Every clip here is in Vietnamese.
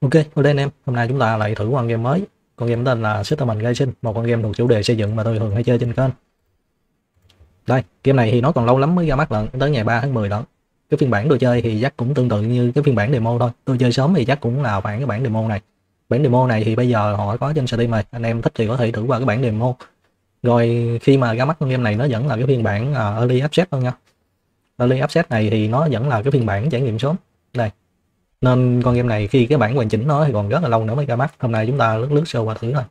Ok, ok anh em, hôm nay chúng ta lại thử con game mới. Con game tên là Settlement Rising, một con game thuộc chủ đề xây dựng mà tôi thường hay chơi trên kênh. Đây, game này thì nó còn lâu lắm mới ra mắt lận, tới ngày 3 tháng 10 lận. Cái phiên bản tôi chơi thì chắc cũng tương tự như cái phiên bản demo thôi. Tôi chơi sớm thì chắc cũng là bản cái bản demo này. Bản demo này thì bây giờ họ có trên Steam rồi, anh em thích thì có thể thử qua cái bản demo. Rồi khi mà ra mắt con game này nó vẫn là cái phiên bản uh, Early Access thôi nha. Early Access này thì nó vẫn là cái phiên bản trải nghiệm sớm. Đây, nên con game này khi cái bản hoàn chỉnh nó thì còn rất là lâu nữa mới ra mắt. Hôm nay chúng ta lướt lướt sơ qua thử thôi.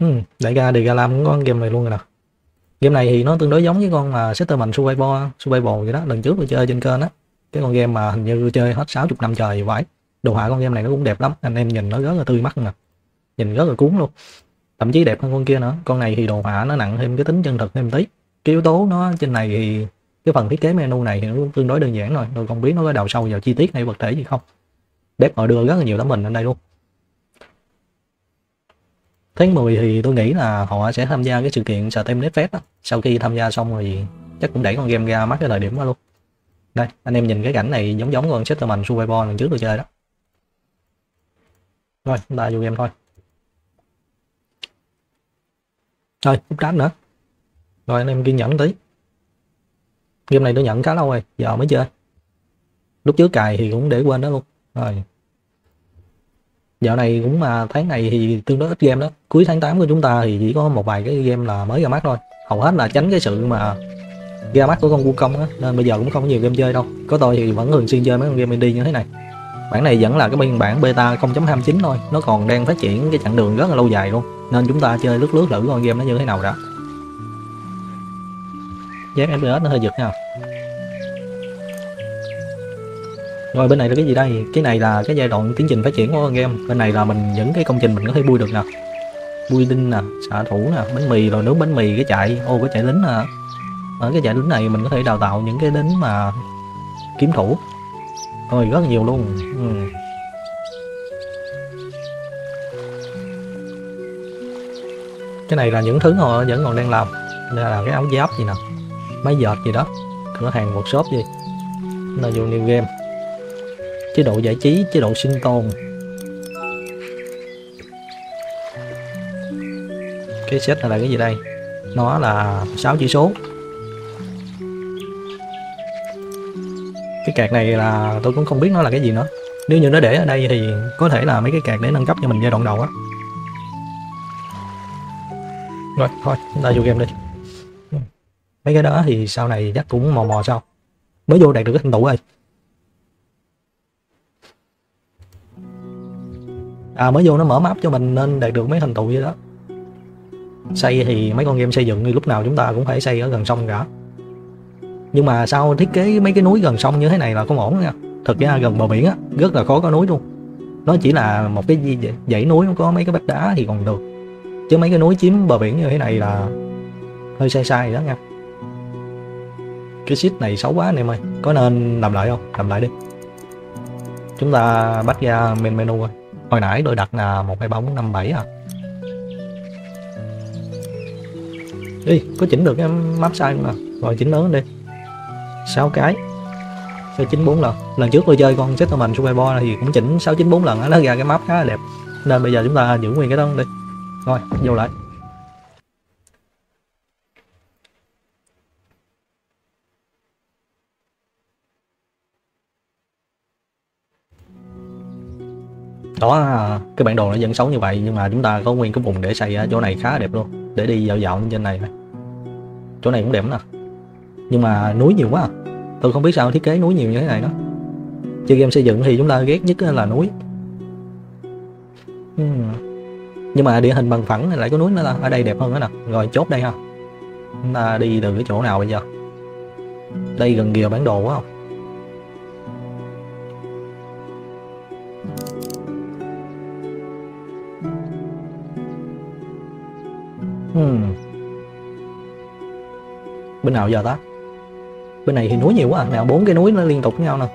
Hmm, ừ, để ra đi ra làm cũng con game này luôn rồi nè. Game này thì nó tương đối giống với con mà Settlement Survival Survival vậy đó lần trước tôi chơi trên kênh á. Cái con game mà hình như chơi hết 60 năm trời vậy đồ họa con game này nó cũng đẹp lắm anh em nhìn nó rất là tươi mắt nè. Nhìn rất là cuốn luôn. Thậm chí đẹp hơn con kia nữa. Con này thì đồ họa nó nặng thêm cái tính chân thực thêm tí. Cái yếu tố nó trên này thì cái phần thiết kế menu này thì nó tương đối đơn giản rồi tôi không biết nó có đào sâu vào chi tiết hay vật thể gì không. Bếp họ đưa rất là nhiều tấm hình lên đây luôn. Tháng 10 thì tôi nghĩ là họ sẽ tham gia cái sự kiện Steam tem Fest đó. sau khi tham gia xong thì chắc cũng đẩy con game ra mắt cái thời điểm đó luôn. Đây, anh em nhìn cái cảnh này giống giống con Settlement Survival lần trước tôi chơi đó. Rồi, chúng ta vô game thôi. Rồi phút đáp nữa. Rồi, anh em kiên nhẫn tí game này tôi nhận khá lâu rồi, giờ mới chơi. Lúc trước cài thì cũng để quên đó luôn. Rồi. Dạo này cũng mà tháng này thì tương đối ít game đó. Cuối tháng 8 của chúng ta thì chỉ có một vài cái game là mới ra mắt thôi. Hầu hết là tránh cái sự mà ra mắt của con Wukong á, nên bây giờ cũng không có nhiều game chơi đâu. Có tôi thì vẫn thường xuyên chơi mấy con game indie như thế này. Bản này vẫn là cái biên bản beta 0.29 thôi. Nó còn đang phát triển cái chặng đường rất là lâu dài luôn. Nên chúng ta chơi lướt lướt thử con game nó như thế nào đã dép FPS nó hơi giật nha rồi, bên này là cái gì đây? Cái này là cái giai đoạn tiến trình phát triển của con game. Bên này là mình, những cái công trình mình có thể bui được nè. Bui đinh nè, xạ thủ nè, bánh mì, rồi nướng bánh mì, cái chạy, ô, cái chạy lính nè. Ở cái chạy lính này mình có thể đào tạo những cái lính mà kiếm thủ. Rồi rất nhiều luôn. Ừ. cái này là những thứ họ vẫn còn đang làm. Đây là cái áo giáp gì nè máy giọt gì đó. Cửa hàng workshop gì? Là vô new game. Chế độ giải trí, chế độ sinh tồn. Cái set này là cái gì đây? Nó là 6 chữ số. Cái cạc này là tôi cũng không biết nó là cái gì nữa. Nếu như nó để ở đây thì có thể là mấy cái cạc để nâng cấp cho mình giai đoạn đầu á. Rồi, thôi chúng ta vô game đi mấy cái đó thì sau này chắc cũng mò mò sau. Mới vô đạt được cái thành tựu rồi. À mới vô nó mở map cho mình nên đạt được mấy thành tựu vậy đó. Xây thì mấy con game xây dựng thì lúc nào chúng ta cũng phải xây ở gần sông cả. Nhưng mà sao thiết kế mấy cái núi gần sông như thế này là không ổn nha. Thực ra gần bờ biển á, rất là khó có núi luôn. Nó chỉ là một cái dãy núi, có mấy cái vách đá thì còn được. Chứ mấy cái núi chiếm bờ biển như thế này là hơi sai sai đó nha cái shit này xấu quá anh em ơi. Có nên làm lại không? Làm lại đi. Chúng ta bắt ra main menu rồi hồi nãy tôi đặt là một hai bóng năm bảy à. Đi, có chỉnh được cái map size mà rồi chỉnh lớn đi. 6 cái. Sẽ chín bốn lần. Lần trước tôi chơi con settlement survival thì cũng chỉnh sáu chín bốn lần nó ra cái map khá là đẹp. Nên bây giờ chúng ta giữ nguyên cái đó đi. Rồi, vô lại. Đó, cái bản đồ nó dân xấu như vậy, nhưng mà chúng ta có nguyên cái vùng để xây ở chỗ này khá đẹp luôn, để đi dạo dạo trên này chỗ này cũng đẹp nè. Nhưng mà núi nhiều quá à. tôi không biết sao thiết kế núi nhiều như thế này đó. Chơi game xây dựng thì chúng ta ghét nhất là núi. Hmm. Nhưng mà địa hình bằng phẳng lại có núi nữa là ở đây đẹp hơn nữa nè. Rồi chốt đây ha. Chúng ta đi từ cái chỗ nào bây giờ? Đây gần kìa bản đồ quá không? Hmm. Bên nào giờ ta? Bên này thì núi nhiều quá à. Nào, bốn cái núi nó liên tục với nhau nè.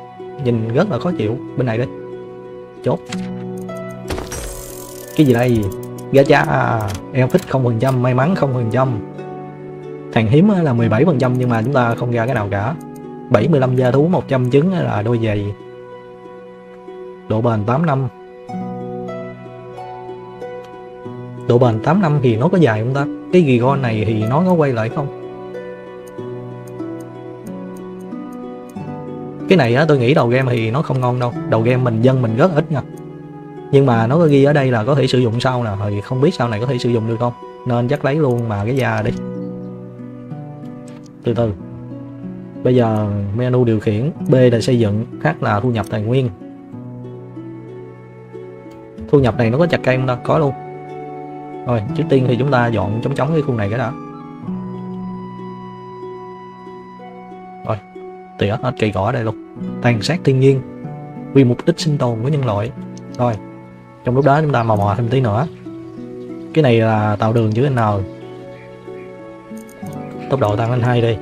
Nhìn rất là khó chịu. Bên này đi. Chốt. Cái gì đây? Gacha à, em thích không phần trăm, may mắn không phần trăm Thằng hiếm là 17 phần trăm nhưng mà chúng ta không ra cái nào cả 75 gia thú 100 trứng là đôi giày độ bền 8 năm độ bền 8 năm thì nó có dài không ta? Cái Gigon này thì nó có quay lại không? Cái này á, tôi nghĩ đầu game thì nó không ngon đâu. Đầu game mình dân mình rất ít nha. Nhưng mà nó có ghi ở đây là có thể sử dụng sau nè thì không biết sau này có thể sử dụng được không? Nên chắc lấy luôn mà cái da đi. Từ từ. Bây giờ menu điều khiển, B là xây dựng, H là thu nhập tài nguyên. Thu nhập này nó có chặt cây không ta? Có luôn rồi trước tiên thì chúng ta dọn chống chống cái khu này cái đã. Rồi tỉa hết cây cỏ ở đây luôn. Tàn sát thiên nhiên, vì mục đích sinh tồn của nhân loại. Rồi trong lúc đó chúng ta mò mò thêm tí nữa. Cái này là tạo đường chữ N tốc độ tăng lên hai đi.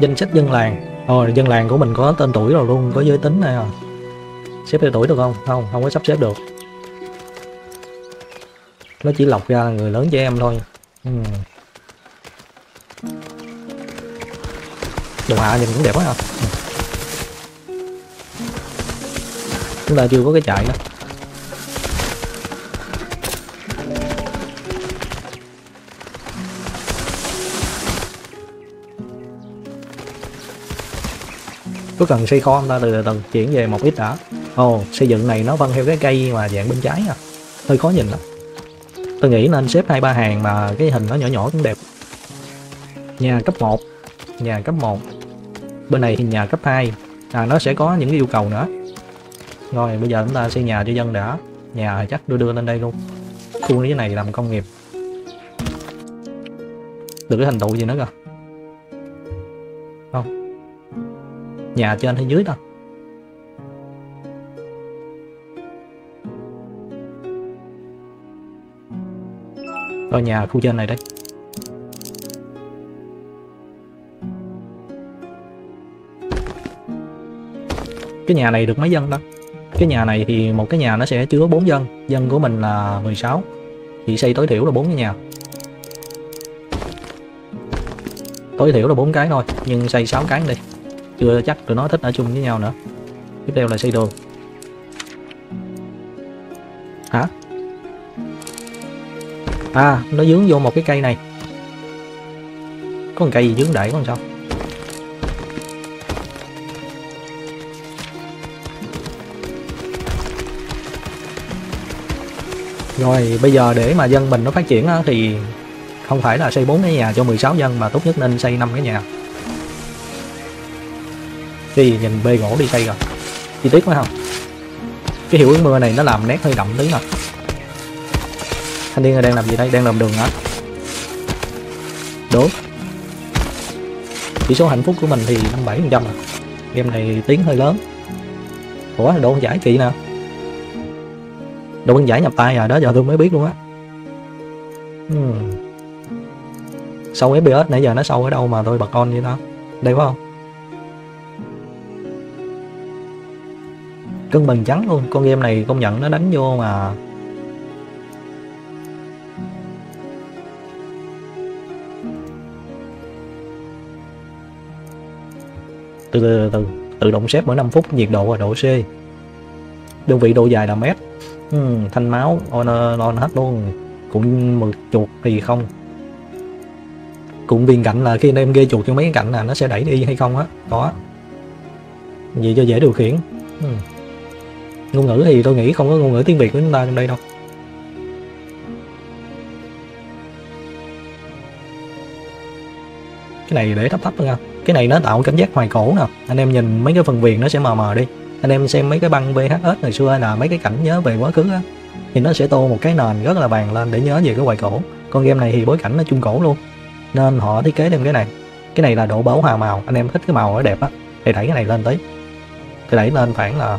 Danh sách dân làng. Rồi dân làng của mình có tên tuổi rồi luôn, có giới tính này à. Xếp theo tuổi được không? Không không có sắp xếp được nó chỉ lọc ra người lớn trẻ em thôi. Ừ. Đồ họa nhìn cũng đẹp quá à. Chúng ta chưa có cái chạy nữa có cần xây kho không ta từ từ chuyển về một ít đã. Ồ oh, xây dựng này nó vân theo cái cây mà dạng bên trái à. Hơi khó nhìn lắm tôi nghĩ nên xếp hai ba hàng mà cái hình nó nhỏ nhỏ cũng đẹp. Nhà cấp 1 nhà cấp 1 bên này thì nhà cấp 2 à nó sẽ có những cái yêu cầu nữa. Rồi, bây giờ chúng ta xây nhà cho dân đã. Nhà chắc đưa đưa lên đây luôn. Khu như này làm công nghiệp. Được cái thành tựu gì nữa cơ? Không. Nhà trên hay dưới đâu ở nhà khu trên này đấy. Cái nhà này được mấy dân đó Cái nhà này thì một cái nhà nó sẽ chứa 4 dân. Dân của mình là 16 Thì xây tối thiểu là 4 cái nhà. Tối thiểu là 4 cái thôi, Nhưng xây 6 cái đi. Chưa chắc tụi nó thích ở chung với nhau nữa. Tiếp theo là xây đường Hả? À nó dướng vô một cái cây này. Có một cây gì dướng đẩy con sao? Rồi bây giờ để mà dân mình nó phát triển á, thì không phải là xây 4 cái nhà cho 16 dân mà tốt nhất nên xây 5 cái nhà. Đi nhìn bê gỗ đi xây rồi. Chi tiết quá không? Cái hiệu ứng mưa này nó làm nét hơi đậm tí nè thanh niên này đang làm gì đây đang làm đường hả? Đố. chỉ số hạnh phúc của mình thì 57 phần trăm à. Game này tiếng hơi lớn. Ủa, đồ giải kỳ nè? Đồ giải nhập tay à đó giờ tôi mới biết luôn á. Hmm. sâu fps nãy giờ nó sâu ở đâu mà tôi bật on vậy đó đây phải không? Cân bằng trắng luôn. Con game này công nhận nó đánh vô mà từ từ từ tự động xếp mỗi 5 phút nhiệt độ và độ C. Đơn vị độ dài là mét. Ừ, thanh máu on, on hết luôn. Cũng mực chuột thì không. Cũng viên cạnh là khi anh em ghê chuột cho mấy cái cạnh là nó sẽ đẩy đi hay không á. Có. Vì cho dễ điều khiển. Ừ. ngôn ngữ thì tôi nghĩ không có ngôn ngữ tiếng việt của chúng ta trong đây đâu. Cái này để thấp thấp thôi nha cái này nó tạo cảm giác hoài cổ nè. Anh em nhìn mấy cái phần viền nó sẽ mờ mờ đi. Anh em xem mấy cái băng VHS ngày xưa hay là mấy cái cảnh nhớ về quá khứ á, thì nó sẽ tô một cái nền rất là vàng lên để nhớ về cái hoài cổ. Con game này thì bối cảnh nó trung cổ luôn. Nên họ thiết kế thêm cái này. Cái này là độ bấu hòa màu. Anh em thích cái màu nó đẹp á, thì đẩy cái này lên tí thì đẩy lên khoảng là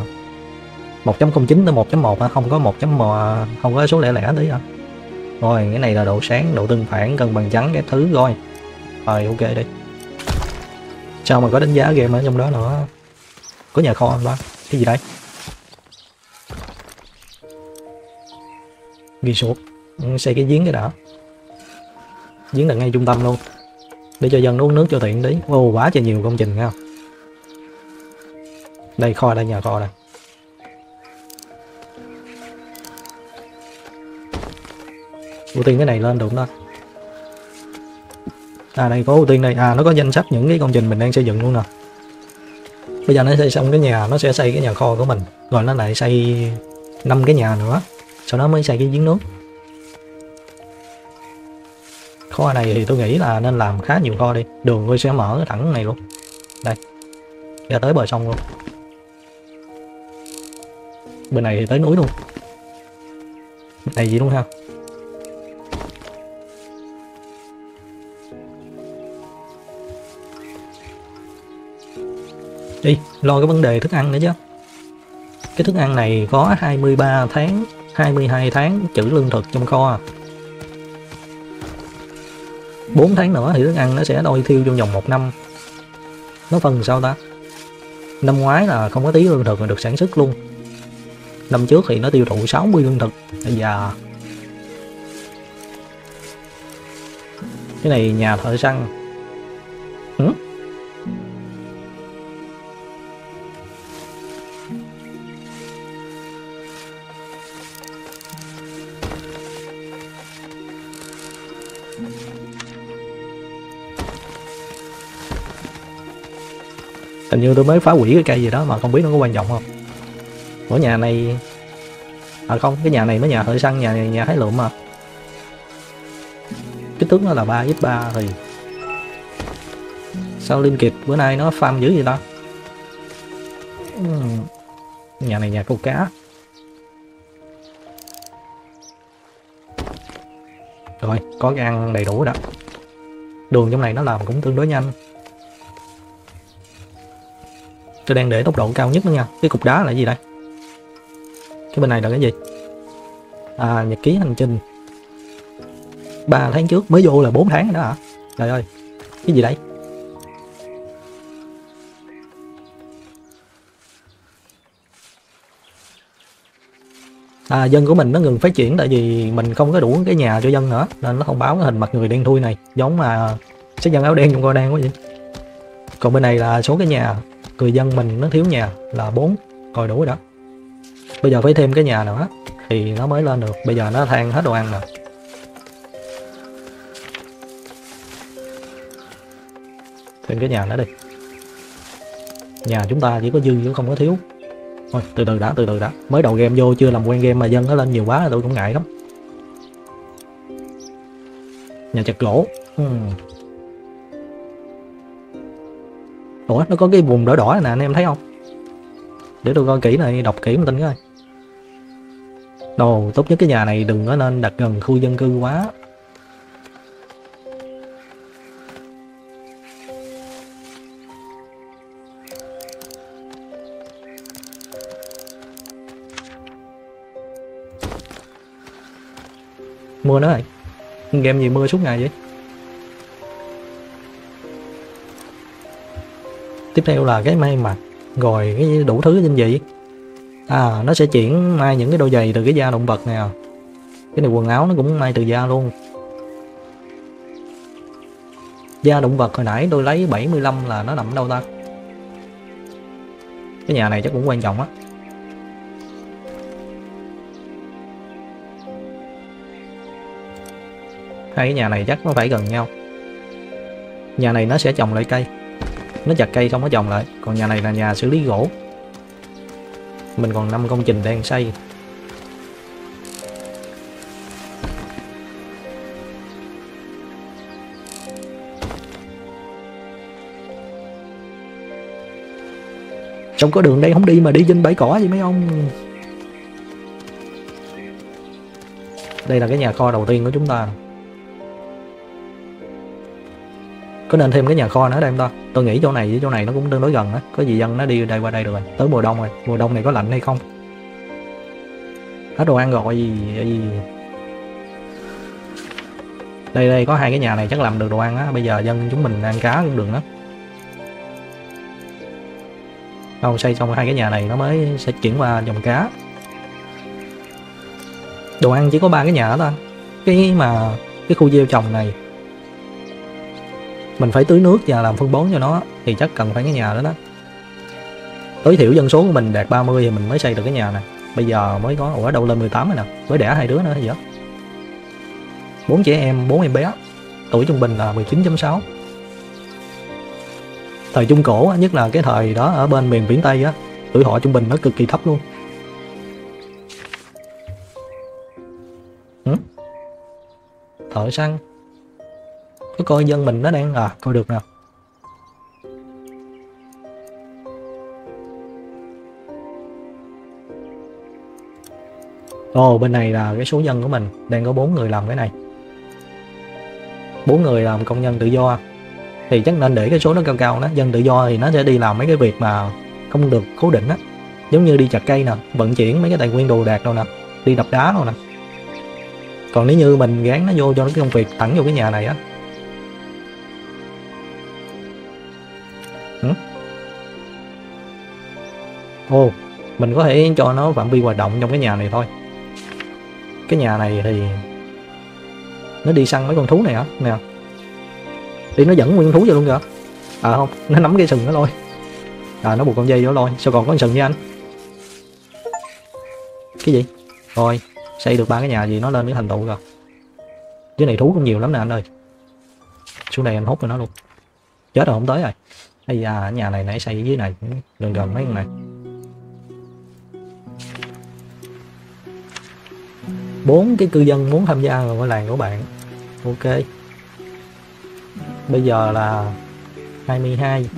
1.09 tới 1.1 ha không có 1. À, không có số lẻ lẻ tí hả? Rồi, cái này là độ sáng, độ tương phản, cân bằng trắng, cái thứ rồi rồi, ok đi sao mà có đánh giá game ở trong đó nữa có nhà kho không đó cái gì đây? ghi sụp ừ, xây cái giếng cái đã. Giếng là ngay trung tâm luôn. Để cho dân uống nước cho tiện đấy ô, quá trời nhiều công trình nghe đây, kho đây, nhà kho đây. Ưu tiên cái này lên đúng đó à đây, có ưu tiên đây. À nó có danh sách những cái công trình mình đang xây dựng luôn nè. Bây giờ nó xây xong cái nhà, nó sẽ xây cái nhà kho của mình. Rồi nó lại xây năm cái nhà nữa. Sau đó mới xây cái giếng nước. Kho này thì tôi nghĩ là nên làm khá nhiều kho đi. Đường tôi sẽ mở thẳng này luôn. Đây. Ra tới bờ sông luôn. Bên này thì tới núi luôn. Bên này gì luôn ha. Đi, lo cái vấn đề thức ăn nữa chứ. Cái thức ăn này có 23 tháng 22 tháng trữ lương thực trong kho. 4 tháng nữa thì thức ăn nó sẽ đôi thiêu trong vòng một năm. Nó phần sao ta? Năm ngoái là không có tí lương thực mà được sản xuất luôn. Năm trước thì nó tiêu thụ 60 lương thực. Bây giờ cái này nhà thợ săn. Hình như tôi mới phá hủy cái cây gì đó mà không biết nó có quan trọng không. Của nhà này à không, cái nhà này mới nhà thợ săn nhà này nhà hái lượm mà. Kích thước nó là 3 x 3 thì sao liên kiệt bữa nay nó farm dữ vậy ta? Nhà này nhà câu cá. Rồi, có ăn đầy đủ đó. Đường trong này nó làm cũng tương đối nhanh tôi đang để tốc độ cao nhất nữa nha. Cái cục đá là gì đây? Cái bên này là cái gì? À nhật ký hành trình. 3 tháng trước mới vô là 4 tháng rồi đó hả? Trời ơi cái gì đây? À, dân của mình nó ngừng phát triển tại vì mình không có đủ cái nhà cho dân nữa nên nó không báo cái hình mặt người đen thui này. Giống mà sách dân áo đen trong coi đen quá vậy. Còn bên này là số cái nhà người dân mình nó thiếu nhà là 4 rồi đủ rồi đó. Bây giờ phải thêm cái nhà nữa thì nó mới lên được. Bây giờ nó than hết đồ ăn rồi thêm cái nhà nữa đi. Nhà chúng ta chỉ có dư chứ không có thiếu. Thôi, từ từ đã, từ từ đã. Mới đầu game vô, chưa làm quen game mà dân nó lên nhiều quá tôi cũng ngại lắm. Nhà chặt gỗ. Ủa, nó có cái vùng đỏ đỏ này nè, anh em thấy không? Để tôi coi kỹ này, đọc kỹ một tin coi. Đồ, tốt nhất cái nhà này đừng có nên đặt gần khu dân cư quá. Mưa nữa rồi game gì mưa suốt ngày vậy? Tiếp theo là cái may mặt rồi cái đủ thứ trên dị à nó sẽ chuyển may những cái đôi giày từ cái da động vật nè à. cái này quần áo nó cũng may từ da luôn. Da động vật hồi nãy tôi lấy 75 là nó nằm ở đâu ta? Cái nhà này chắc cũng quan trọng á. Hai cái nhà này chắc nó phải gần nhau. Nhà này nó sẽ trồng lại cây nó chặt cây không có trồng lại. Còn nhà này là nhà xử lý gỗ. Mình còn năm công trình đang xây Trong có đường đây không đi mà đi trên bãi cỏ gì mấy ông? Đây là cái nhà kho đầu tiên của chúng ta. Có nên thêm cái nhà kho nữa đây em ta? Tôi nghĩ chỗ này với chỗ này nó cũng tương đối gần á. Có gì dân nó đi đây qua đây được rồi. Tới mùa đông rồi. Mùa đông này có lạnh hay không? Hết đồ ăn rồi gì, gì? Đây đây có hai cái nhà này chắc làm được đồ ăn á. Bây giờ dân chúng mình ăn cá cũng được đó đâu xây xong hai cái nhà này nó mới sẽ chuyển qua dòng cá. Đồ ăn chỉ có ba cái nhà đó thôi. Cái mà cái khu gieo trồng này mình phải tưới nước và làm phân bón cho nó, thì chắc cần phải cái nhà đó đó. Tối thiểu dân số của mình đạt 30 thì mình mới xây được cái nhà này. Bây giờ mới có, ủa, đâu lên 18 rồi nè, mới đẻ hai đứa nữa gì đó. Bốn trẻ em, bốn em bé, tuổi trung bình là 19.6 thời trung cổ nhất là cái thời đó ở bên miền biển tây á, tuổi họ trung bình nó cực kỳ thấp luôn. Hử? thợ săn có coi dân mình nó đang à coi được nè. Ồ, bên này là cái số dân của mình. Đang có bốn người làm cái này. Bốn người làm công nhân tự do. Thì chắc nên để cái số nó cao cao đó. Dân tự do thì nó sẽ đi làm mấy cái việc mà không được cố định á. Giống như đi chặt cây nè, vận chuyển mấy cái tài nguyên đồ đạc đâu nè, đi đập đá đâu nè. Còn nếu như mình gán nó vô cho cái công việc, thẳng vô cái nhà này á Hử? ồ mình có thể cho nó phạm vi hoạt động trong cái nhà này thôi. Cái nhà này thì nó đi săn mấy con thú này hả? Nè. Đi nó dẫn nguyên thú vô luôn kìa. À không, nó nắm cái sừng nó lôi. À nó buộc con dây vô lôi. Sao còn có con sừng với anh? Cái gì? Rồi, xây được ba cái nhà gì nó lên cái thành tựu rồi dưới này thú cũng nhiều lắm nè anh ơi. Xuống đây anh hút cho nó luôn. Chết rồi, không tới rồi. Ây da nhà này nãy xây dưới này gần gần mấy con này. Bốn cái cư dân muốn tham gia vào cái làng của bạn. Ok. Bây giờ là 22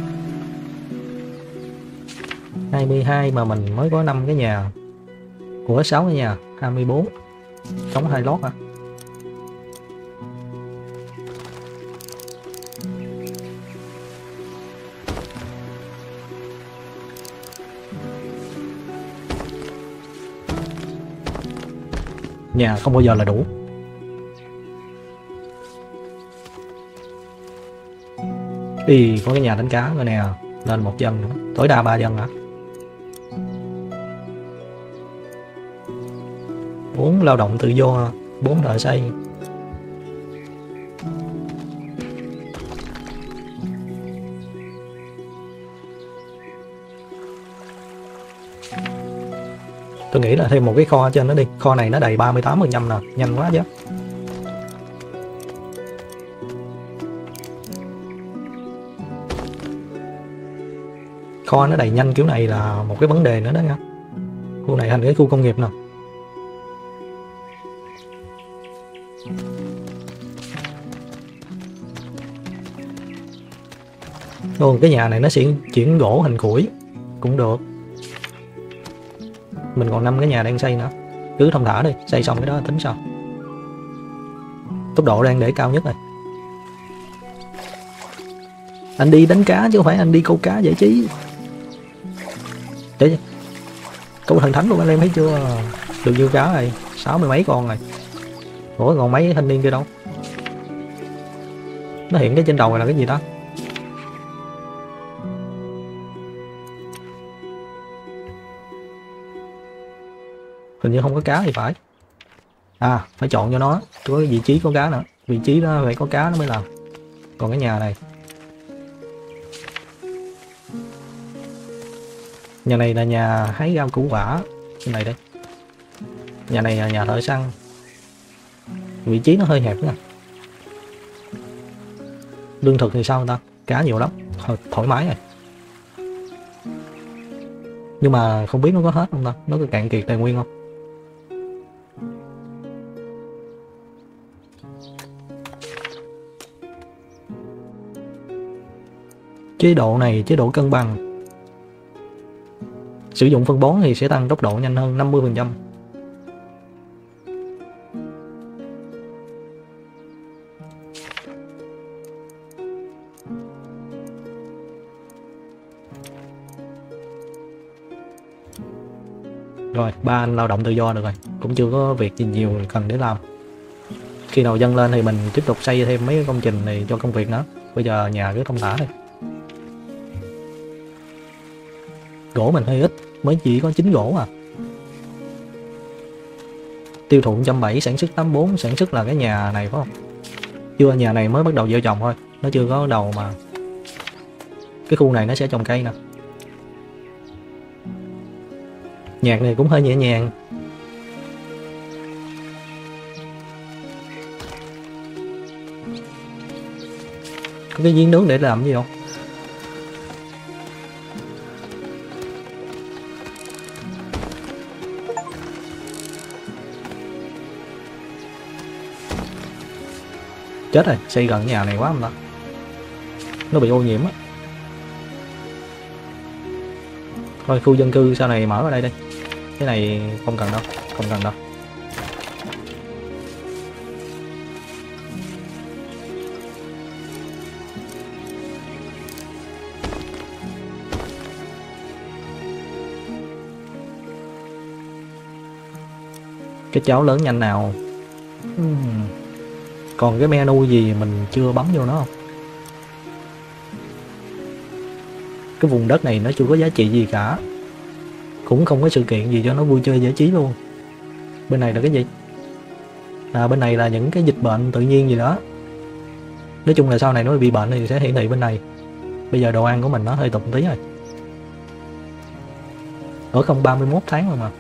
22 mà mình mới có 5 cái nhà. Của 6 cái nhà. 24 sống hai lót à nhà không bao giờ là đủ. Đi có cái nhà đánh cá rồi nè lên một dân nữa. Tối đa ba dân hả? Bốn lao động tự do, bốn thợ xây. Tôi nghĩ là thêm một cái kho trên nó đi. Kho này nó đầy 38 phần trăm nè. Nhanh quá chứ. Kho nó đầy nhanh kiểu này là một cái vấn đề nữa đó nha. Khu này thành cái khu công nghiệp nè. Ồ, cái nhà này nó sẽ chuyển gỗ thành củi. Cũng được mình còn năm cái nhà đang xây nữa. Cứ thông thả đi, xây xong cái đó tính sau. Tốc độ đang để cao nhất rồi. Anh đi đánh cá chứ không phải anh đi câu cá giải trí. Để câu thần thánh luôn anh em thấy chưa? Được nhiêu cá rồi, sáu mươi mấy con rồi. Ủa, còn mấy thanh niên kia đâu? Nó hiện cái trên đầu này là cái gì đó hình như không có cá thì phải. À phải chọn cho nó. Có cái vị trí có cá nữa. Vị trí đó phải có cá nó mới làm. Còn cái nhà này. Nhà này là nhà hái rau củ quả. Cái này đây. Nhà này là nhà thợ săn. Vị trí nó hơi hẹp nha. Lương thực thì sao ta? Cá nhiều lắm. Thoải mái rồi. Nhưng mà không biết nó có hết không ta? Nó có cạn kiệt tài nguyên không? Chế độ này, chế độ cân bằng. Sử dụng phân bón thì sẽ tăng tốc độ nhanh hơn 50% rồi, ba anh lao động tự do được rồi. Cũng chưa có việc gì nhiều cần để làm. Khi nào dân lên thì mình tiếp tục xây thêm mấy công trình này cho công việc nữa. Bây giờ nhà cứ thông thả thôi. gỗ mình hơi ít, mới chỉ có 9 gỗ à. Tiêu thụ 17 sản xuất 84 sản xuất là cái nhà này, phải không? Chưa, nhà này mới bắt đầu gieo trồng thôi, nó chưa có đầu mà. Cái khu này nó sẽ trồng cây nè. Nhạc này cũng hơi nhẹ nhàng. Có cái viên nướng để làm gì không? Chết rồi, xây gần nhà này quá không ta. Nó bị ô nhiễm á. Thôi, khu dân cư sau này mở ở đây đi. Cái này không cần đâu, không cần đâu. Cái cháu lớn nhanh nào. Hmm còn cái menu gì mình chưa bấm vô nó không? Cái vùng đất này nó chưa có giá trị gì cả. Cũng không có sự kiện gì cho nó vui chơi giải trí luôn. Bên này là cái gì? À bên này là những cái dịch bệnh tự nhiên gì đó. Nói chung là sau này nó bị bệnh thì sẽ hiển thị bên này. Bây giờ đồ ăn của mình nó hơi tụng tí rồi. Ở không 31 tháng rồi mà.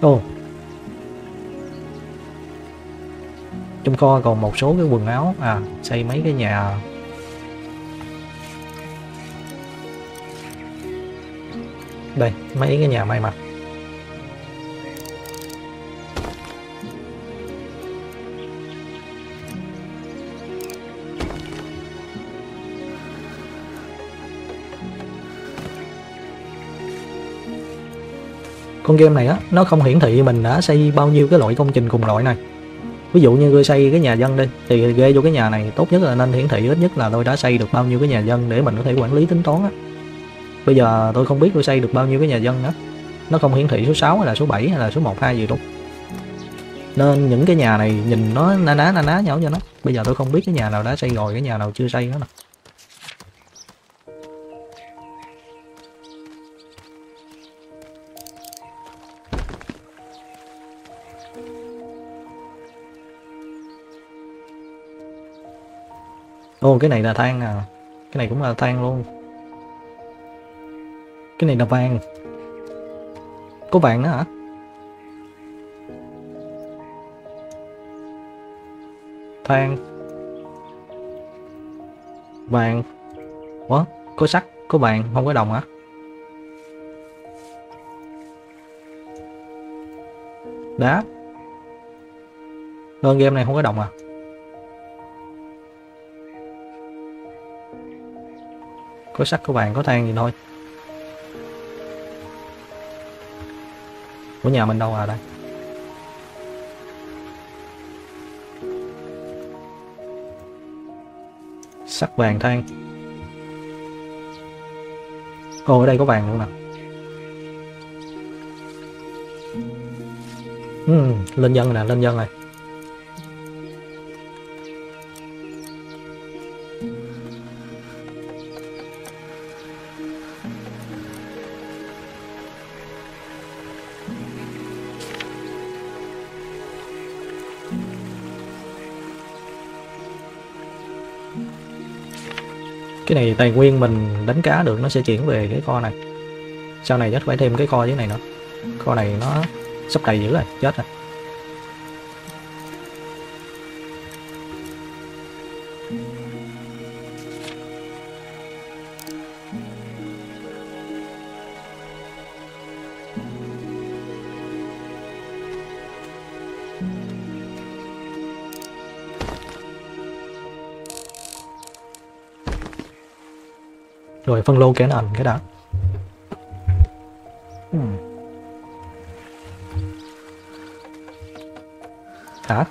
Ồ Trong kho còn một số cái quần áo. À xây mấy cái nhà. Đây, mấy cái nhà may mặc con game này á, nó không hiển thị mình đã xây bao nhiêu cái loại công trình cùng loại này ví dụ như tôi xây cái nhà dân đi thì ghê vô cái nhà này tốt nhất là nên hiển thị ít nhất là tôi đã xây được bao nhiêu cái nhà dân để mình có thể quản lý tính toán á. Bây giờ tôi không biết tôi xây được bao nhiêu cái nhà dân á, nó không hiển thị số 6 hay là số 7 hay là số 1 2 gì đâu nên những cái nhà này nhìn nó na ná na ná nhau cho nó. Bây giờ tôi không biết cái nhà nào đã xây rồi cái nhà nào chưa xây nữa nè. Ồ cái này là than à. Cái này cũng là than luôn. Cái này là vàng. Có vàng nữa hả? Than. Vàng. Ủa, có sắt, có vàng, không có đồng hả? Đá Đơn game này không có đồng à? Có sắt có vàng có than gì thôi. Của nhà mình đâu à đây? Sắt vàng than. Ô ở đây có vàng luôn nè. Ừ, lên dân nè lên dân này cái này tài nguyên mình đánh cá được, nó sẽ chuyển về cái kho này. Sau này chắc phải thêm cái kho dưới này nữa. Kho này nó sắp đầy dữ rồi, chết rồi. Phân lô cái ảnh cái đã. Hmm. hả?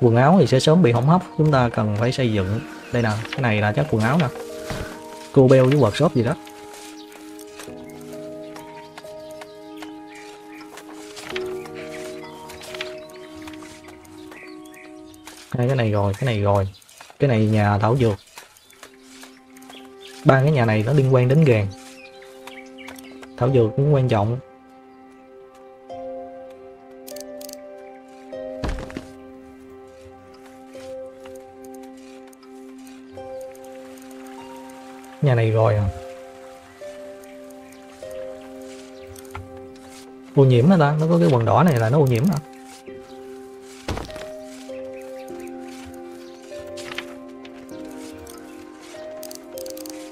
Quần áo thì sẽ sớm bị hỏng hóc chúng ta cần phải xây dựng. Đây nè cái này là chắc quần áo nè. Cô beo với workshop gì đó. Hai cái này rồi cái này rồi. Cái này nhà thảo dược ba cái nhà này nó liên quan đến gàn thảo dược cũng quan trọng. Nhà này rồi à? Ô nhiễm hả ta? Nó có cái quần đỏ này là nó ô nhiễm hả?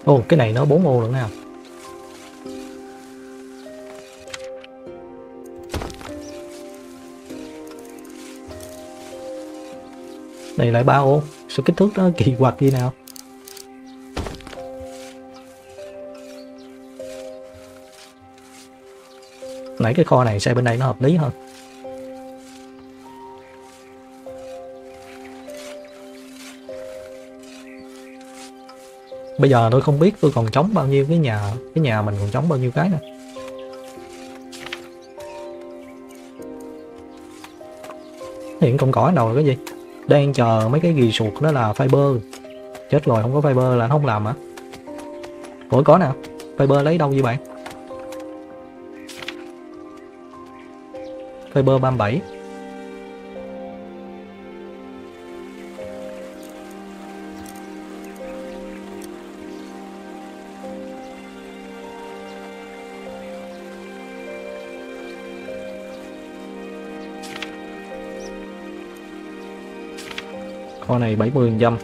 Ồ, cái này nó 4 ô nữa nào. Này lại 3 ô. Sao kích thước nó kỳ quặc gì nào? Nãy cái kho này xây bên đây nó hợp lý hơn. Bây giờ tôi không biết tôi còn trống bao nhiêu cái nhà cái nhà mình còn trống bao nhiêu cái nữa Hiện còn cỏ đầu là cái gì? Đang chờ mấy cái ghi sụt đó là fiber. Chết rồi, không có fiber là nó không làm hả? Ủa, có nè. Fiber lấy đâu vậy bạn? Fiber 37 kho này 70 phần trăm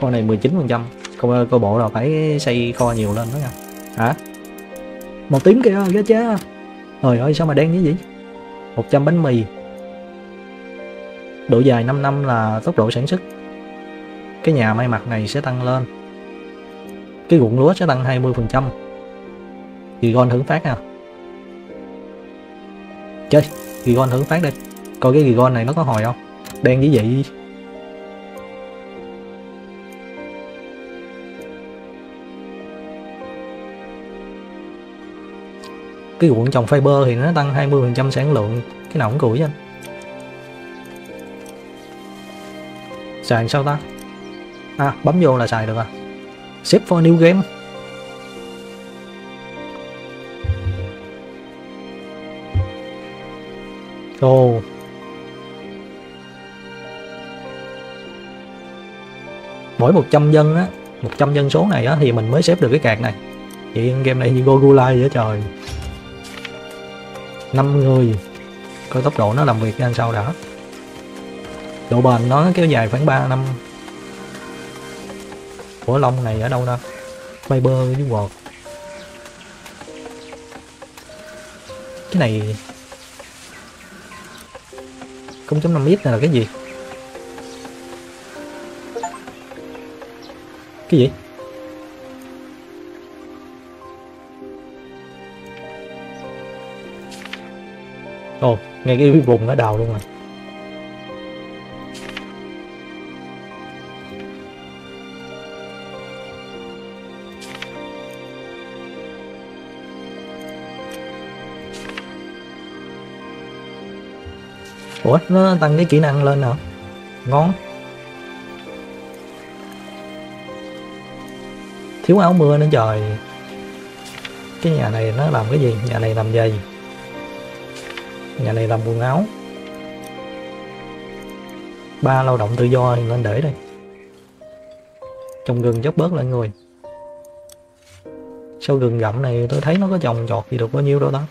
kho này 19 phần trăm. Coi, coi bộ là phải xây kho nhiều lên đó nha. Hả? Một tiếng kìa ghê chứ trời ơi sao mà đen như vậy? 100 bánh mì. Độ dài 5 năm là tốc độ sản xuất. Cái nhà may mặc này sẽ tăng lên. Cái ruộng lúa sẽ tăng 20 phần trăm. Gigon thưởng phát nè chơi Gigon thưởng phát đi. Coi cái Gigon này nó có hồi không? Đen như vậy. Cái ruộng trồng fiber thì nó tăng 20% sản lượng. Cái nào cũng củi anh xài sao ta? À bấm vô là xài được à xếp for new game. Ồ. Oh. mỗi 100 dân á 100 dân số này á thì mình mới xếp được cái cạc này. Vậy game này như Gogulai vậy trời. 5 người. Coi tốc độ nó làm việc ra sao đã. Độ bền nó kéo dài khoảng 3 năm. Của lông này ở đâu ra fiber với quật cái này 0.5 lít này là cái gì? Cái gì? Ồ, ngay cái vùng ở đầu luôn rồi. Ủa, nó tăng cái kỹ năng lên nào? Ngon. Thiếu áo mưa nữa trời. Cái nhà này nó làm cái gì? Nhà này làm gì? Nhà này làm quần áo. Ba lao động tự do thì nên để đây. Trồng gừng dốc bớt lại người. Sau gừng gặm này tôi thấy nó có trồng trọt gì được bao nhiêu đâu đó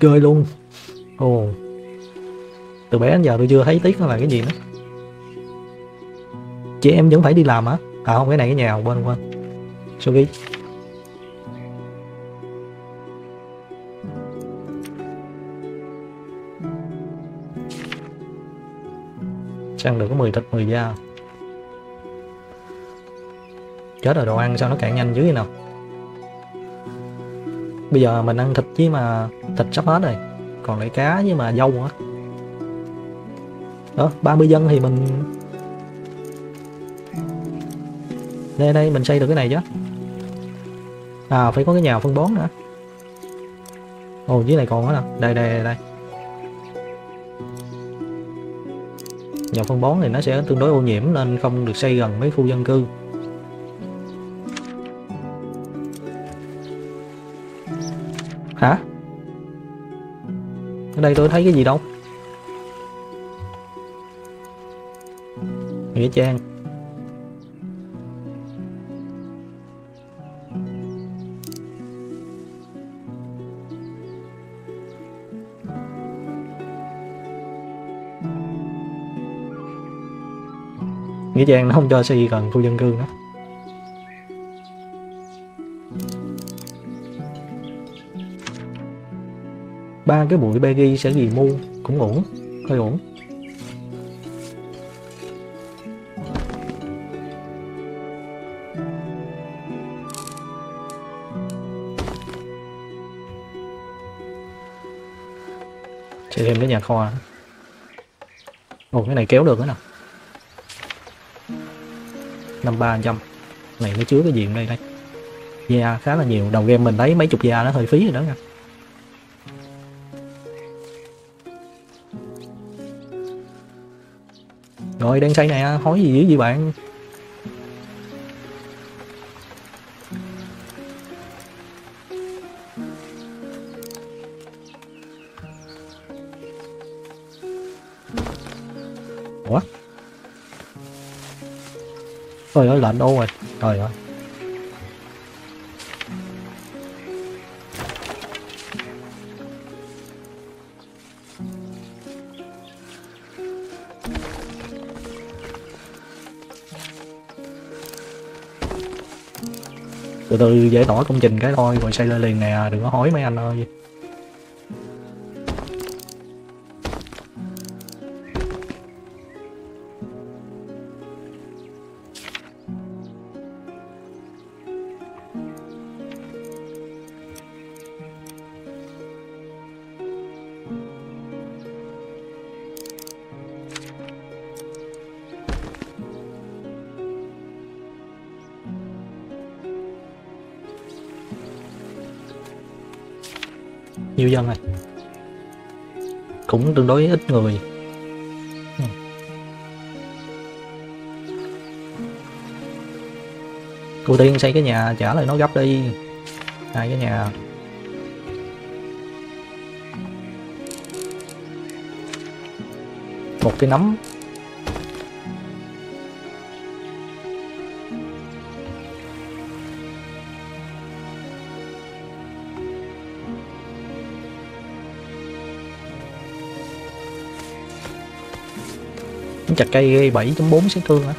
tiết rơi luôn. Ồ. Từ bé đến giờ tôi chưa thấy tiếc nó là cái gì nữa. Chị em vẫn phải đi làm hả? À không, cái này cái nhà quên quên. Số ghi sang được có 10 thịt 10 da? Chết rồi, đồ ăn sao nó cạn nhanh dữ vậy nào? Bây giờ mình ăn thịt với mà thịt sắp hết rồi. Còn lại cá với mà dâu nữa đó 30 dân thì mình đây đây mình xây được cái này chứ. À phải có cái nhà phân bón nữa. Ồ dưới này còn nữa nè. Đây đây đây, đây. nhà phân bón thì nó sẽ tương đối ô nhiễm nên không được xây gần mấy khu dân cư. Ở đây, tôi thấy cái gì đâu? Nghĩa trang. Nghĩa trang nó không cho xây gần khu dân cư nữa. Ba cái bụi Peggy sẽ gì mu? Cũng ổn, hơi ổn. Chạy thêm cái nhà kho Ồ, cái này kéo được nữa nè năm ba trăm. Này, nó chứa cái gì đây đây? Da khá là nhiều. Đầu game mình thấy mấy chục da nó hơi phí rồi đó nha. Rồi, đang xây nè hỏi gì dữ gì bạn? Ủa? Trời ơi, lạnh đâu rồi? Trời ơi. Từ từ giải tỏa công trình cái thôi, rồi xây lên liền nè, đừng có hỏi mấy anh ơi. Đối ít người. Ừ. ưu tiên xây cái nhà, trả lại nó gấp đi. Hai cái nhà. Một cái nấm. Chặt cây gây 7.4 sát thương hả?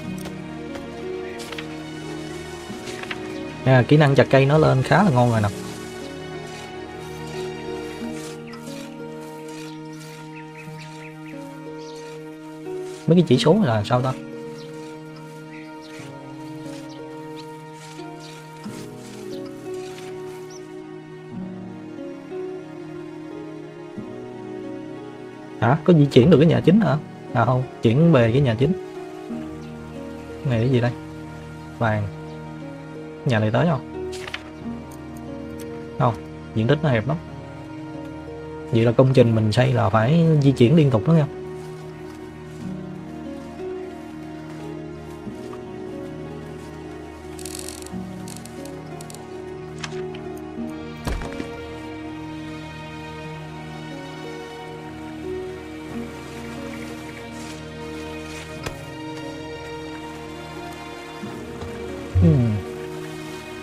À, kỹ năng chặt cây nó lên khá là ngon rồi nè. Mấy cái chỉ số là sao ta? Hả? Có di chuyển được cái nhà chính hả? À không, chuyển về cái nhà chính. Này, cái gì đây? Vàng. Nhà này tới không không, diện tích nó hẹp lắm. Vậy là công trình mình xây là phải di chuyển liên tục đó nha.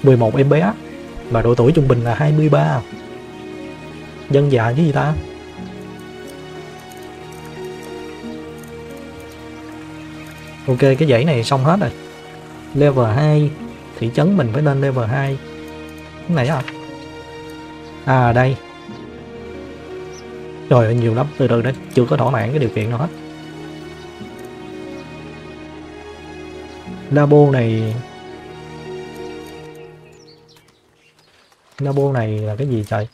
11 em bé và độ tuổi trung bình là 23 dân dạ già chứ gì ta? Ok cái dãy này xong hết rồi. Level 2 thị trấn mình phải lên level 2 cái này à à đây. Rồi ơi, nhiều lắm. Từ từ đấy chưa có thỏa mãn cái điều kiện nào hết. Labo này labo này là cái gì trời?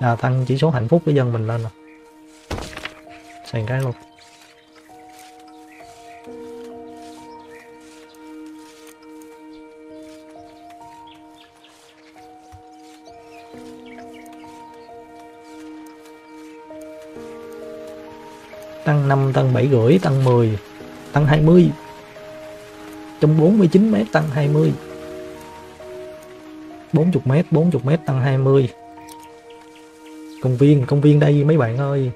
Là tăng chỉ số hạnh phúc của dân mình lên rồi xài cái luôn. Tăng 5 tăng 7 rưỡi, tăng 10 tăng 20 trong 49 mét tăng 20 40m 40m tăng 20 công viên công viên đây mấy bạn ơi.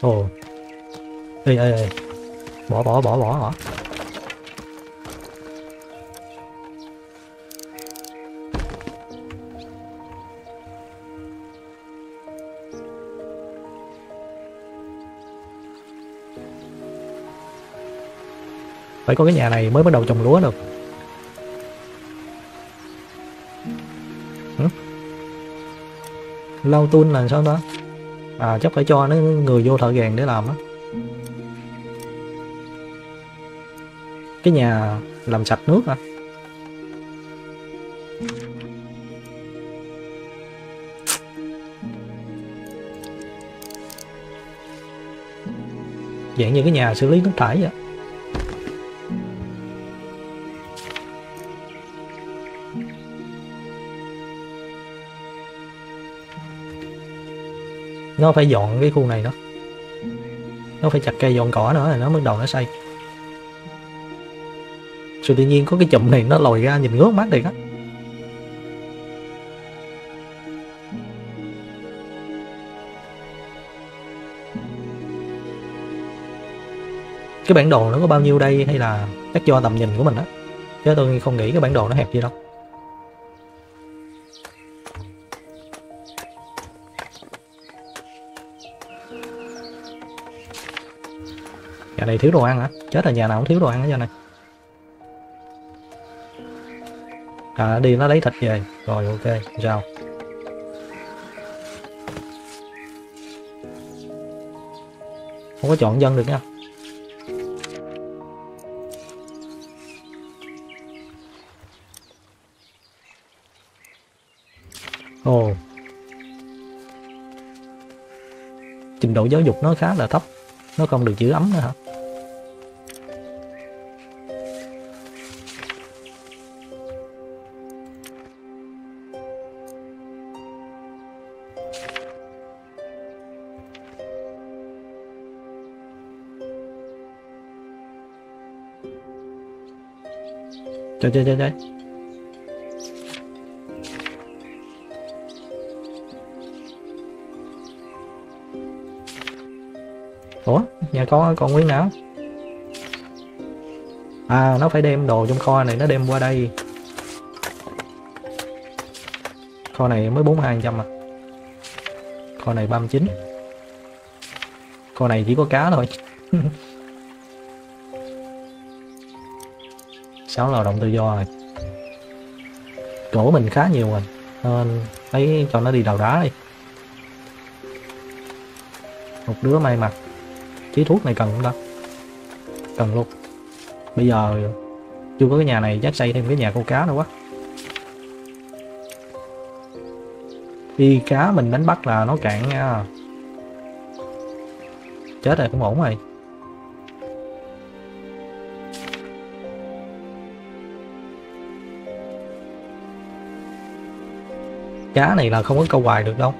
Ồ. Ê ê ê. Bỏ bỏ bỏ bỏ bỏ. Phải có cái nhà này mới bắt đầu trồng lúa được. Lau tun là sao đó à chắc phải cho nó người vô thợ gàn để làm á. Cái nhà làm sạch nước hả? Dạng như cái nhà xử lý nước thải vậy. Nó phải dọn cái khu này nó, nó phải chặt cây dọn cỏ nữa là nó mới đầu nó xây. Sự tự nhiên có cái chùm này nó lòi ra nhìn ngước mắt thiệt á. Cái bản đồ nó có bao nhiêu đây hay là chắc do tầm nhìn của mình á? Chứ tôi không nghĩ cái bản đồ nó hẹp gì đâu. Này thiếu đồ ăn hả? Chết rồi, nhà nào cũng thiếu đồ ăn hết giờ này. À đi, nó lấy thịt về. Rồi, ok, chào. sao không có chọn dân được nha. Ồ. Trình độ giáo dục nó khá là thấp. Nó không được giữ ấm nữa hả? Trời trời trời trời. Ủa, nhà con còn nguyên nào? À nó phải đem đồ trong kho này, nó đem qua đây. Kho này mới 42 trăm à. Kho này 39 Kho này chỉ có cá thôi. 6 lao động tự do rồi. Chỗ mình khá nhiều rồi, nên lấy cho nó đi đào đá đi. Một đứa may mặt chí thuốc này cần không ta? Cần luôn. Bây giờ chưa có cái nhà này, chắc xây thêm cái nhà câu cá nữa quá. Đi cá mình đánh bắt là nó cạn nha. Chết rồi, cũng ổn rồi. Cá này là không có câu hoài được đâu.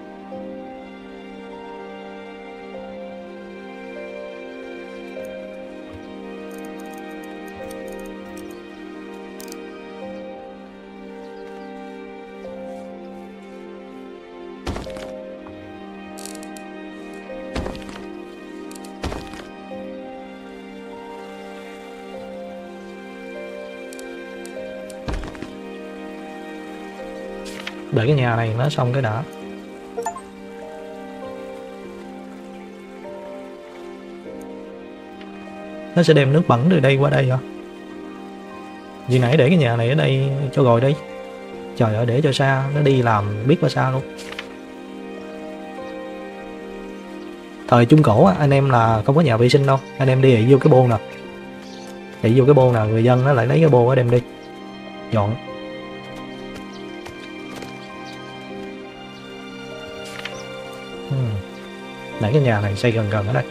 Để cái nhà này nó xong cái đã. Nó sẽ đem nước bẩn từ đây qua đây hả? Vì nãy để cái nhà này ở đây cho rồi đi trời ơi, để cho xa, nó đi làm biết bao xa luôn. Thời trung cổ anh em là không có nhà vệ sinh đâu. Anh em đi vô cái bô nè. Chạy vô cái bô nào người dân nó lại lấy cái bô nó đem đi. Dọn. Nãy cái nhà này xây gần gần ở đây.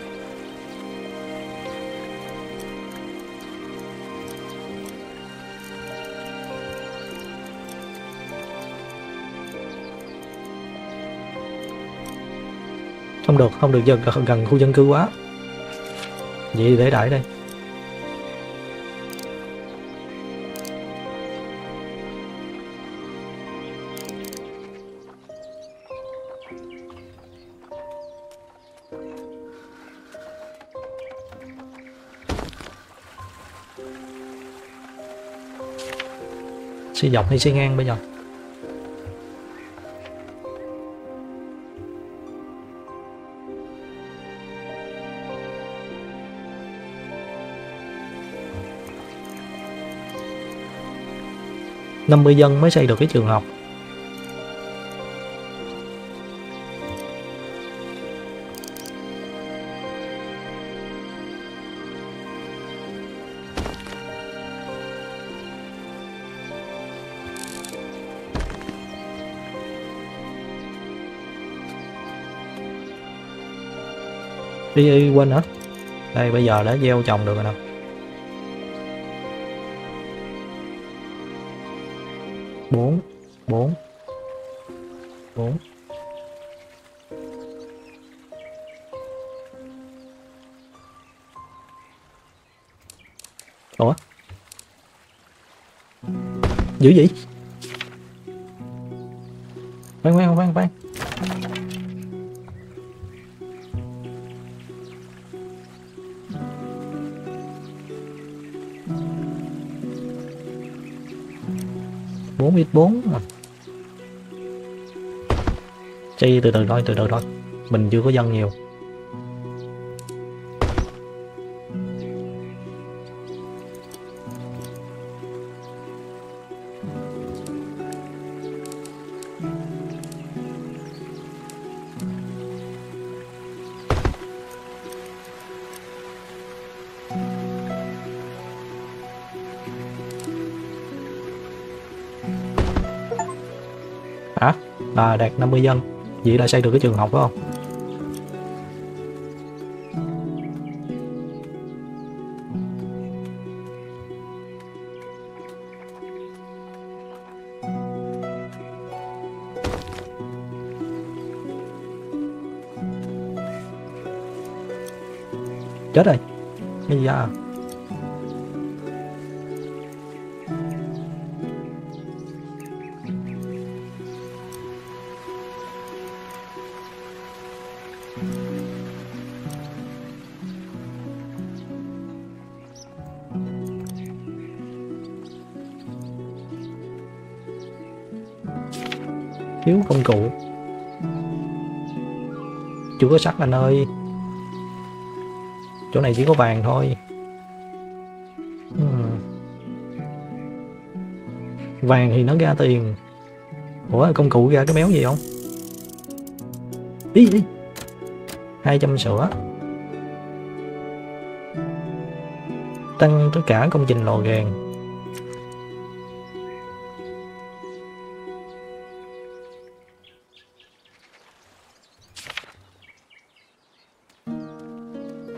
Không được không được gần, gần khu dân cư quá. Vậy để đại đây. Xe dọc hay xe ngang bây giờ? năm mươi dân mới xây được cái trường học đi, đi quên nữa. Đây bây giờ đã gieo trồng được rồi nè. Bốn bốn. Từ thôi từ từ thôi mình chưa có dân nhiều. À đạt 50 dân vậy đã xây được cái trường học phải không? Chết rồi. Cụ chưa có sắt anh ơi. Chỗ này chỉ có vàng thôi. Uhm. vàng thì nó ra tiền. Ủa, công cụ ra cái méo gì không? Đi đi. Hai trăm sữa. Tăng tất cả công trình lò gàng.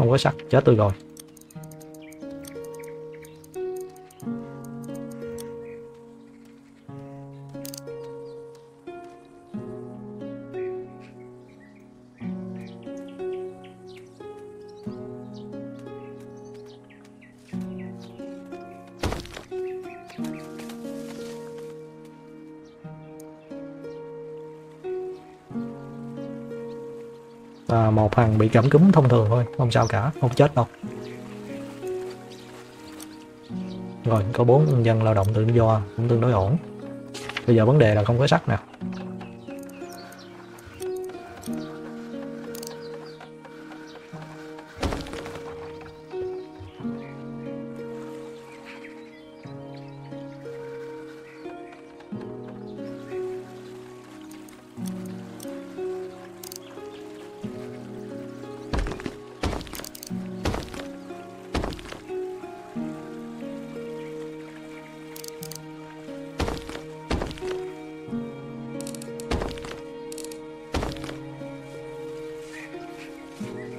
Không có sắt chết tôi rồi. Bị cảm cúm thông thường thôi, không sao cả, không chết đâu. Rồi, có bốn dân lao động tự do, cũng tương đối ổn. Bây giờ vấn đề là không có sắt nè.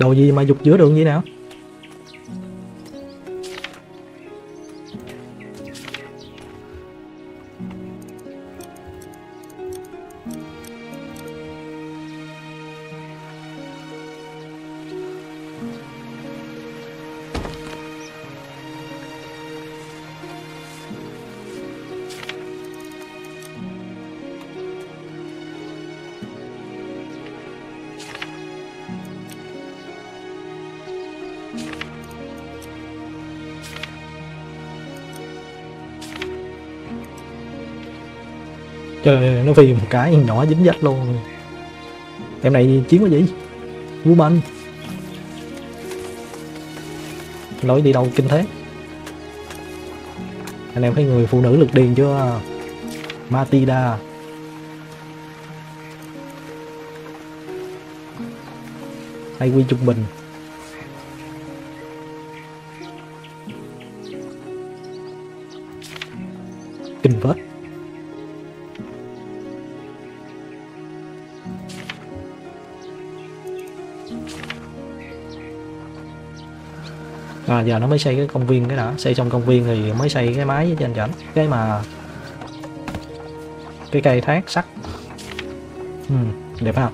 Đồ gì mà dục giữa đường vậy nào? Trời ơi, nó phi một cái nhỏ dính dách luôn. Em này chiến cái gì woman lối đi đâu kinh thế? Anh em thấy người phụ nữ lực điền chưa? Matida. Hay quy trung bình. Kinh vết à giờ nó mới xây cái công viên cái đã. Xây xong công viên thì mới xây cái máy trên chảnh. Cái mà cái cây thác sắt. Ừ, đẹp không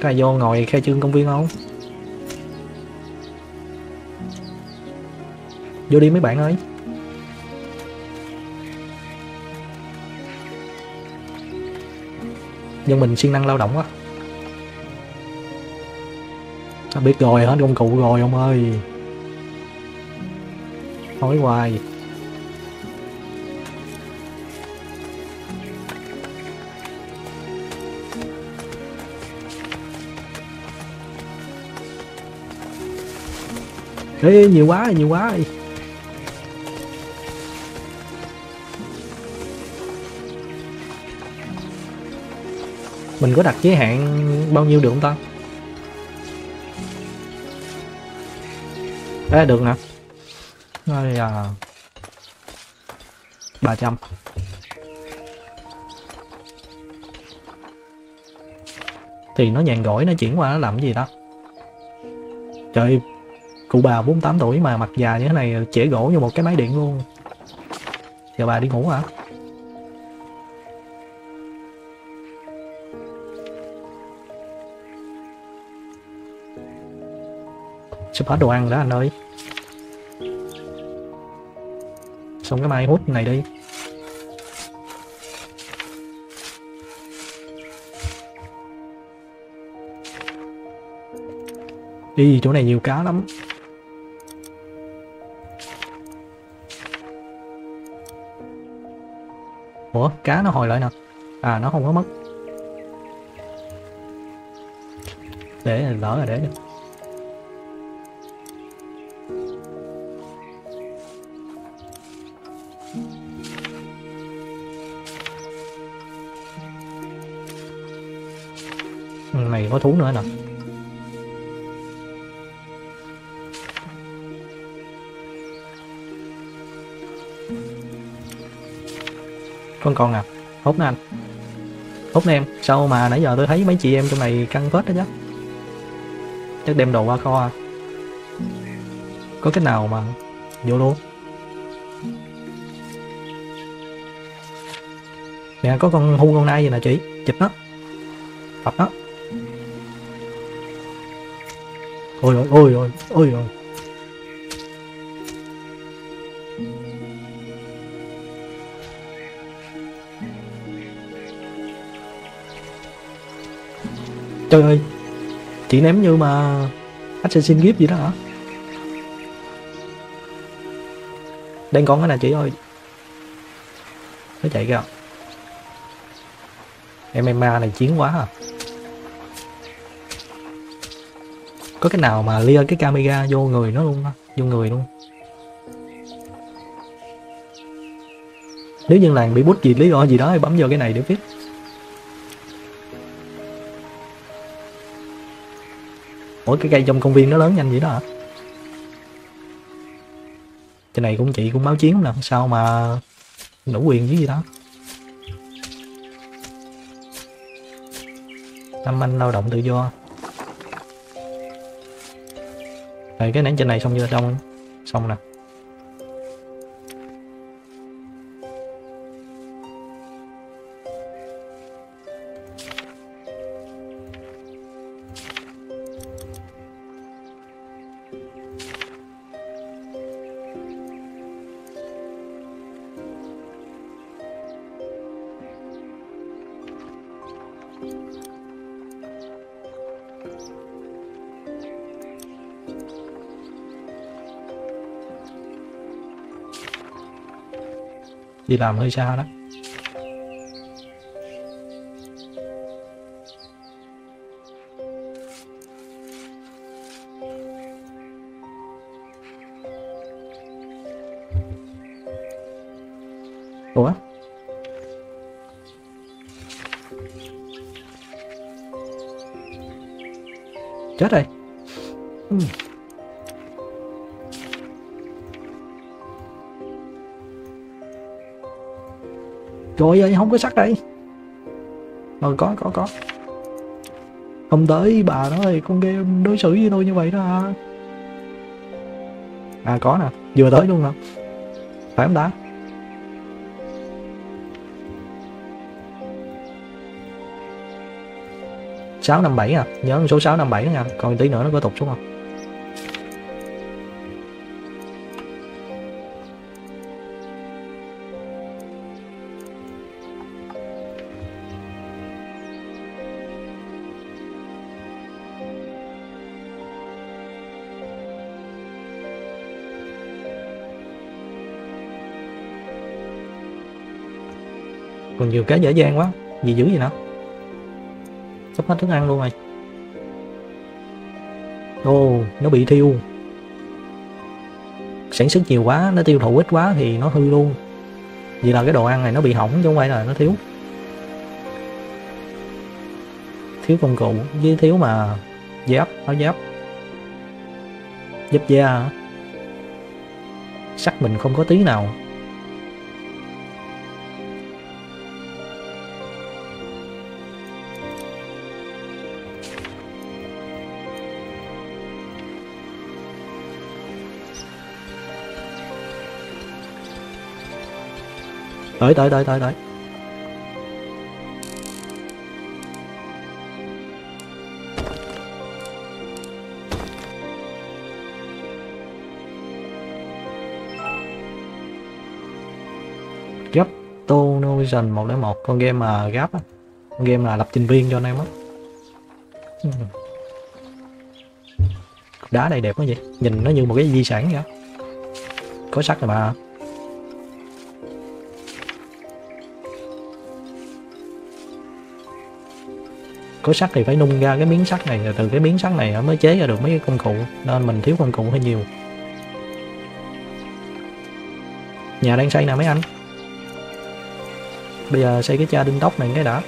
cái vô ngồi khai trương công viên không? Vô đi mấy bạn ơi. Nhưng mình siêng năng lao động quá. Ta biết rồi hết công cụ rồi ông ơi? Hỏi hoài. Ê, nhiều quá nhiều quá. Mình có đặt giới hạn bao nhiêu được không ta? Đấy được nè. Đây à 300 Thì nó nhàn gỏi nó chuyển qua nó làm cái gì đó Trời, Cụ bà 48 tuổi mà mặt già như thế này Trẻ gỗ như một cái máy điện luôn. Giờ bà đi ngủ hả? Sắp hết đồ ăn đó, anh ơi. Xong cái mai hút này đi Đi chỗ này nhiều cá lắm. Ủa, cá nó hồi lại nè. À nó không có mất. Để, lỡ là để đi. Có thú nữa nè. Con con à hốt nè anh. Hốt nè em, sao mà nãy giờ tôi thấy mấy chị em trong này căng phết đó chứ? Chắc đem đồ qua kho à. Có cái nào mà vô luôn? Nè, có con hung con nai gì nè chị? Chụp nó. Tập nó. Ôi ôi ôi ôi ôi ôi. Trời ơi, chị ném như mà assassin gift gì đó hả? Đang con cái này chị ơi? Nó chạy kìa. Ma này chiến quá à. Có cái nào mà lia cái camera vô người nó luôn vô người luôn. Nếu như làng bị bút gì, lý do gì đó thì bấm vô cái này để viết. Ủa, cái cây trong công viên nó lớn nhanh vậy đó hả? Cái này cũng chị cũng báo chiến là sao mà đủ quyền với gì đó. Năm anh lao động tự do. Rồi cái nén trên này xong chưa? Xong xong nè. đi làm hơi xa đó. Ủa? Chết rồi. Uhm. Trời ơi không có sắt đây. Rồi có có có. Không tới bà nói con game đối xử với tôi như vậy đó à, à có nè vừa tới luôn hả phải không ta? Sáu năm bảy à nhớ số sáu năm bảy nha còn tí nữa nó có tục xuống không? Nhiều cái dễ dàng quá gì dữ gì nữa. Sắp hết thức ăn luôn rồi. Ô, nó bị thiêu. Sản xuất nhiều quá nó tiêu thụ ít quá thì nó hư luôn. Vì là cái đồ ăn này nó bị hỏng chứ không phải là nó thiếu. Thiếu công cụ với thiếu mà giáp áo giáp. Giáp da. Sắt mình không có tí nào. Tới tới tới tới tới gấp Tonovision 101 con game mà gáp á. Con game là lập trình viên cho anh em á. Đá này đẹp quá vậy. Nhìn nó như một cái di sản vậy có sắt rồi mà. Có sắt thì phải nung ra cái miếng sắt này từ cái miếng sắt này mới chế ra được mấy cái công cụ. Nên mình thiếu công cụ hơi nhiều. Nhà đang xây nè mấy anh. Bây giờ xây cái cha đinh tóc này cái đã.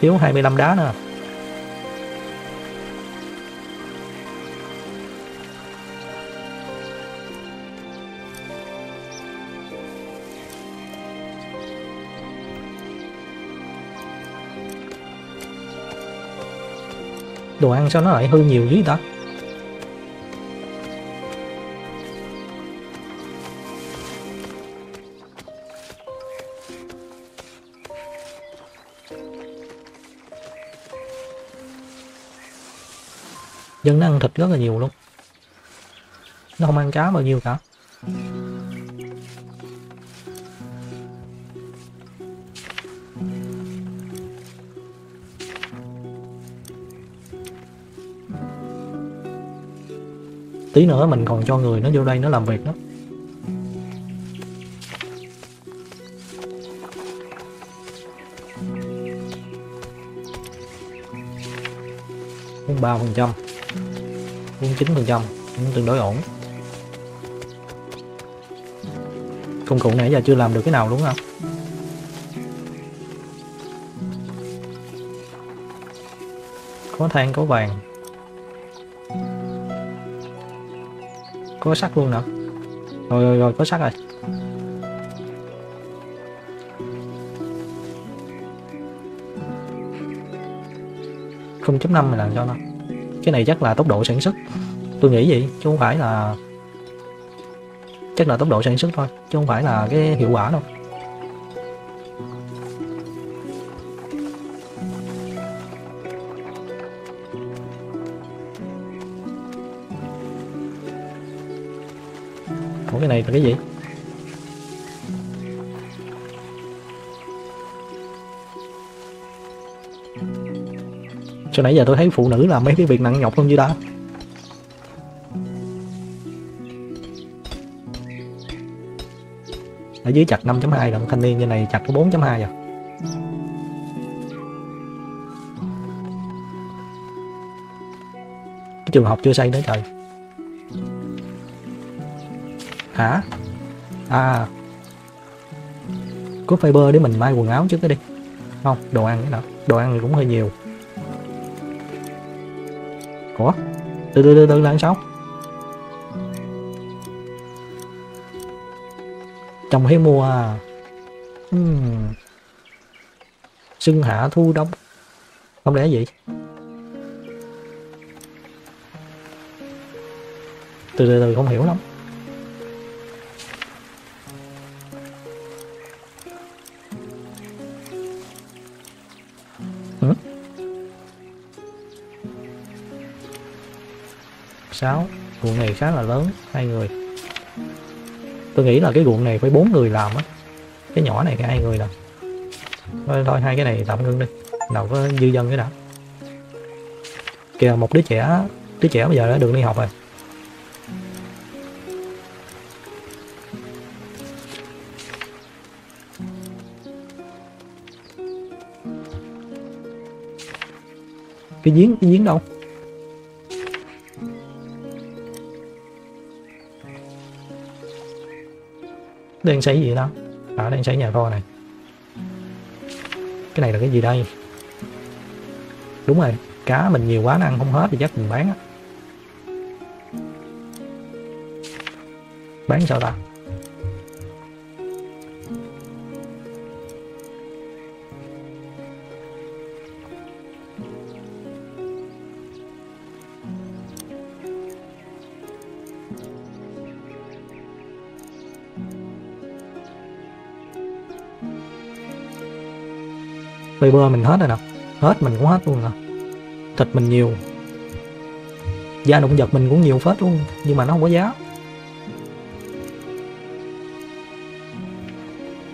Thiếu 25 đá nữa đồ ăn sao nó lại hư nhiều dữ ta dân nó ăn thịt rất là nhiều luôn. Nó không ăn cá bao nhiêu cả. Tí nữa mình còn cho người nó vô đây nó làm việc đó. Ba phần trăm chín phần trăm cũng tương đối ổn. Công cụ này giờ chưa làm được cái nào đúng không? Có than, có vàng. Có sắt luôn nữa, rồi rồi rồi có sắt rồi. không chấm năm là làm cho nó. Cái này chắc là tốc độ sản xuất. Tôi nghĩ vậy chứ không phải là chắc là tốc độ sản xuất thôi chứ không phải là cái hiệu quả đâu. Cái gì? Cho nãy giờ tôi thấy phụ nữ làm mấy cái việc nặng nhọc không như đó? Ở dưới chặt 5.2 rồi, thanh niên như này chặt có 4.2 rồi à. Cái trường học chưa xây nữa trời hả? À. Có fiber để mình may quần áo trước cái đi. Không, đồ ăn nữa nào. Đồ ăn thì cũng hơi nhiều. Ủa? Từ từ từ từ, là sao? Trồng hay mùa à? Hmm. xuân hạ thu đông? Không lẽ gì từ từ từ, không hiểu lắm. 6 ruộng này khá là lớn hai người. Tôi nghĩ là cái ruộng này phải bốn người làm á. Cái nhỏ này cái hai người làm. Thôi, thôi hai cái này tạm ngưng đi. Nào có dư dân cái đã, kìa một đứa trẻ đứa trẻ bây giờ đã được đi học rồi. Cái giếng cái giếng đâu? Đang xây gì đó. À đang xây nhà kho này. Cái này là cái gì đây? Đúng rồi, cá mình nhiều quá nó ăn không hết thì chắc mình bán á. Bán sao ta? Fiber mình hết rồi nè. Hết mình cũng hết luôn nè. Thịt mình nhiều. Da động vật mình cũng nhiều phết luôn, nhưng mà nó không có giá.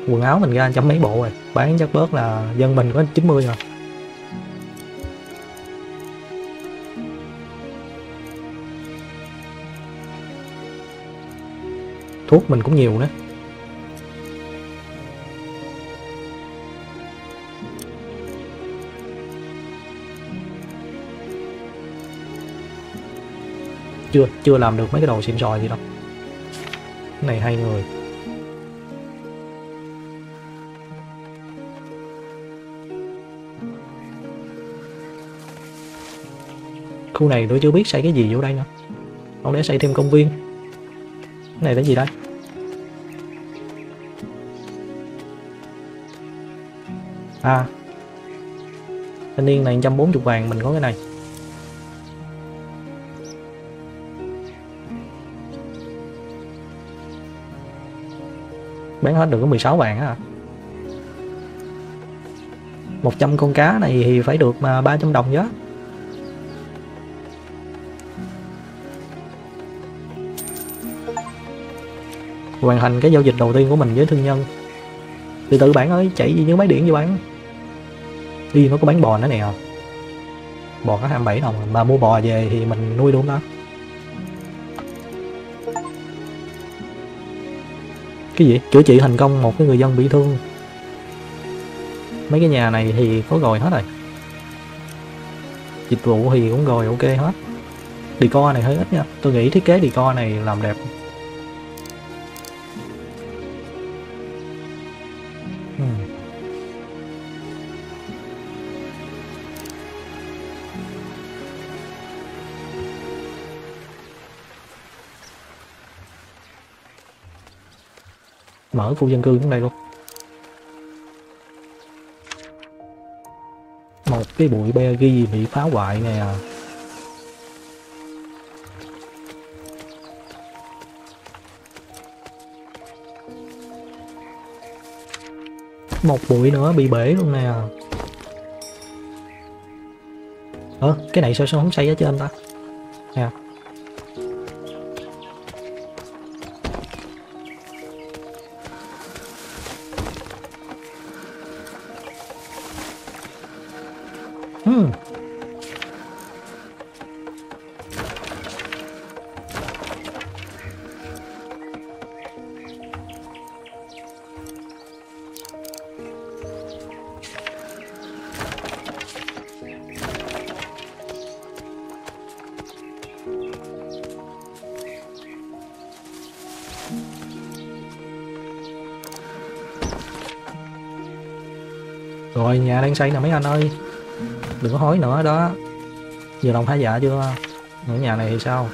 Quần áo mình ra trăm mấy bộ rồi. Bán chắc bớt là dân mình có 90 rồi. Thuốc mình cũng nhiều nữa. Chưa chưa làm được mấy cái đồ xịn sò gì đâu. Cái này hai người. Khu này tôi chưa biết xây cái gì vô đây nữa. Không để xây thêm công viên. Cái này là gì đây? À. Thanh niên này 140 vàng mình có cái này. Bán hết được có 16 vàng á 100 con cá này thì phải được mà 300 đồng chứ. Hoàn thành cái giao dịch đầu tiên của mình với thương nhân. Từ từ bạn ơi, chạy gì như máy điện vậy bạn. Đi nó có bán bò nữa nè. Bò có 27 đồng, mà mua bò về thì mình nuôi đúng đó. Cái gì? Chữa trị thành công một cái người dân bị thương. Mấy cái nhà này thì có rồi hết rồi. Dịch vụ thì cũng rồi ok hết. Decor này hơi ít nha. Tôi nghĩ thiết kế decor này làm đẹp. Ở khu dân cư xuống đây luôn. Một cái bụi be ghi bị phá hoại nè. Một bụi nữa bị bể luôn nè. Ờ cái này sao sao không xây ở trên ta? Rồi, nhà đang xây nè mấy anh ơi. Đừng có hối nữa, đó. Vừa lòng há dạ chưa? Ở nhà này thì sao?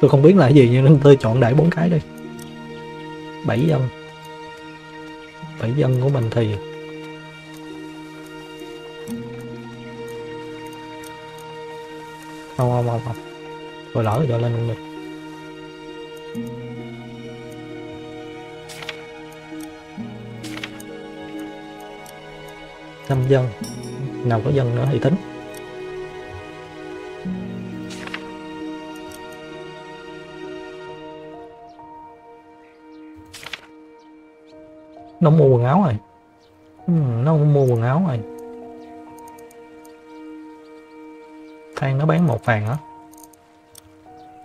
Tôi không biết là cái gì, nhưng tôi chọn đại bốn cái đi. Bảy dân. Bảy dân của mình thì không không không không rồi lỡ rồi lên luôn năm dân. Nào có dân nữa thì tính. Nó mua quần áo rồi. Vàng hả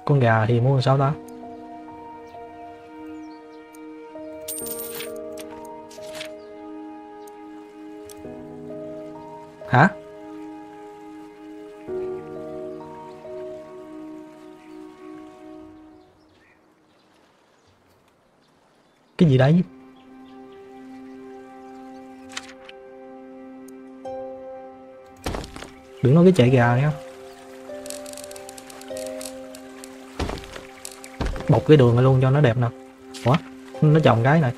con gà thì mua sao ta? Hả? Cái gì đấy? Đừng nói cái chạy gà nhá bọc cái đường luôn cho nó đẹp nè. Ủa nó trồng cái này.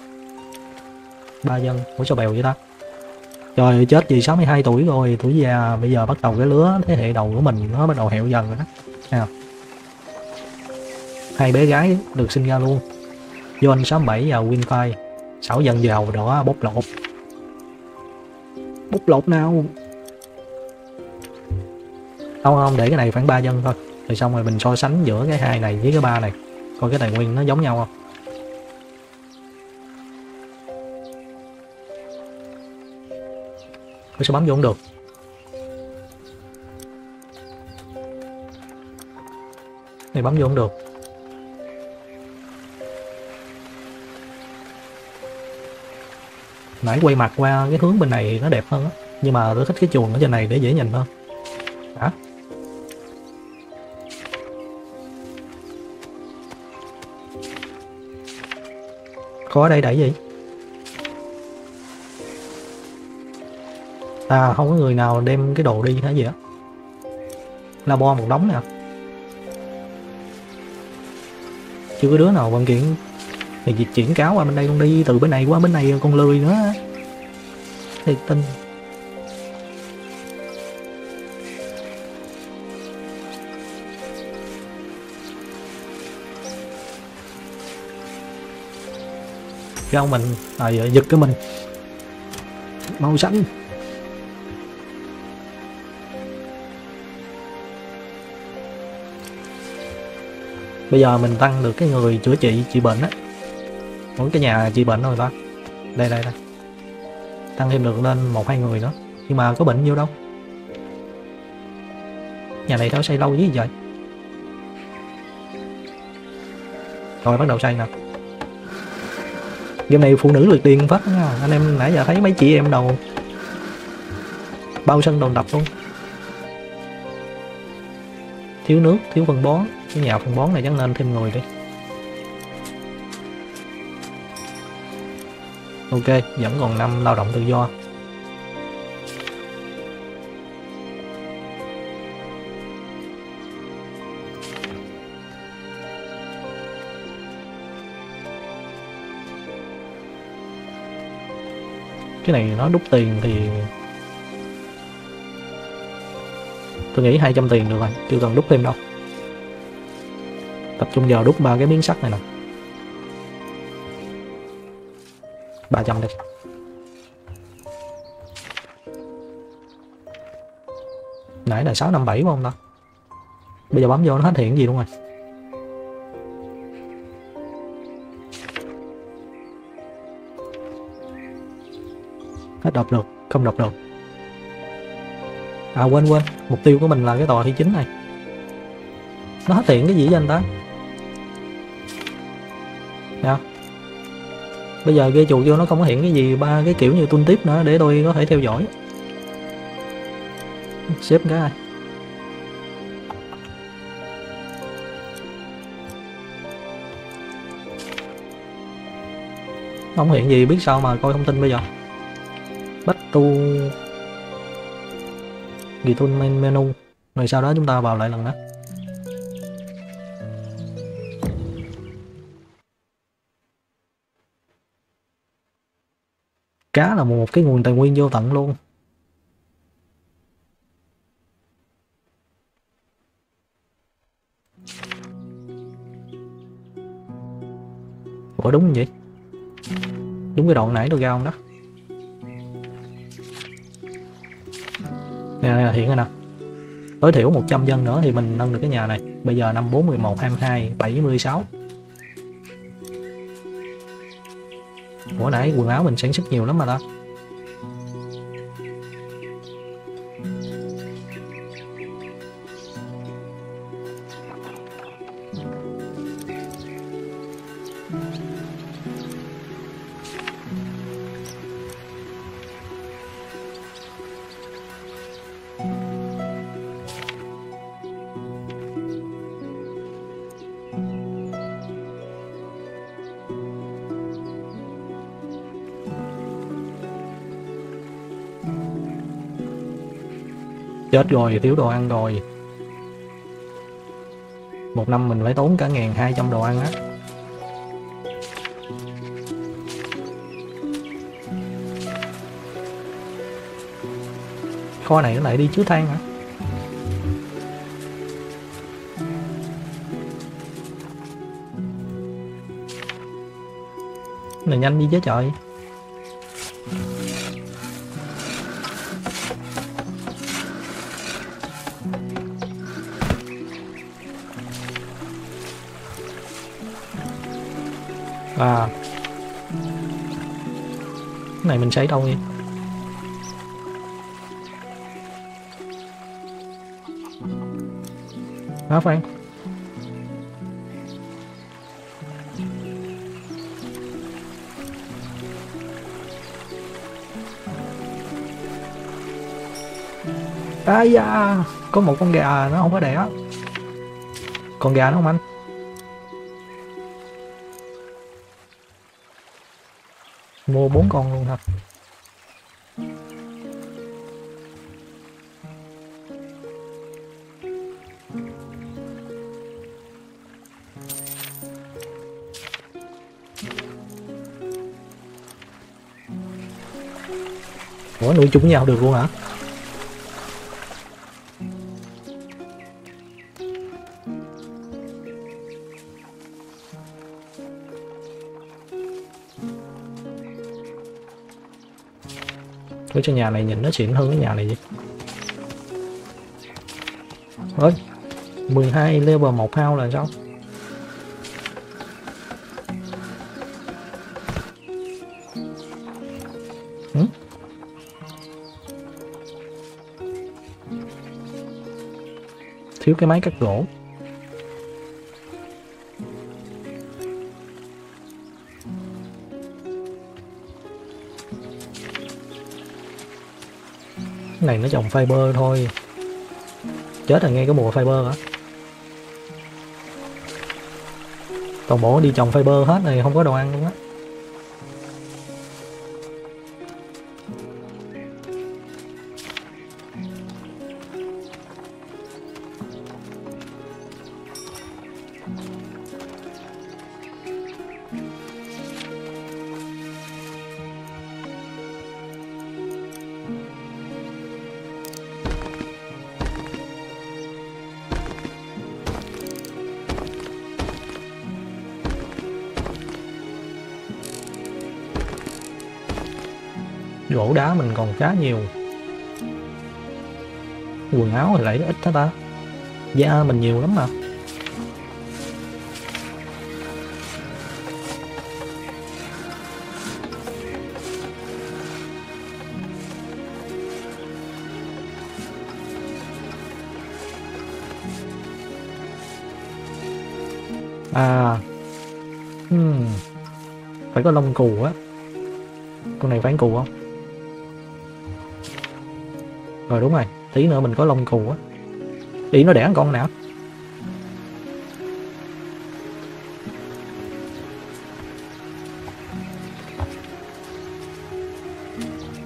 Ba dân ủa sao bèo vậy ta? Trời ơi, chết gì 62 tuổi rồi tuổi già bây giờ bắt đầu cái lứa thế hệ đầu của mình nó bắt đầu hẹo dần rồi đó. À. hai bé gái được sinh ra luôn. John 67 và Winfire sáu dân giàu đó bốc lột. Bốc lột nào? Không không để cái này khoảng ba dân thôi. Rồi xong rồi mình so sánh giữa cái hai này với cái ba này coi cái tài nguyên nó giống nhau không? Ủa sao bấm vô không được. Này bấm vô không được. Nãy quay mặt qua cái hướng bên này nó đẹp hơn á. Nhưng mà tôi thích cái chuồng ở trên này để dễ nhìn hơn. Có ở đây đẩy gì? À không có người nào đem cái đồ đi hả gì á? La bo một đống nè. Chưa có đứa nào vận kiện thì việc chuyển cáo qua bên đây con đi, từ bên này qua bên này con lười nữa. Thì tin cái ông mình à, dạ, giật cái mình. Màu xanh bây giờ mình tăng được cái người chữa trị trị bệnh á. Muốn cái nhà trị bệnh rồi ta? Đây đây đây. Tăng thêm được lên một hai người nữa. Nhưng mà có bệnh nhiêu đâu? Nhà này tao xây lâu dữ vậy? Rồi bắt đầu xây nè game này phụ nữ lượt tiền phát nha anh em nãy giờ thấy mấy chị em đầu bao sân đồn đập luôn. Thiếu nước, thiếu phân bón. Cái nhà phân bón này chắc nên thêm người đi. Ok, vẫn còn năm lao động tự do. Cái này nó đúc tiền thì tôi nghĩ 200 tiền được rồi, chưa cần đúc thêm đâu. Tập trung vào đúc ba cái miếng sắt này nè. 300 đi. Nãy là 657 phải không ta? Bây giờ bấm vô nó hết hiện gì luôn rồi. Hết đọc được, không đọc được. À quên quên. Mục tiêu của mình là cái tòa thi chính này. Nó hết tiện cái gì với anh ta? Dạ. Bây giờ ghi chuột vô nó không có hiện cái gì, ba cái kiểu như tuân tiếp nữa để tôi có thể theo dõi. xếp cái này không hiện gì, biết sao mà coi thông tin bây giờ? Tu ghi tun menu. Rồi sau đó chúng ta vào lại lần đó cá là một cái nguồn tài nguyên vô tận luôn. Ủa đúng vậy. Đúng cái đoạn nãy tôi ra không đó. Nè, nè hiện rồi nè. Tối thiểu 100 dân nữa thì mình nâng được cái nhà này. Bây giờ năm 4, 11, 22, 76 bữa nãy quần áo mình sản xuất nhiều lắm mà ta. Chết rồi, thiếu đồ ăn rồi. Một năm mình phải tốn cả ngàn hai trăm đồ ăn á. Kho này nó lại đi chứa than hả? Này nhanh đi chứ trời. À. Cái này mình cháy đâu vậy? Hả, Phan? Ai da, có một con gà nó không có đẻ. Con gà nó không anh mua bốn con luôn hả Ủa nuôi chung nhau được luôn hả? Cho nhà này nhìn nó xịn hơn cái nhà này vậy Ơi 12 level 1 hao là sao? Ừ? Thiếu cái máy cắt gỗ này nó trồng fiber thôi. Chết là ngay cái mùa fiber hả? Toàn bộ đi trồng fiber hết này, không có đồ ăn luôn á. Còn khá nhiều. Quần áo thì lại ít hết ta? Da mình nhiều lắm mà. À hmm. phải có lông cù á. Con này phải cù không? Rồi đúng rồi. Tí nữa mình có lông cù á. Đi, nó đẻ con con nào?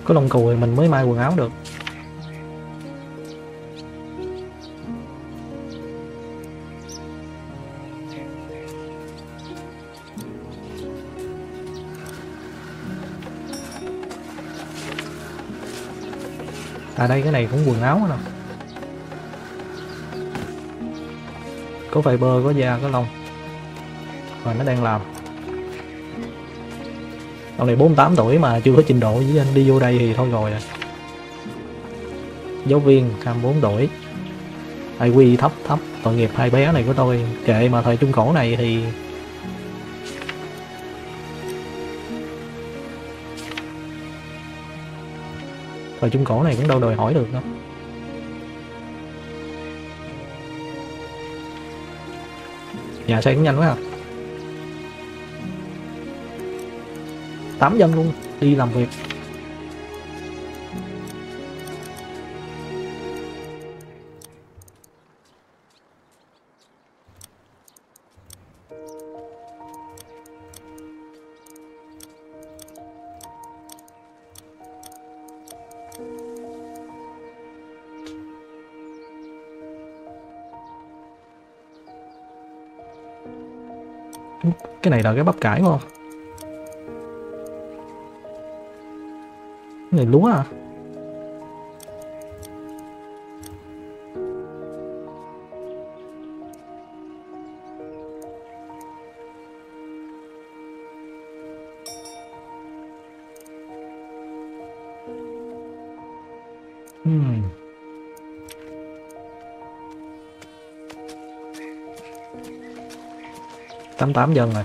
Có lông cù thì mình mới may quần áo được. À đây, cái này cũng quần áo nè. Có fiber, có da, có lông. Và nó đang làm. Ông này 48 tuổi mà chưa có trình độ với anh đi vô đây thì thôi rồi à. Giáo viên 24 tuổi. IQ thấp thấp. Tội nghiệp hai bé này của tôi. Kệ mà thời trung cổ này thì thời trung cổ này cũng đâu đòi hỏi được đâu. Dạ, Nhà xây cũng nhanh quá à. Tám dân luôn, đi làm việc. Này là cái bắp cải không? Cái này lúa à? Hmm. tám tám dần rồi.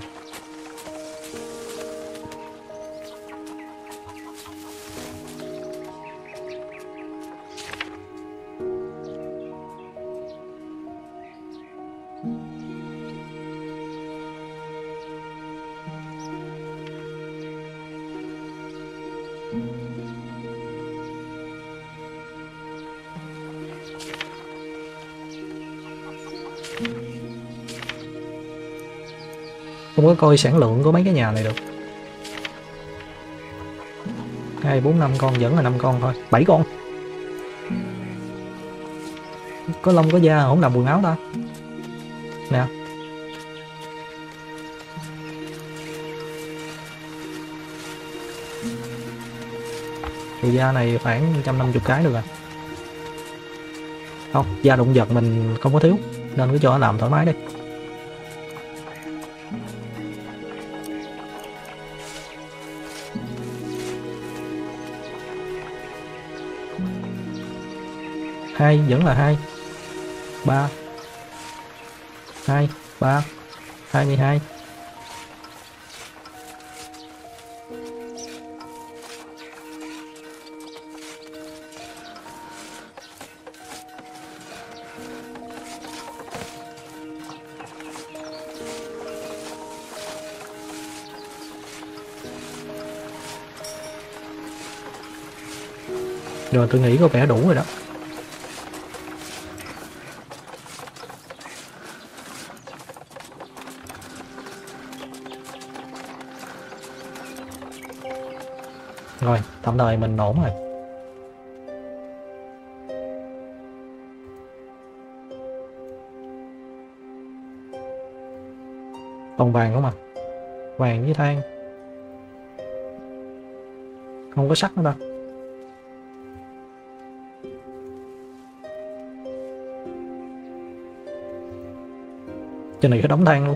Không có coi sản lượng của mấy cái nhà này được. Hai, bốn, năm con vẫn là năm con thôi. Bảy con. Có lông, có da không làm quần áo ta. Nè. Thì da này khoảng 150 cái được à không, da động vật mình không có thiếu, nên cứ cho nó làm thoải mái đi. Hai, vẫn là hai. Ba. Hai ba. Hai mươi hai. Rồi, tôi nghĩ có vẻ đủ rồi đó. Rồi, tạm thời mình ổn rồi. Còn vàng không à vàng với than. Không có sắt nữa đâu. Trên này cái đóng than luôn.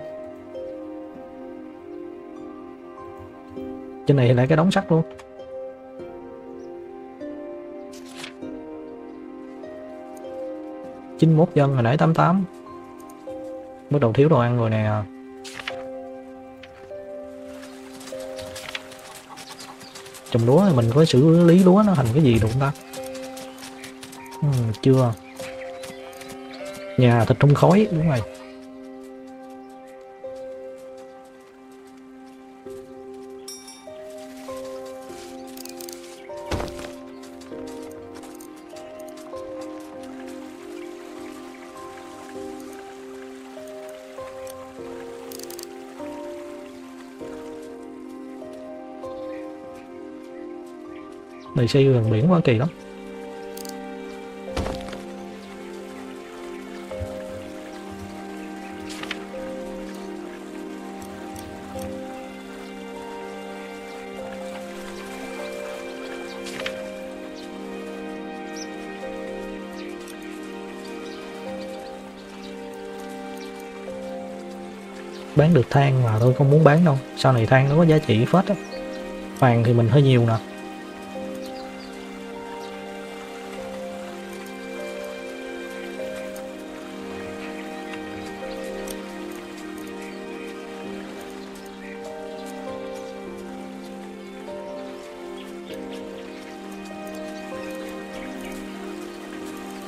Trên này lại cái đóng sắt luôn. Chín mốt dân hồi nãy tám tám. Bắt đầu thiếu đồ ăn rồi nè. Trồng lúa thì mình có xử lý lúa nó thành cái gì được không ta? Ừ, chưa. Nhà thịt trung khói đúng rồi. Này xây gần biển quá kỳ lắm. bán được than mà tôi không muốn bán đâu. Sau này than nó có giá trị phết á. Vàng thì mình hơi nhiều nè.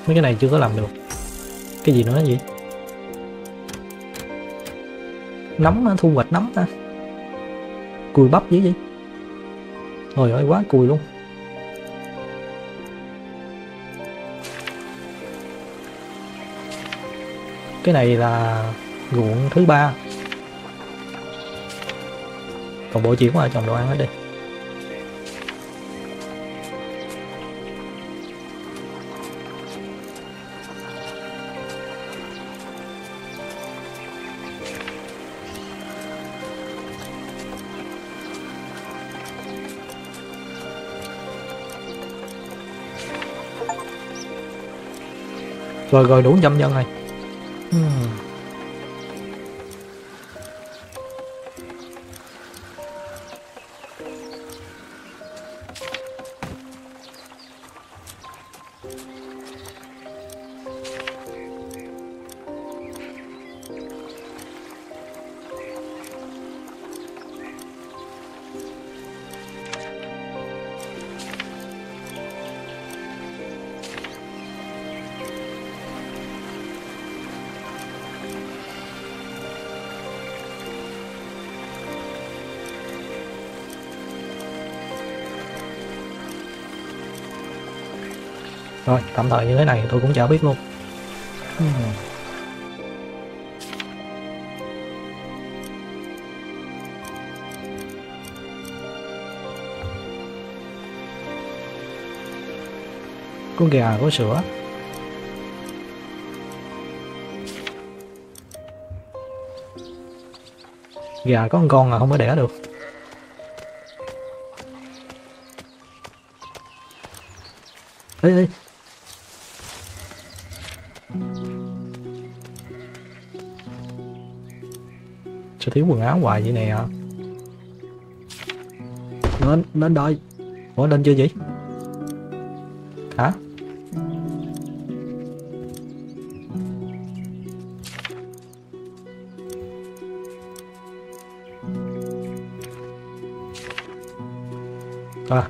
Mấy cái này chưa có làm được. Cái gì nữa gì nấm thu hoạch nấm ta. Cùi bắp dữ vậy? Trời ơi, quá cùi luôn. Cái này là ruộng thứ ba. Còn bộ chỉ có trồng đồ ăn hết đi rồi rồi đủ nhâm nhân rồi hmm. Tạm thời như thế này tôi cũng chả biết luôn. Hmm. con gà có sữa. Gà có một con là không có đẻ được. Ê ê thiếu quần áo hoài vậy nè. Lên lên đợi ủa, lên chưa vậy? Hả? À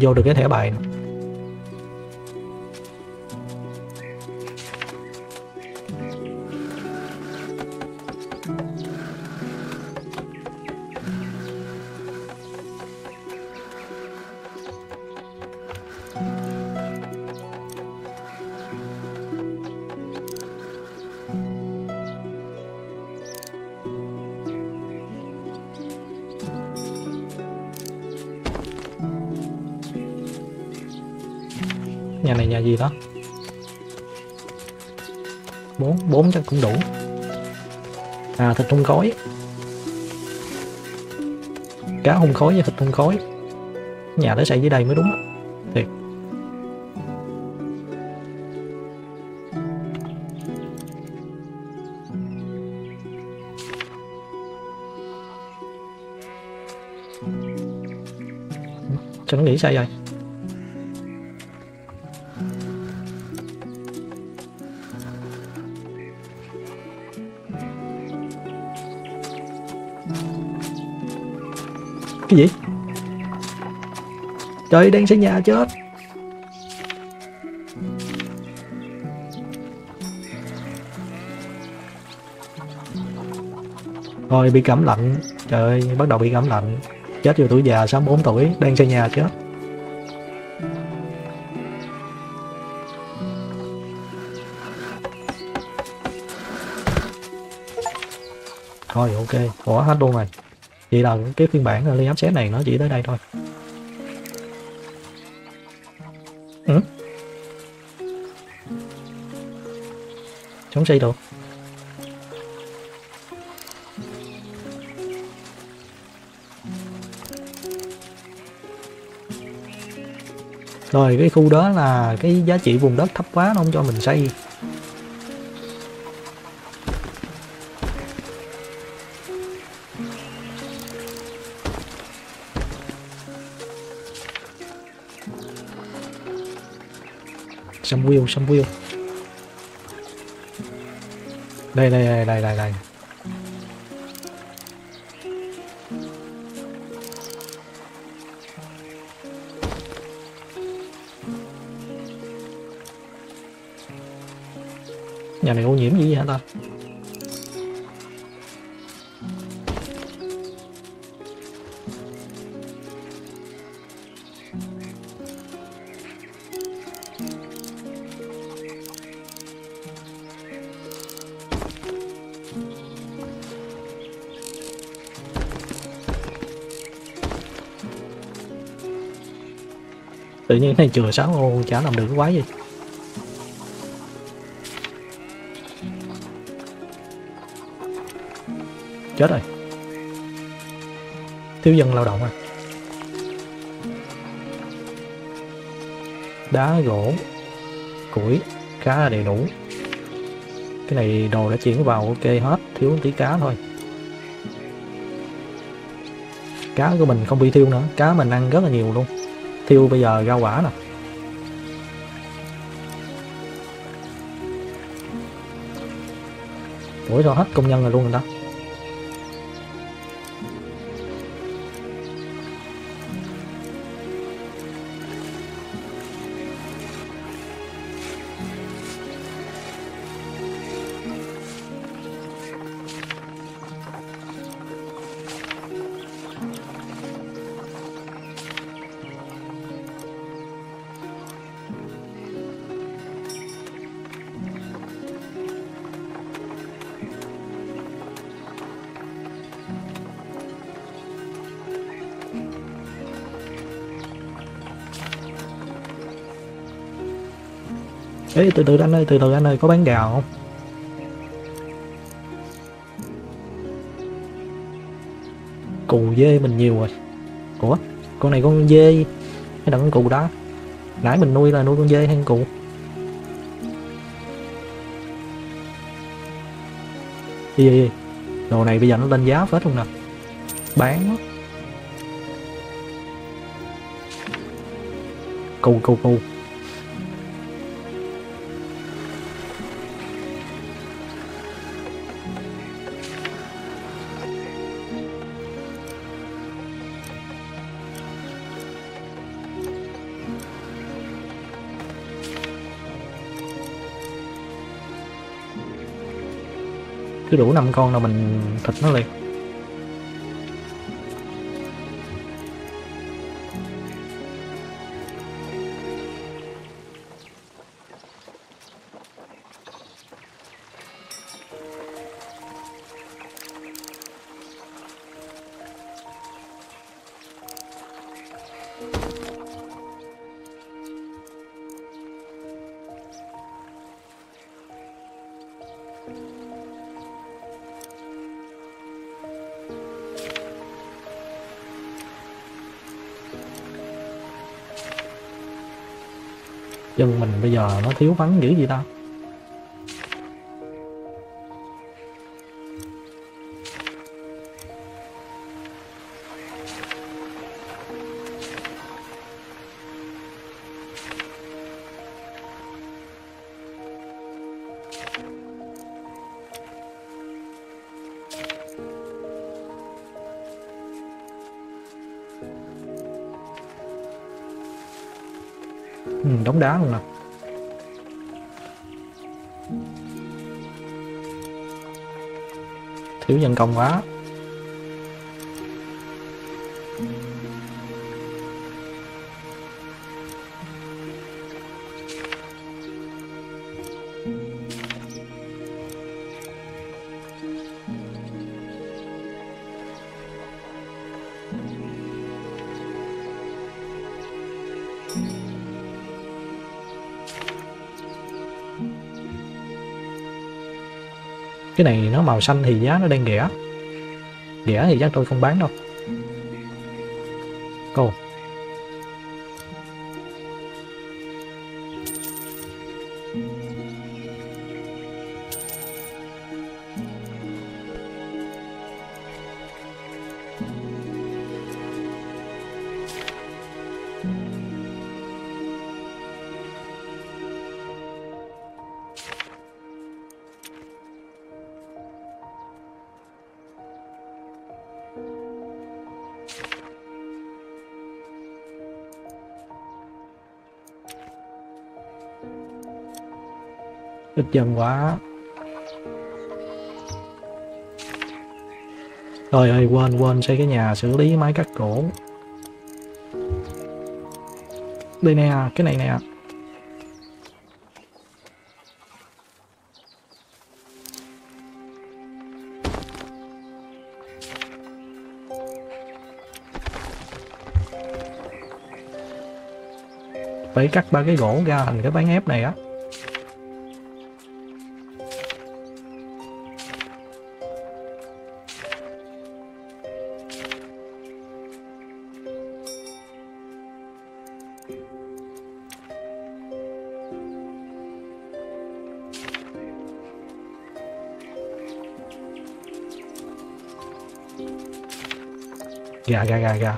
vô được cái thẻ bài này. Cũng đủ. À thịt hun khói. Cá hun khói và thịt hun khói. Nhà để xây dưới đây mới đúng. Thiệt. Cho nó nghĩ xây rồi. Trời, đang xây nhà chết. Rồi bị cảm lạnh. Trời ơi, bắt đầu bị cảm lạnh. Chết vô tuổi già 64 tuổi, đang xây nhà chết. Thôi, ok. Bỏ hết luôn rồi. Vậy là cái phiên bản liên áp xét này nó chỉ tới đây thôi. Chống xây được rồi cái khu đó là cái giá trị vùng đất thấp quá nó không cho mình xây Some wheel, some wheel. Đây đây đây đây đây đây. Nhà này ô nhiễm gì hả ta? Cái này chừa sáu ô chả làm được cái quái gì. Chết rồi. Thiếu dân lao động à. Đá, gỗ, củi, cá đầy đủ. Cái này đồ đã chuyển vào, ok hết. Thiếu tí cá thôi. Cá của mình không bị thiêu nữa. Cá mình ăn rất là nhiều luôn thiêu bây giờ rau quả nè. Ủa sao hết công nhân rồi luôn rồi đó Ê từ từ anh ơi, từ từ anh ơi, có bán gạo không? Cù dê mình nhiều rồi Ủa, con này con dê hay là con cù đó? Nãy mình nuôi là nuôi con dê hay con cù? Gì gì Đồ này bây giờ nó lên giá phết luôn nè Bán Cù cù cù cứ đủ năm con là mình thịt nó liền. Thiếu vắng dữ gì ta ừ, đá luôn nè công quá. Cái này nó màu xanh thì giá nó đang rẻ. Rẻ thì chắc tôi không bán đâu. Cô. ít dân quá. Trời ơi, quên quên, xây cái nhà xử lý máy cắt gỗ Đây nè, cái này nè. Phải cắt ba cái gỗ ra thành cái bán ép này á. Gà gà gà gà.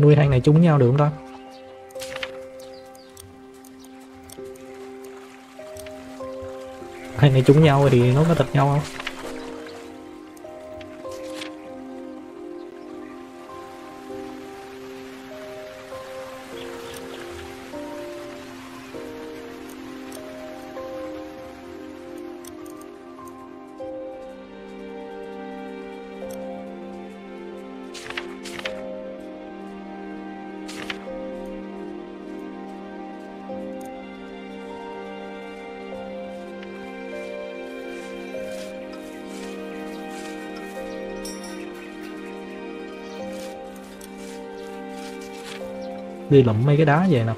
Nuôi hai này chung nhau được không ta? Này trúng nhau thì nó có thật nhau không? Đi lụm mấy cái đá về nè.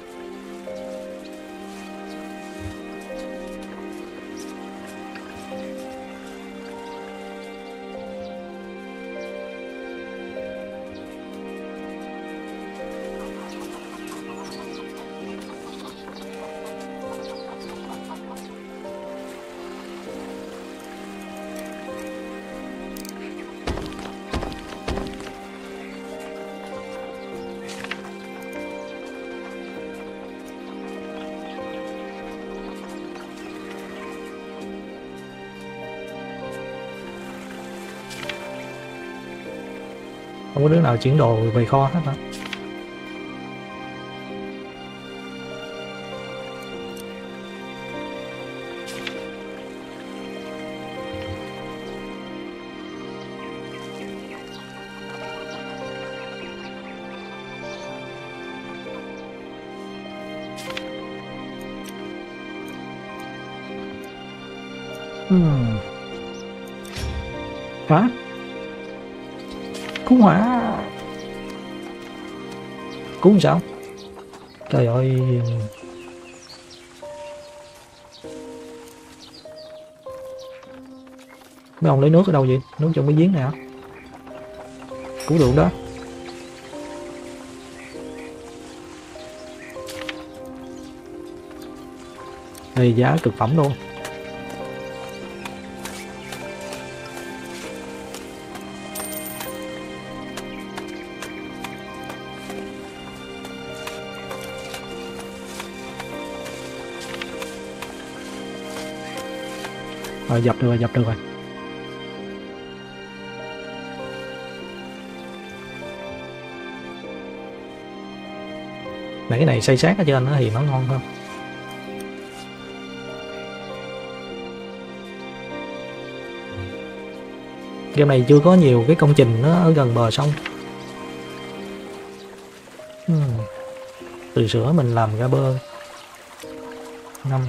Nào chuyển đồ về kho hết đó. Hmm. Hả? Cứu hỏa Cứu sao? Trời ơi Mấy ông lấy nước ở đâu vậy? Nước trong cái giếng này hả? Cứu được đó Đây giá cực phẩm luôn Rồi dập được rồi, dập được rồi. Mà cái này xây sát ở trên nó thì nó ngon hơn. Game này chưa có nhiều cái công trình nó ở gần bờ sông. Hmm. từ sữa mình làm ra bơ năm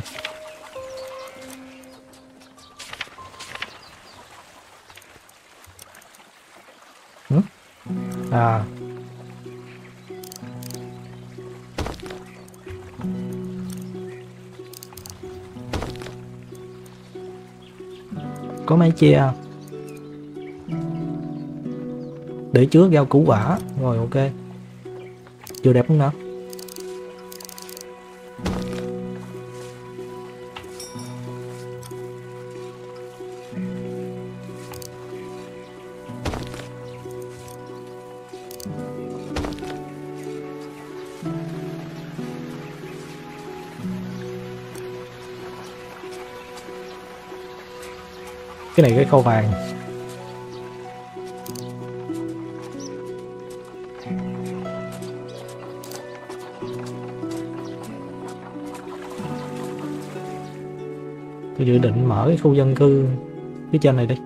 à. Có máy chia à? để trước rau củ quả. Rồi, ok. Vừa đẹp không nào? Cái này cái khâu vàng. Tôi dự định mở cái khu dân cư phía trên này đi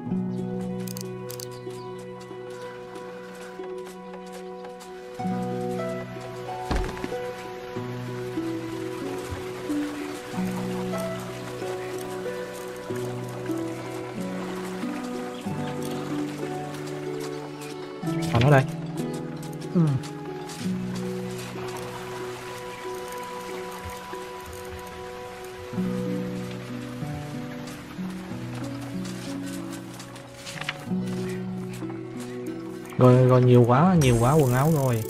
nhiều quá, quần áo rồi.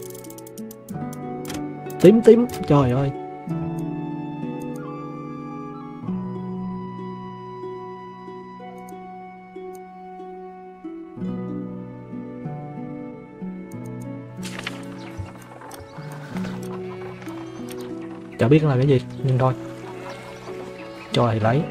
Tím tím, trời ơi. Chả biết là cái gì nhưng thôi. Cho thì lấy.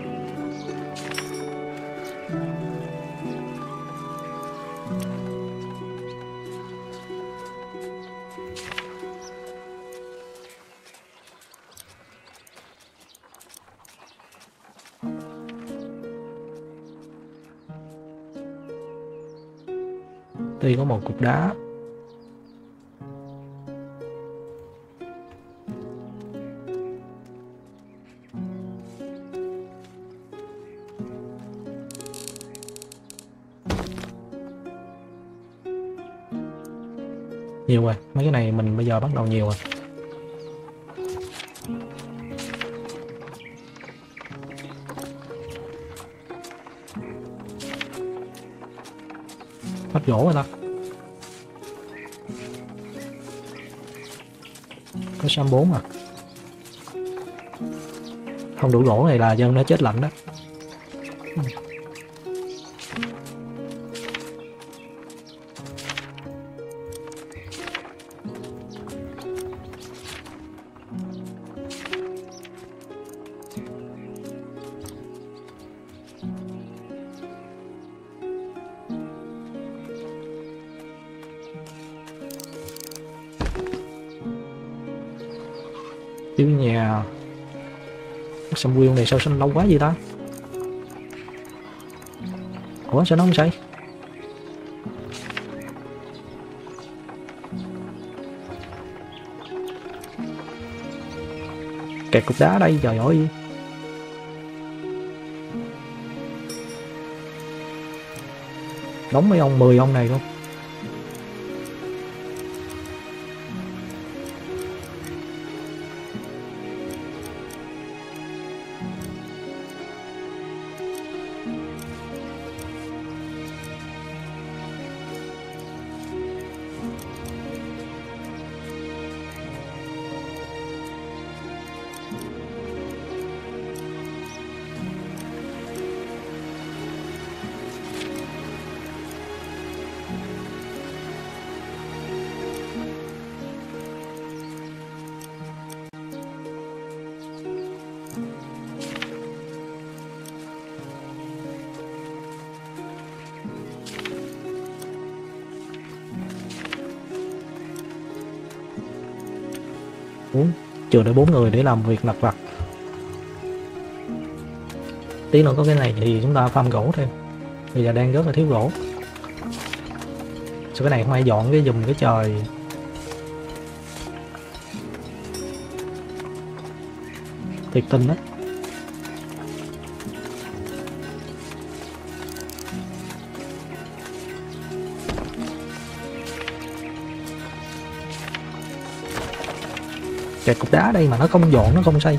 Bắt đầu nhiều rồi. Hết gỗ rồi ta. Có sam bốn à không đủ gỗ này là dân nó chết lạnh đó. Sao xanh lâu quá vậy ta? Ủa, sao nó không xây Kẹt cục đá đây, trời ơi. Đóng mấy ông 10 ông này luôn. bốn chừa lại bốn người để làm việc lặt vặt. Tí nữa có cái này thì chúng ta farm gỗ thêm. Bây giờ đang rất là thiếu gỗ. Sao cái này không ai dọn cái dùm cái trời? Thiệt tình đấy kẹt cục đá đây mà nó không dọn, nó không xây.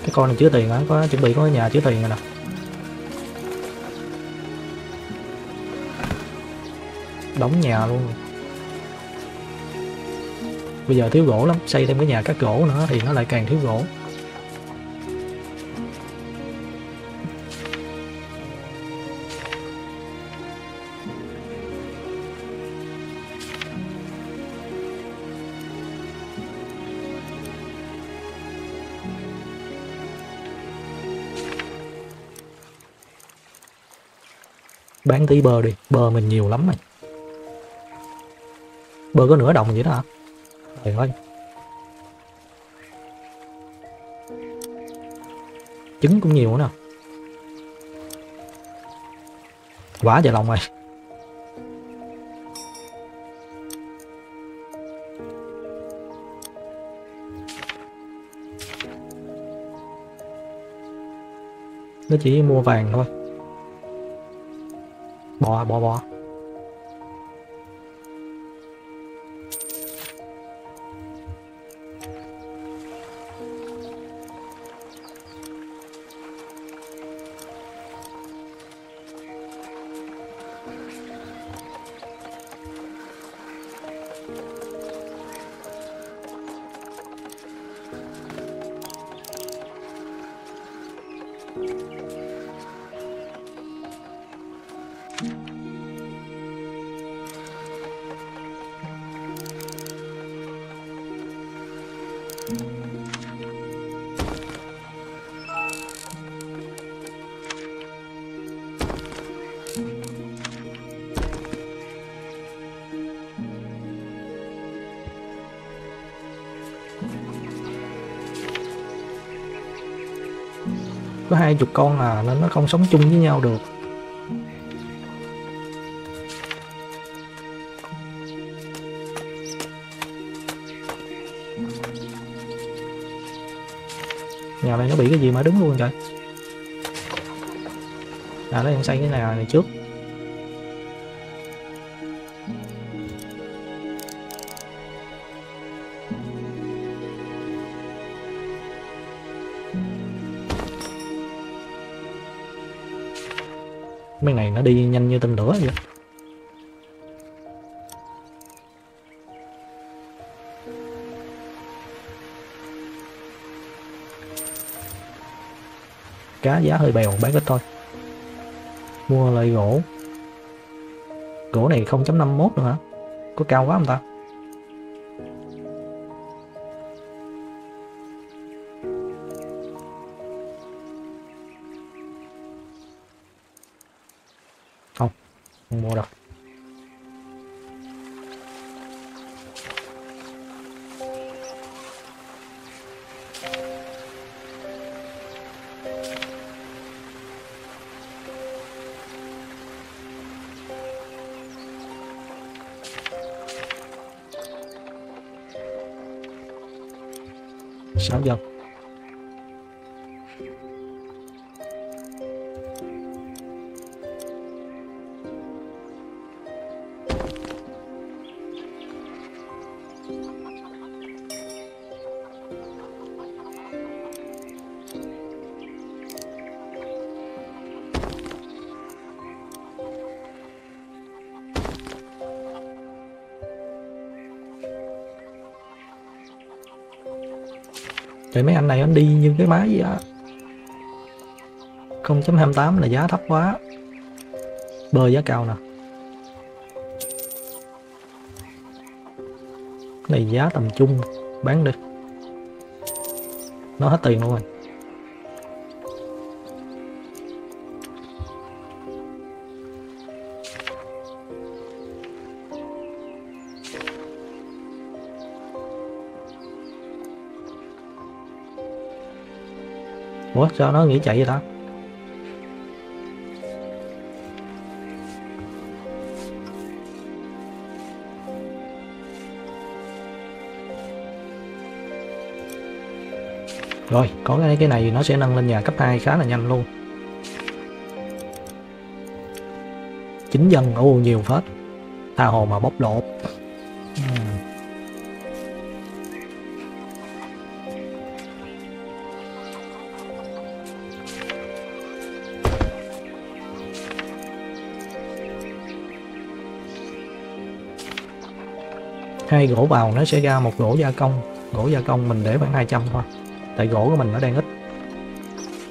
Cái con này chứa tiền á có chuẩn bị có nhà chứa tiền rồi nè. Đóng nhà luôn. Bây giờ thiếu gỗ lắm, xây thêm cái nhà cắt gỗ nữa thì nó lại càng thiếu gỗ. Bán tí bơ đi. Bơ mình nhiều lắm mày bơ có nửa đồng vậy đó hả? Trời ơi. Trứng cũng nhiều nữa nè. Quá dài lòng rồi. Nó chỉ mua vàng thôi bò bò bò có hai chục con à nên nó không sống chung với nhau được. Nhà này nó bị cái gì mà đứng luôn trời à nó đang xây cái nhà này trước. Đi nhanh như tên lửa vậy. Cá giá hơi bèo, bán ít thôi. Mua lại gỗ. Gỗ này 0.51 nữa hả? Có cao quá không ta? Không đi như cái máy vậy á 0.28 là giá thấp quá. Bơ giá cao nè. Này giá tầm trung, Bán đi. Nó hết tiền luôn rồi. ủa sao nó nghỉ chạy vậy ta Rồi, có cái cái này nó sẽ nâng lên nhà cấp 2 khá là nhanh luôn. Chính dân ô nhiều phết. Tha hồ mà bóc lột. Hai gỗ vào nó sẽ ra một gỗ gia công. Gỗ gia công mình để khoảng 200 thôi. Tại gỗ của mình nó đang ít.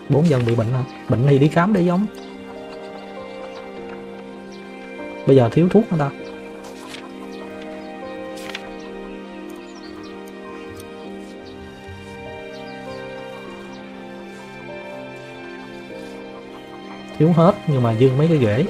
Bốn dân bị bệnh hả? Bệnh thì đi khám để giống. Bây giờ thiếu thuốc hả ta? Thiếu hết, nhưng mà dư mấy cái rễ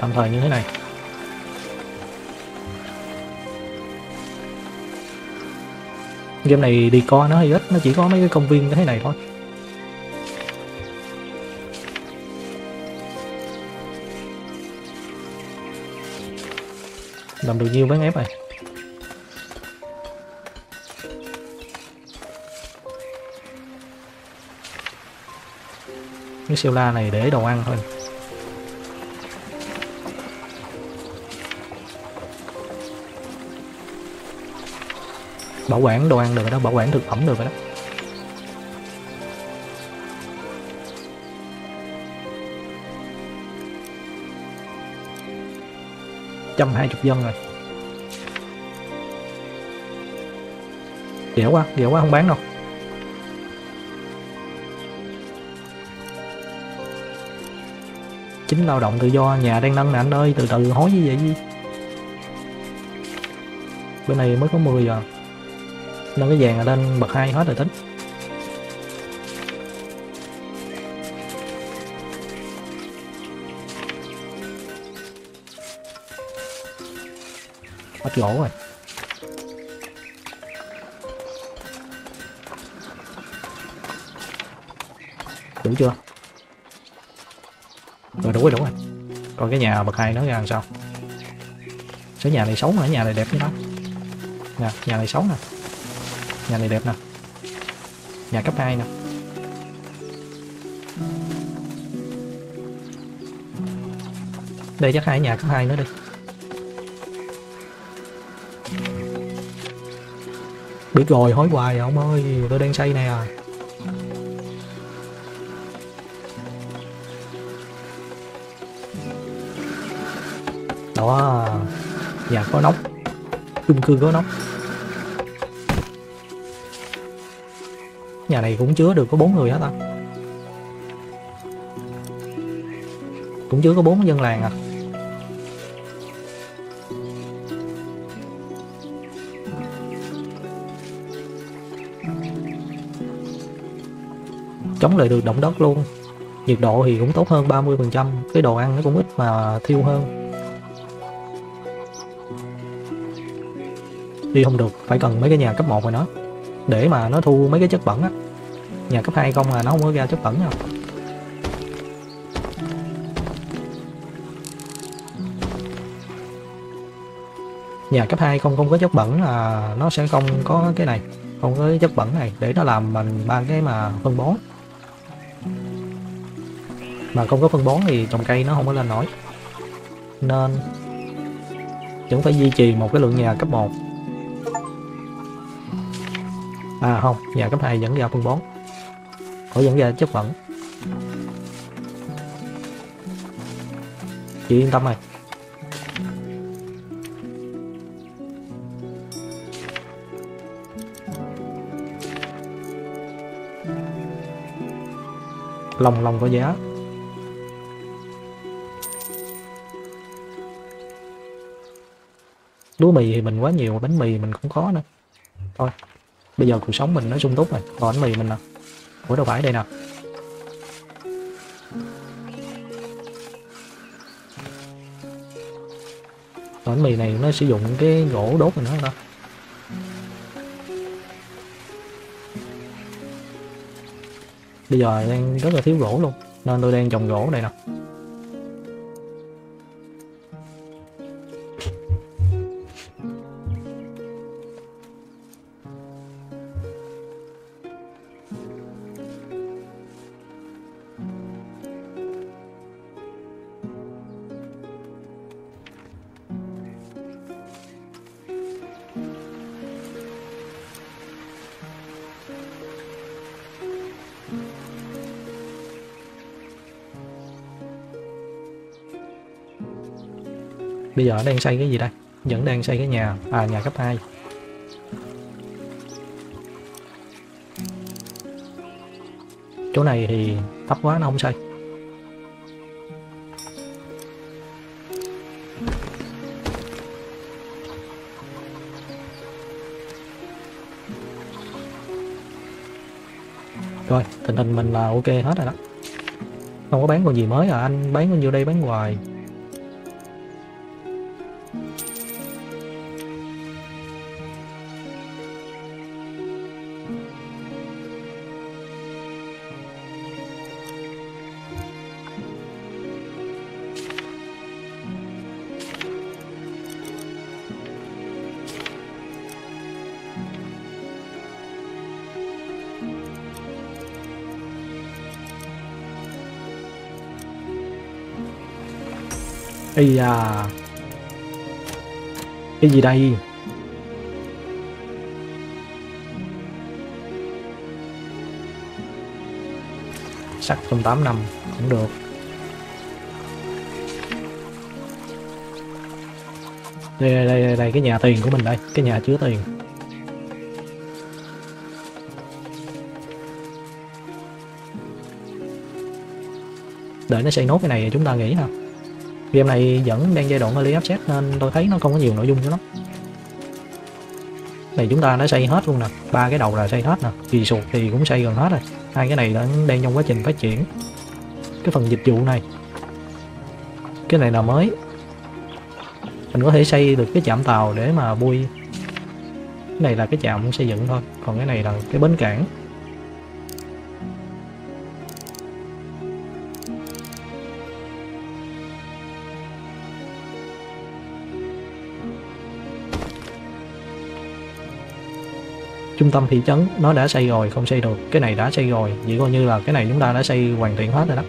tạm thời như thế này. Game này đi co nó hơi ít, nó chỉ có mấy cái công viên như thế này thôi. Làm được nhiêu mấy ép này. Cái siêu la này để đồ ăn thôi. Bảo quản đồ ăn được rồi đó, bảo quản thực phẩm được rồi đó. Trăm hai chục dân rồi. Dẻo quá dẻo quá, không bán đâu. Chính lao động tự do, nhà đang nâng nè anh ơi, từ từ, hối như vậy gì bên này mới có 10 giờ à nâng cái vàng lên bậc hai hết rồi tính. Hết gỗ rồi. Đủ chưa? Rồi, đủ rồi đủ rồi. Còn cái nhà bậc hai nó ra làm sao? Cái nhà này xấu mà nhà này đẹp chứ nó. Nè, nhà này xấu nè nhà này đẹp nè. Nhà cấp 2 nè. Đây chắc hai nhà cấp 2 nữa đi. Biết rồi, hối hoài à, ông ơi. Tôi đang xây nè. Đó, nhà có nóc. Chung cư có nóc. Nhà này cũng chứa được có bốn người hết ta cũng chứa có bốn dân làng à. Chống lại được động đất luôn. Nhiệt độ thì cũng tốt hơn 30 phần trăm. Cái đồ ăn nó cũng ít mà thiêu hơn. Đi không được, phải cần mấy cái nhà cấp 1 rồi nó để mà nó thu mấy cái chất bẩn á nhà cấp 2 không là nó không có ra chất bẩn đâu. Nhà cấp 2 không không có chất bẩn là nó sẽ không có cái này, không có chất bẩn này. Để nó làm mình ba cái mà phân bón. Mà không có phân bón thì trồng cây nó không có lên nổi. Nên vẫn phải duy trì một cái lượng nhà cấp 1 à không, nhà cấp 2 vẫn ra phân bón họ dẫn ra chất vẫn chị yên tâm rồi. Lòng lòng có giá. Lúa mì thì mình quá nhiều, bánh mì mình cũng có nữa. Thôi, bây giờ cuộc sống mình nó sung túc rồi. Còn bánh mì mình nè ủa, đâu phải đây nè. Bánh mì này nó sử dụng cái gỗ đốt rồi nữa không ta? Bây giờ đang rất là thiếu gỗ luôn, nên tôi đang trồng gỗ đây nè. Ờ, đang xây cái gì đây? Vẫn đang xây cái nhà à nhà cấp 2 chỗ này thì thấp quá, nó không xây. Rồi, tình hình mình là ok hết rồi đó. Không có bán còn gì mới à? Anh bán bao nhiêu đây, bán hoài. Ây da. Cái gì đây? Sắt trong 8 năm Cũng được. Đây, đây đây đây cái nhà tiền của mình đây Cái nhà chứa tiền. Đợi nó xây nốt cái này chúng ta nghĩ ha game này vẫn đang giai đoạn early access nên tôi thấy nó không có nhiều nội dung cho lắm. Này chúng ta đã xây hết luôn nè, ba cái đầu là xây hết nè kỳ sụt thì cũng xây gần hết rồi. Hai cái này đang đang trong quá trình phát triển. Cái phần dịch vụ này, cái này là mới. Mình có thể xây được cái chạm tàu để mà bui. Cái này là cái chạm xây dựng thôi, còn cái này là cái bến cảng. Trung tâm thị trấn, nó đã xây rồi, không xây được. Cái này đã xây rồi chỉ coi như là cái này chúng ta đã xây hoàn thiện hết rồi đó.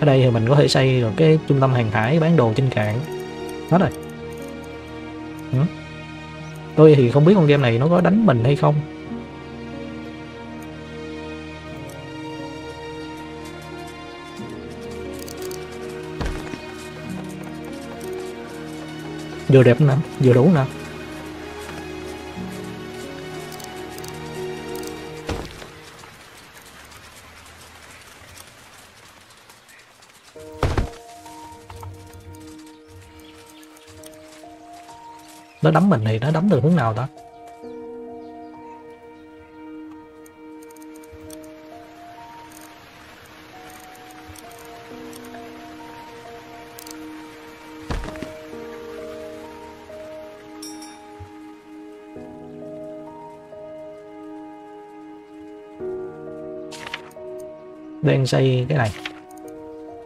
Ở đây thì mình có thể xây được cái trung tâm hàng hải bán đồ trên cạn hết rồi. Ừ. tôi thì không biết con game này nó có đánh mình hay không. Vừa đẹp nè, vừa đủ nè. Nó đấm mình thì nó đấm từ hướng nào ta? Đang xây cái này.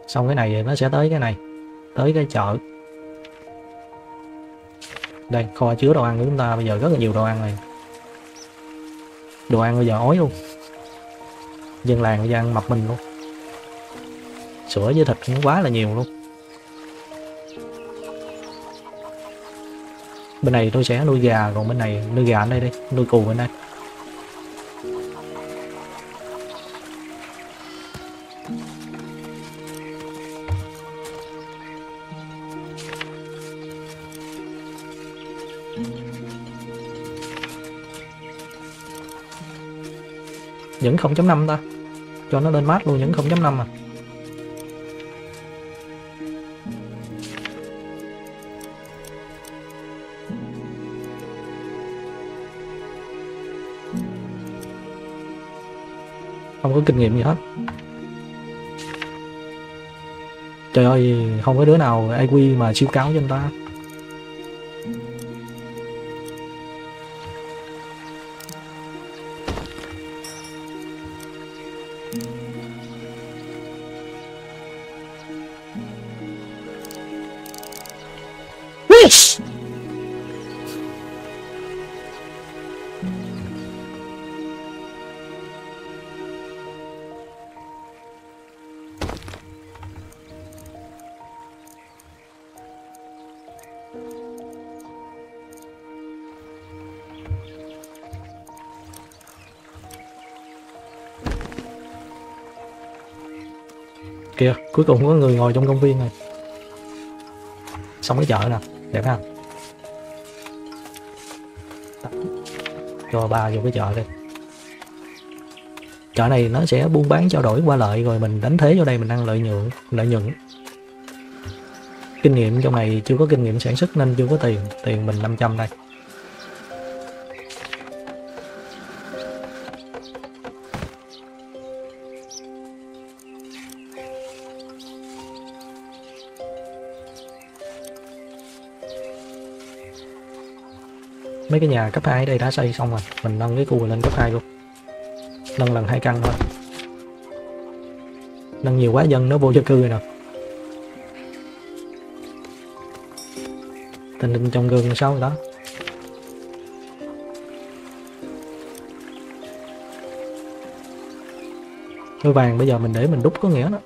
Xong cái này nó sẽ tới cái này, tới cái chợ đây, kho chứa đồ ăn của chúng ta. Bây giờ rất là nhiều đồ ăn này. Đồ ăn bây giờ ói luôn. Dân làng bây giờ ăn mập mình luôn. Sữa với thịt cũng quá là nhiều luôn. Bên này tôi sẽ nuôi gà, còn bên này nuôi gà ở đây đi, nuôi cừu bên đây. Những 0.5 ta. Cho nó lên mát luôn những 0.5 à. Không có kinh nghiệm gì hết. Trời ơi, không có đứa nào IQ mà siêu cáo cho anh ta. Cuối cùng có người ngồi trong công viên này xong cái chợ nè, đẹp ha. Cho ba vô cái chợ đây chợ này nó sẽ buôn bán trao đổi qua lợi rồi mình đánh thế vô đây mình ăn lợi nhuận lợi nhuận. Kinh nghiệm trong này chưa có kinh nghiệm sản xuất nên chưa có tiền tiền mình 500 đây. Mấy cái nhà cấp 2 ở đây đã xây xong rồi. Mình nâng cái khu này lên cấp 2 luôn. Nâng lần hai căn thôi. Nâng nhiều quá dân nó vô dân cư rồi nè. Tình hình trong gương sau đó? Cái vàng bây giờ mình để mình đúc có nghĩa đó.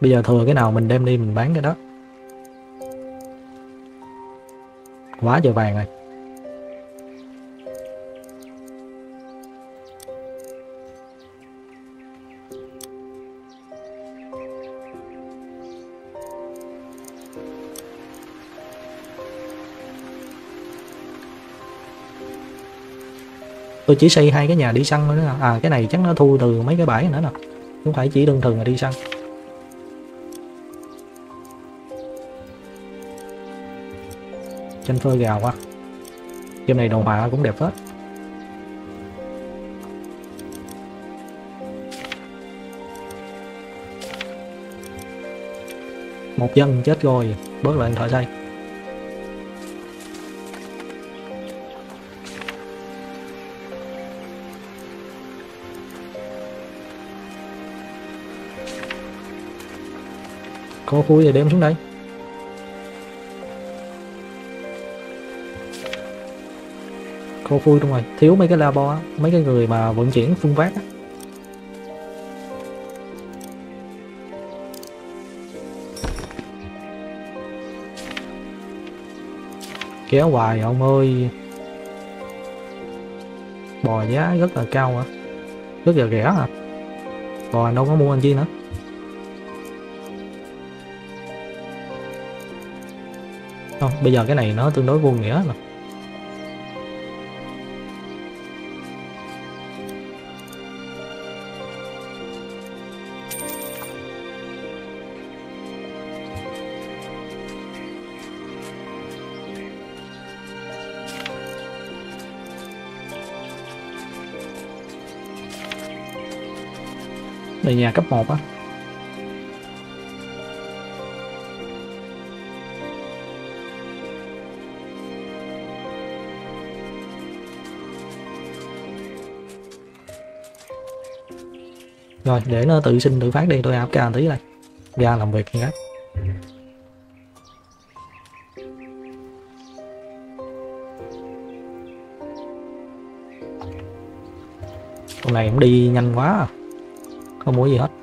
Bây giờ thừa cái nào mình đem đi, mình bán cái đó. Quá trời vàng rồi. Tôi chỉ xây hai cái nhà đi săn thôi đó. À cái này chắc nó thu từ mấy cái bãi nữa nè. Không phải chỉ đơn thuần là đi săn. Chân phơi gào quá. Game này đồ họa cũng đẹp hết một dân chết rồi, bớt lại điện thoại xây có khui thì đem xuống đây? Khô phui luôn rồi thiếu mấy cái labo á, mấy cái người mà vận chuyển phương vác á. Kéo hoài ông ơi. Bò giá rất là cao hả? Rất là rẻ hả? Bò đâu có mua anh chi nữa. Không, bây giờ cái này nó tương đối vô nghĩa rồi về nhà cấp 1 á. Rồi, để nó tự sinh tự phát đi, tôi áp ca tí đây ra làm việc cái con này cũng đi nhanh quá à không có gì hết.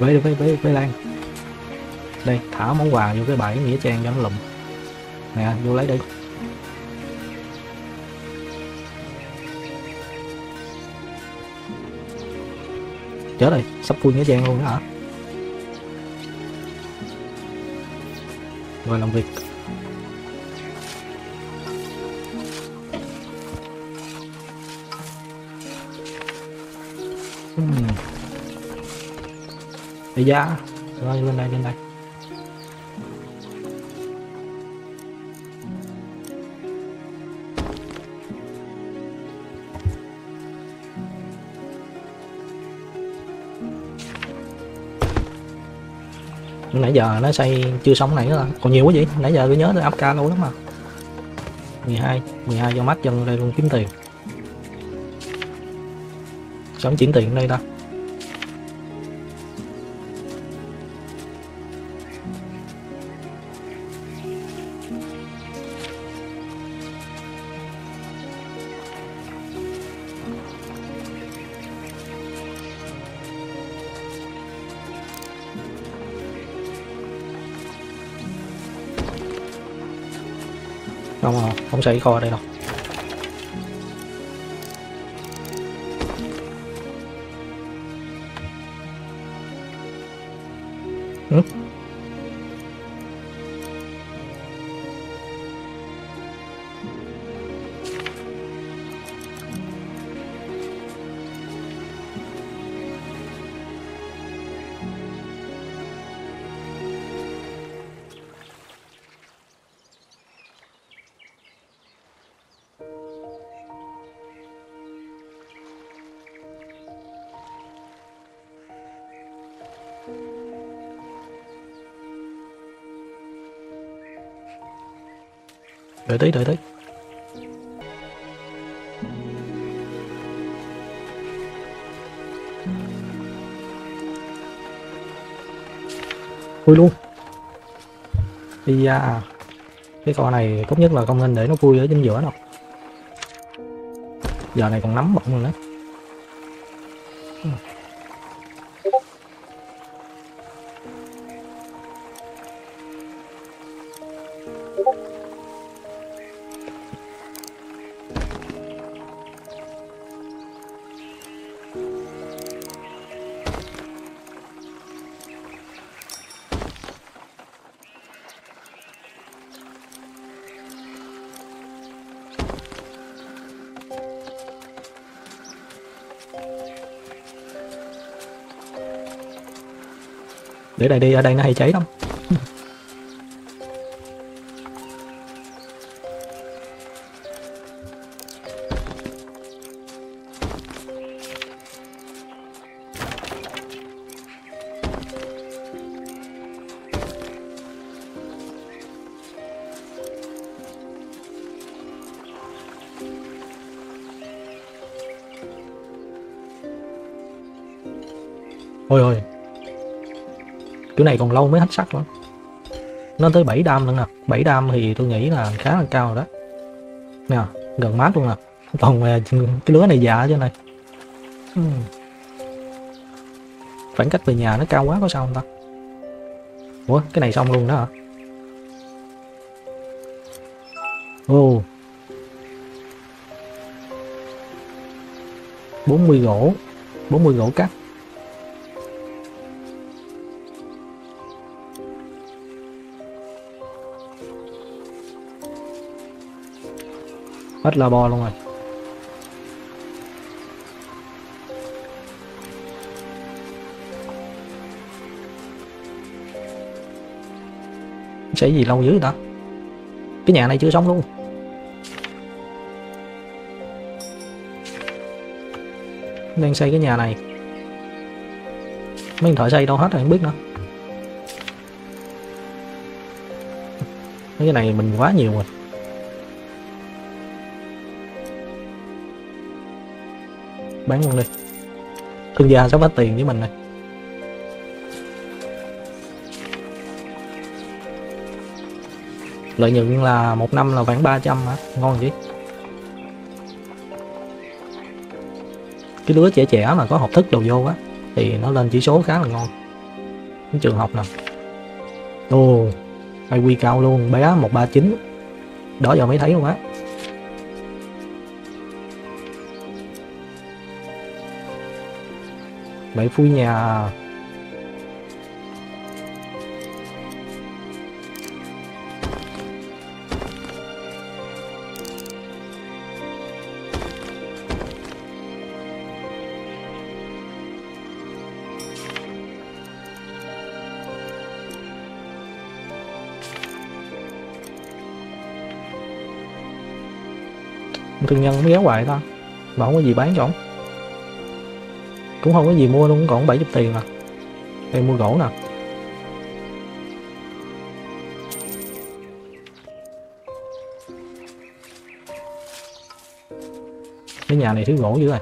Với với với với lan. Đây, thả món quà vô cái bãi nghĩa trang cho nó lụm. Nè, vô lấy đi. Chết rồi, sắp full nghĩa trang luôn đó hả? Rồi làm việc. Ây da Rồi, lên đây lên đây. Nãy giờ nó xây chưa xong này nữa à? còn nhiều quá vậy? Nãy giờ tôi nhớ tôi áp ca lâu lắm mà. 12 12 cho mắt chân đây luôn kiếm tiền. Sống chuyển tiền đây ta. Không không không kho ở đây đâu. Đợi tí đợi tí. Vui luôn. Đi ra cái con này tốt nhất là không nên để nó vui ở chính giữa đâu. Giờ này còn nắm bọng rồi đó để đây đi ở đây nó hay cháy lắm. Này còn lâu mới hết sắc lắm nó tới 7 đam nữa nè 7 đam thì tôi nghĩ là khá là cao rồi đó. Nè gần mát luôn nè toàn à, cái lứa này già chứ này. Hmm. khoảng cách về nhà nó cao quá có sao không ta? Ủa cái này xong luôn đó hả? Ô. Oh. 40 gỗ. 40 gỗ cắt hết là bò luôn rồi. Xây gì lâu dữ ta? Cái nhà này chưa xong luôn. Đang xây cái nhà này. Mấy thợ xây đâu hết rồi, không biết nữa. Cái này mình quá nhiều rồi. Bán luôn đi. Thương gia sắp hết tiền với mình này lợi nhuận là một năm là khoảng 300 hả? Ngon chứ cái đứa trẻ trẻ mà có học thức đầu vô á, thì nó lên chỉ số khá là ngon. Cái trường học nè. Ồ IQ cao luôn, bé 139 đó giờ mới thấy luôn á. Bảy phui nhà. Thương nhân mới ghé hoài ta. Mà không có gì bán cho ổng cũng không có gì mua luôn còn 70 tiền à đây mua gỗ nè. Cái nhà này thiếu gỗ dữ rồi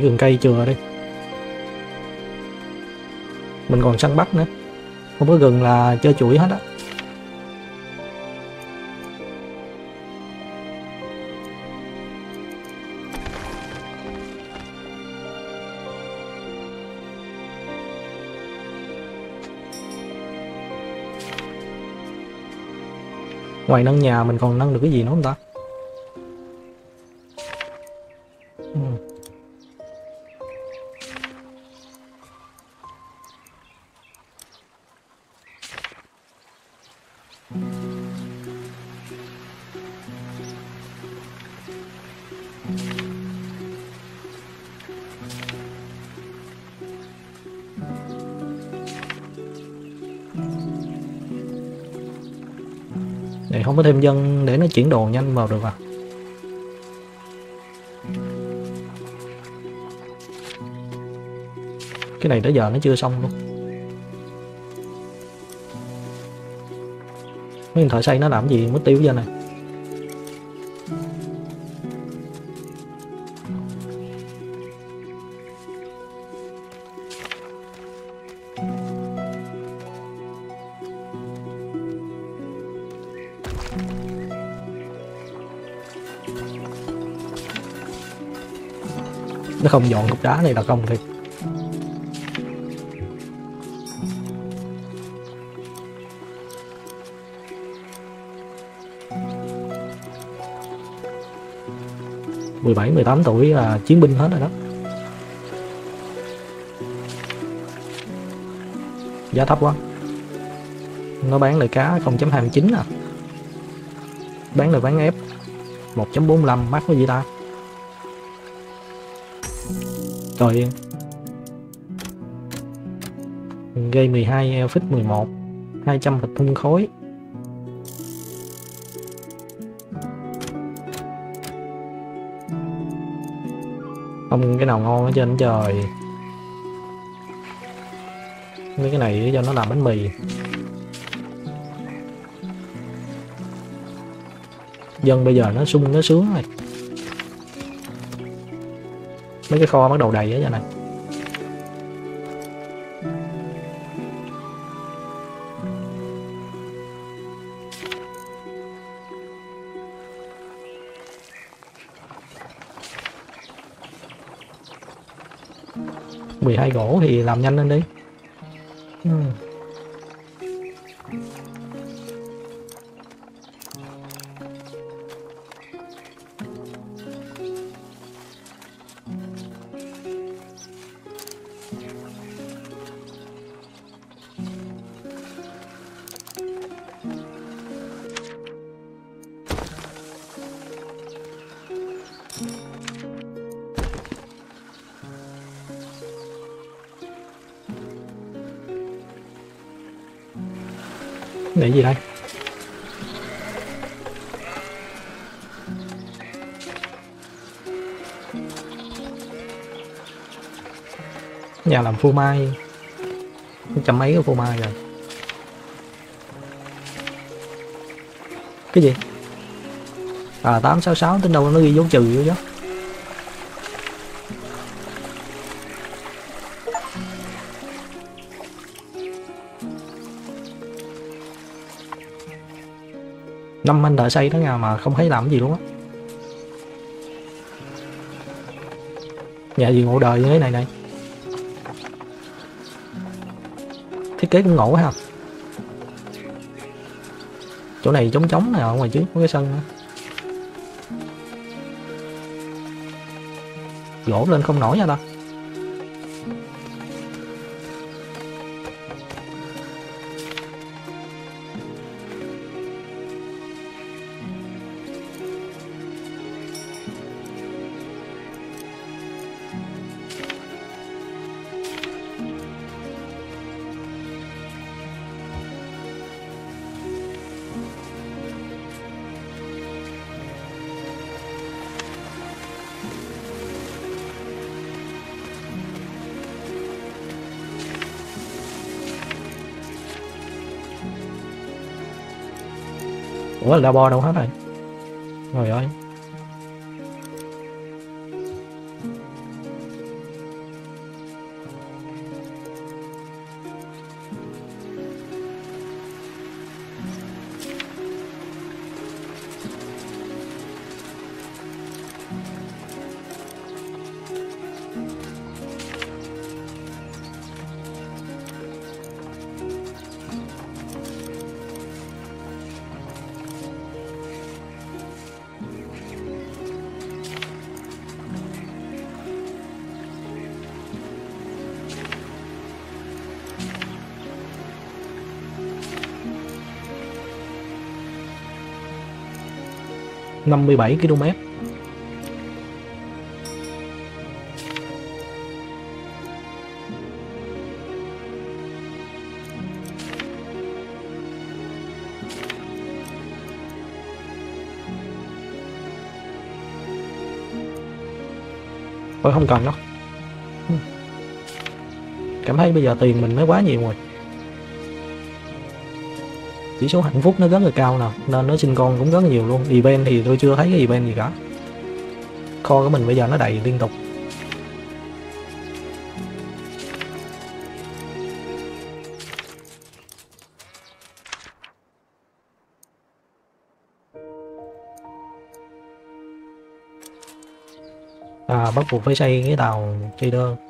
gừng cây chừa đi. Mình còn săn bắt nữa. Không có gừng là chơi chuỗi hết á. Ngoài nâng nhà mình còn nâng được cái gì nữa không ta? Có thêm dân để nó chuyển đồ nhanh vào được à? Cái này tới giờ nó chưa xong luôn. Mấy thợ xây nó làm gì mất tiêu giờ này? Không dọn cục đá này là không thiệt mười bảy, mười tám tuổi là chiến binh hết rồi đó. Giá thấp quá. Nó bán lời cá 0.29 à. Bán lời bán ép 1.45 mắc cái gì ta? Trời Gây 12 Elfix 11 200 thịt thun khối Không cái nào ngon ở trên trời. Mấy cái này cho nó làm bánh mì. Dân bây giờ nó sung, nó sướng rồi mấy cái kho bắt đầu đầy á giờ này 12 gỗ thì làm nhanh lên đi. Phô mai. Trăm mấy cái phô mai rồi. Cái gì? À tám sáu sáu, tính đâu nó ghi dấu trừ vô chứ. Năm anh đợi xây đó nha mà không thấy làm gì luôn á. Nhà gì ngộ đời như thế này này? Thiết kế cũng ngộ ha. Chỗ này trống trống này ở ngoài trước, có cái sân nữa gỗ lên không nổi nha ta. Ủa labo đâu hết rồi? Rồi ơi. Năm mươi bảy km. Thôi không cần đâu. Cảm thấy bây giờ tiền mình mới quá nhiều rồi chỉ số hạnh phúc nó rất là cao nè nên nó sinh con cũng rất là nhiều luôn. Event thì tôi chưa thấy cái event gì cả. Kho của mình bây giờ nó đầy liên tục. À bắt buộc phải xây cái tàu trader.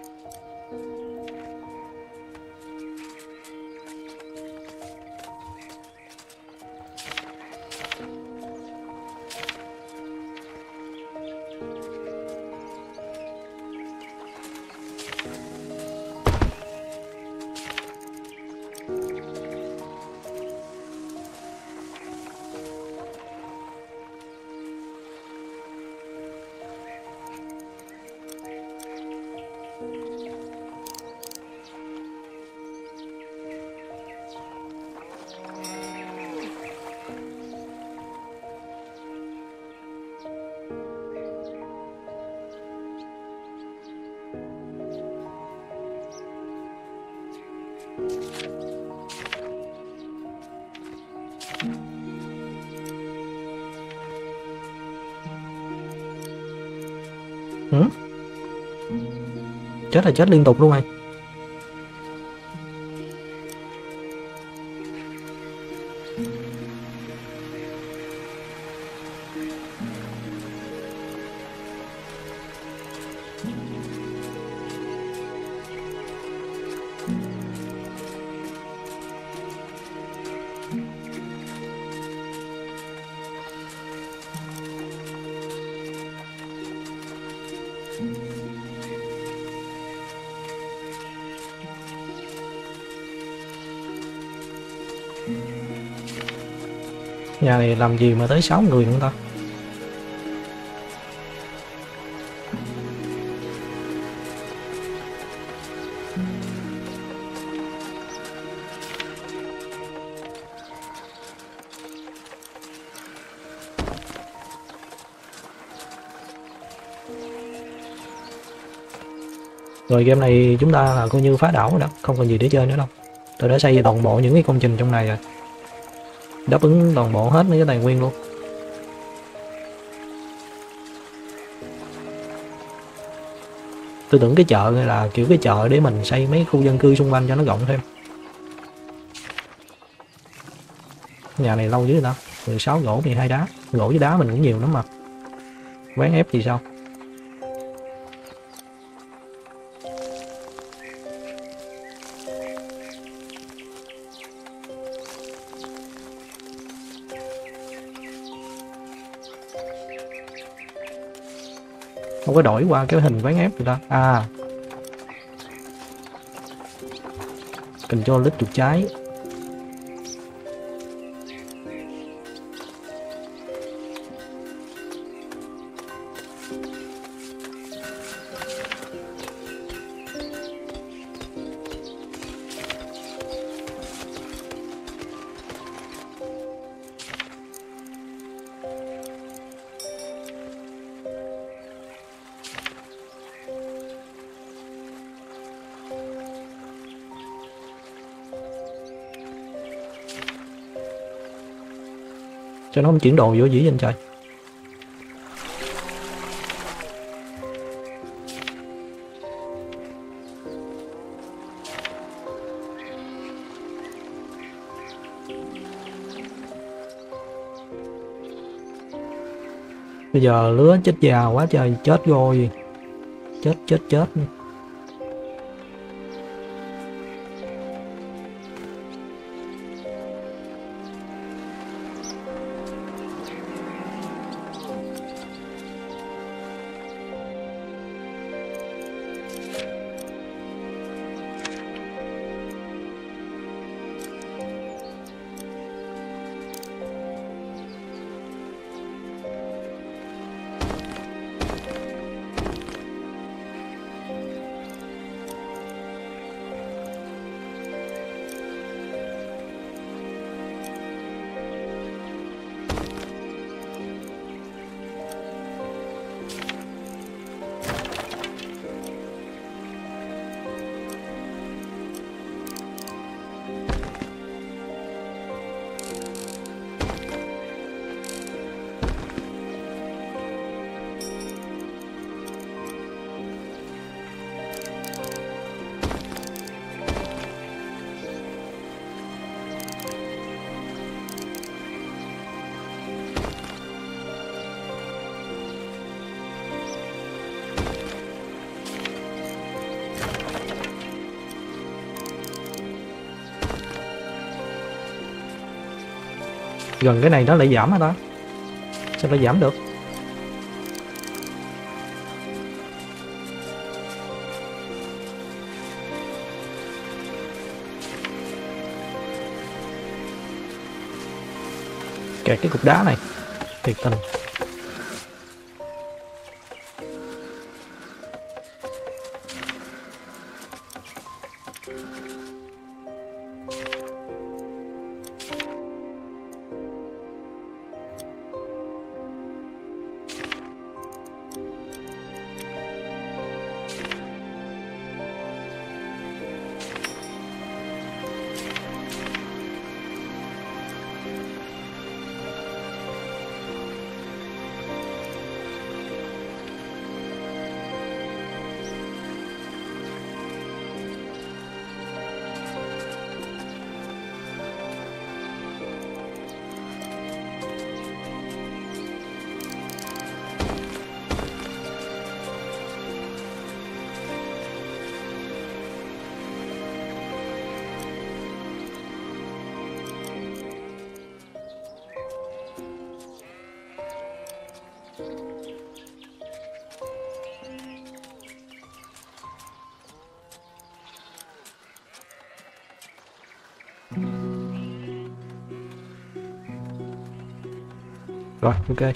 Là chết liên tục luôn mày làm gì mà tới 6 người không ta Rồi game này chúng ta là coi như phá đảo rồi đó, không còn gì để chơi nữa đâu. Tôi đã xây toàn bộ những cái công trình trong này rồi. Đáp ứng toàn bộ hết mấy cái tài nguyên luôn. Tôi tưởng cái chợ này là kiểu cái chợ để mình xây mấy khu dân cư xung quanh cho nó rộng thêm. Nhà này lâu dữ rồi đó, 16 gỗ 12 đá. Gỗ với đá mình cũng nhiều lắm mà. Quán ép thì sao? Không có đổi qua cái hình ván ép gì ta à. Control lít chuột trái. Cho nó không chuyển đồ vô dĩ trên trời. Bây giờ lứa chết già quá trời chết rồi. Chết chết chết. Gần cái này nó lại giảm hả ta? Sao lại giảm được? Kẹt cái cục đá này. Thiệt tình. Ok.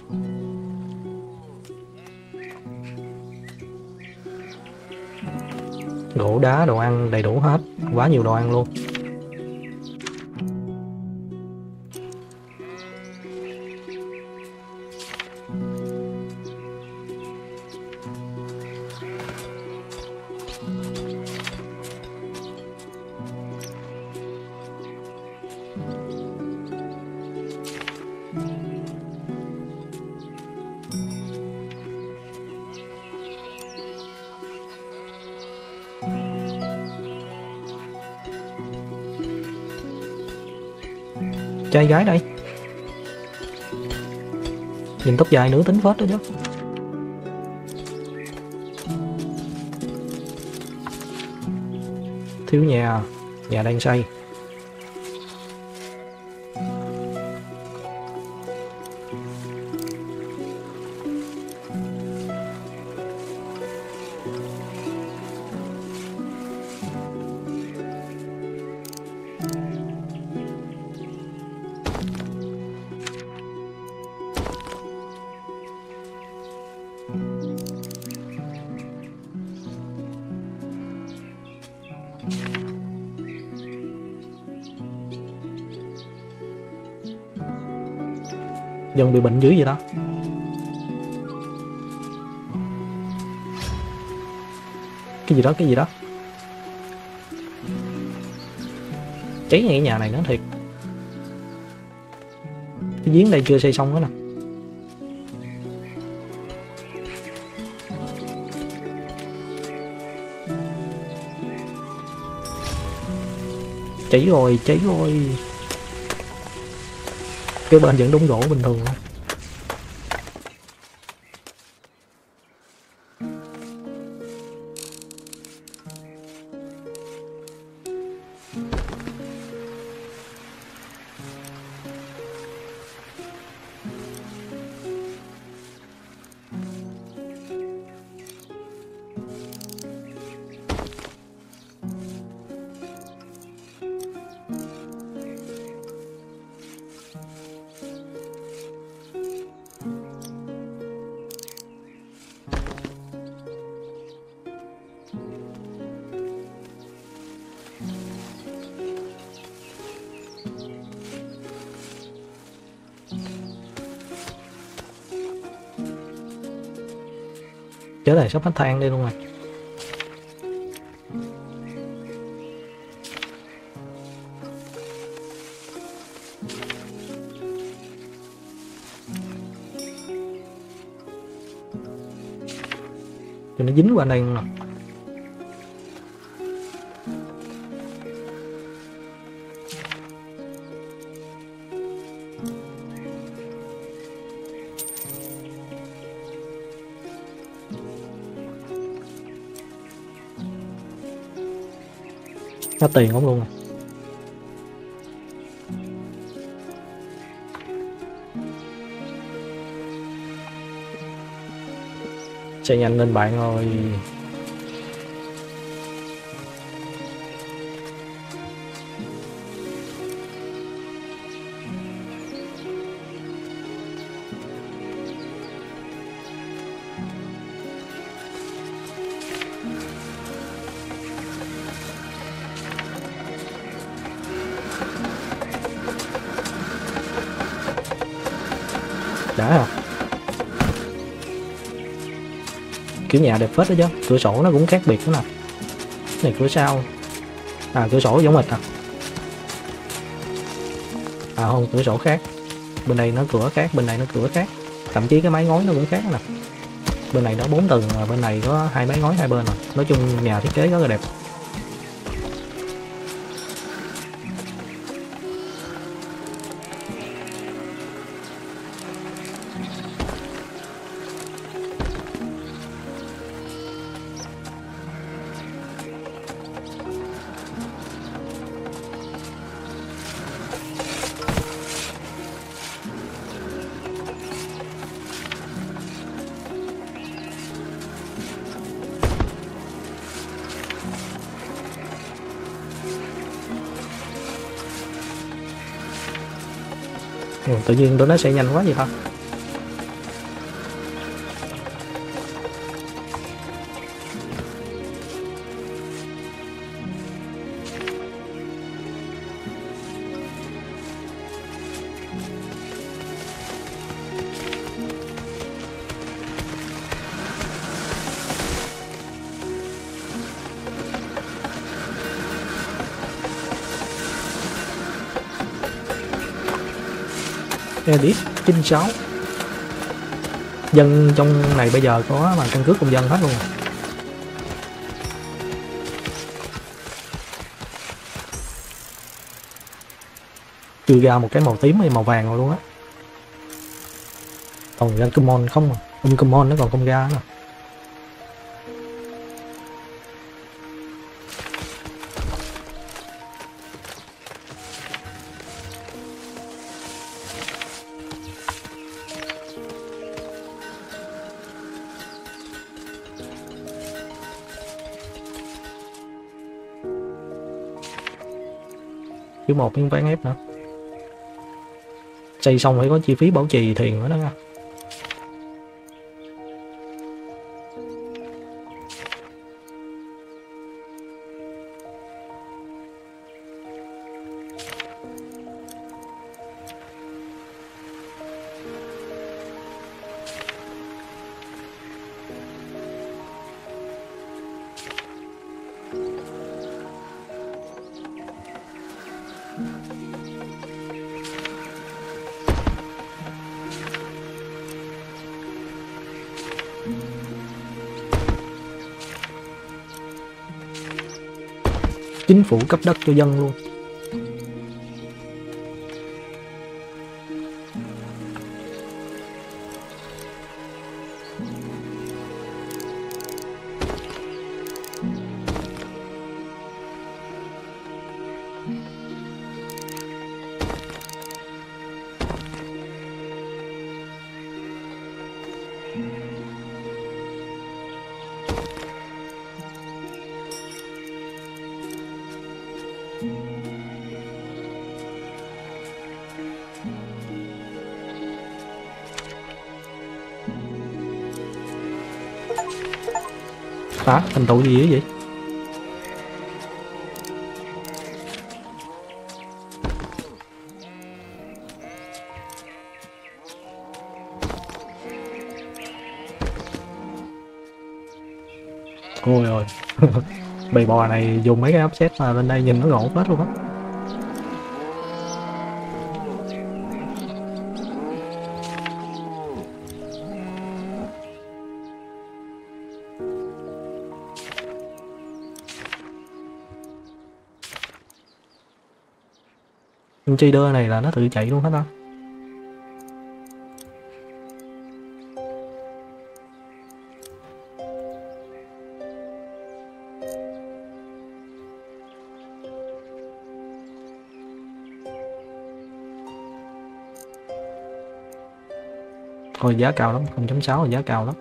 Gỗ đá đồ ăn đầy đủ hết. Quá nhiều đồ ăn luôn. Trai gái đây. Nhìn tóc dài nữa tính phết đó chứ. Thiếu nhà nhà đang xây dân bị bệnh dữ vậy đó. Cái gì đó, cái gì đó. Cháy ngay nhà này nữa, thiệt. Cái giếng đây chưa xây xong nữa nè. Cháy rồi cháy rồi cái bên vẫn đúng gỗ bình thường thôi Chết này sắp hết than đi luôn rồi. Cho nó dính qua đây luôn rồi Hết tiền không luôn rồi Chạy nhanh lên bạn ơi kiểu nhà đẹp phết đó chứ. Cửa sổ nó cũng khác biệt nữa nè. Này, cửa sau. À cửa sổ giống hệt à. À không, cửa sổ khác. Bên đây nó cửa khác, bên này nó cửa khác. Thậm chí cái mái ngói nó cũng khác nè. Bên này nó bốn tầng à, bên này có hai mái ngói hai bên rồi nói chung nhà thiết kế rất là đẹp. Tự nhiên tụi nó sẽ nhanh quá vậy thôi. Edit 96 dân trong này bây giờ có bằng căn cước công dân hết luôn. Rồi. chưa ra một cái màu tím hay màu vàng rồi luôn á. Còn ra common không à? Um common nó còn không ra nữa. Chứ một miếng ván ép nữa. Xây xong phải có chi phí bảo trì thiền nữa đó nha. Chính phủ cấp đất cho dân luôn. Hả thành tựu gì vậy? Ôi ôi bầy bò này dùng mấy cái offset mà bên đây nhìn nó gọn hết luôn á. Con trader này là nó tự chạy luôn hết á. Thôi giá cao lắm, 0.6 là giá cao lắm.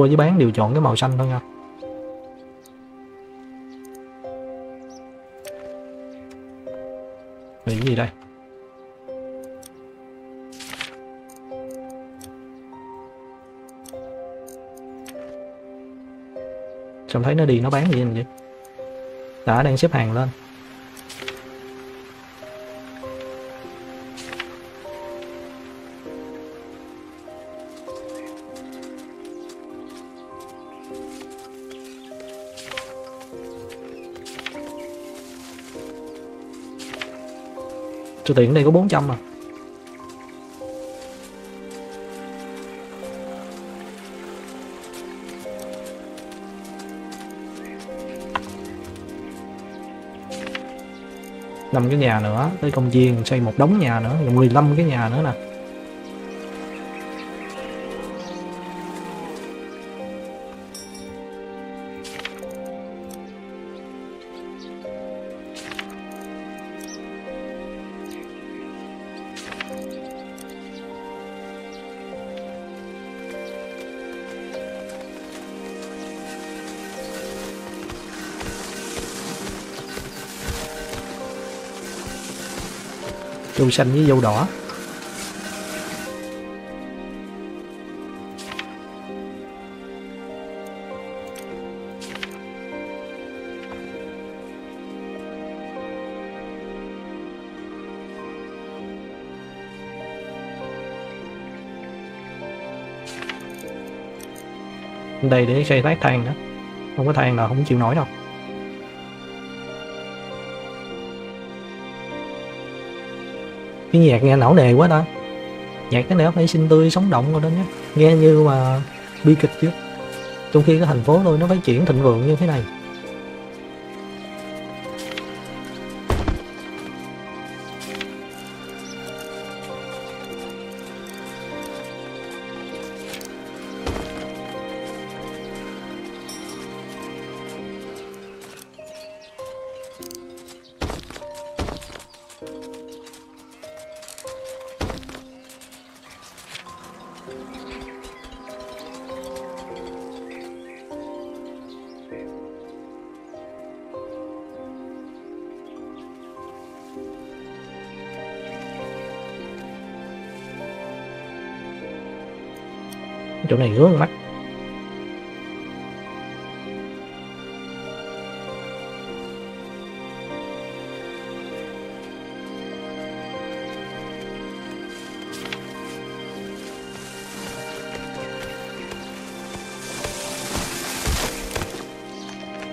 Mua với bán đều chọn cái màu xanh thôi nha. Vì cái gì đây? Trông thấy nó đi, nó bán gì vậy Đã đang xếp hàng lên. Cho tiền đây có 400 mà năm cái nhà nữa, tới công viên, xây một đống nhà nữa rồi 15 cái nhà nữa nè. dâu xanh với dâu đỏ. Đây để xây thác than đó. Không có than là không chịu nổi đâu. Cái nhạc nghe não nề quá ta. Nhạc cái này phải sinh tươi, sống động rồi đó nhé. Nghe như mà bi kịch chứ. Trong khi cái thành phố tôi nó phát triển thịnh vượng như thế này. chỗ này ngứa mắt.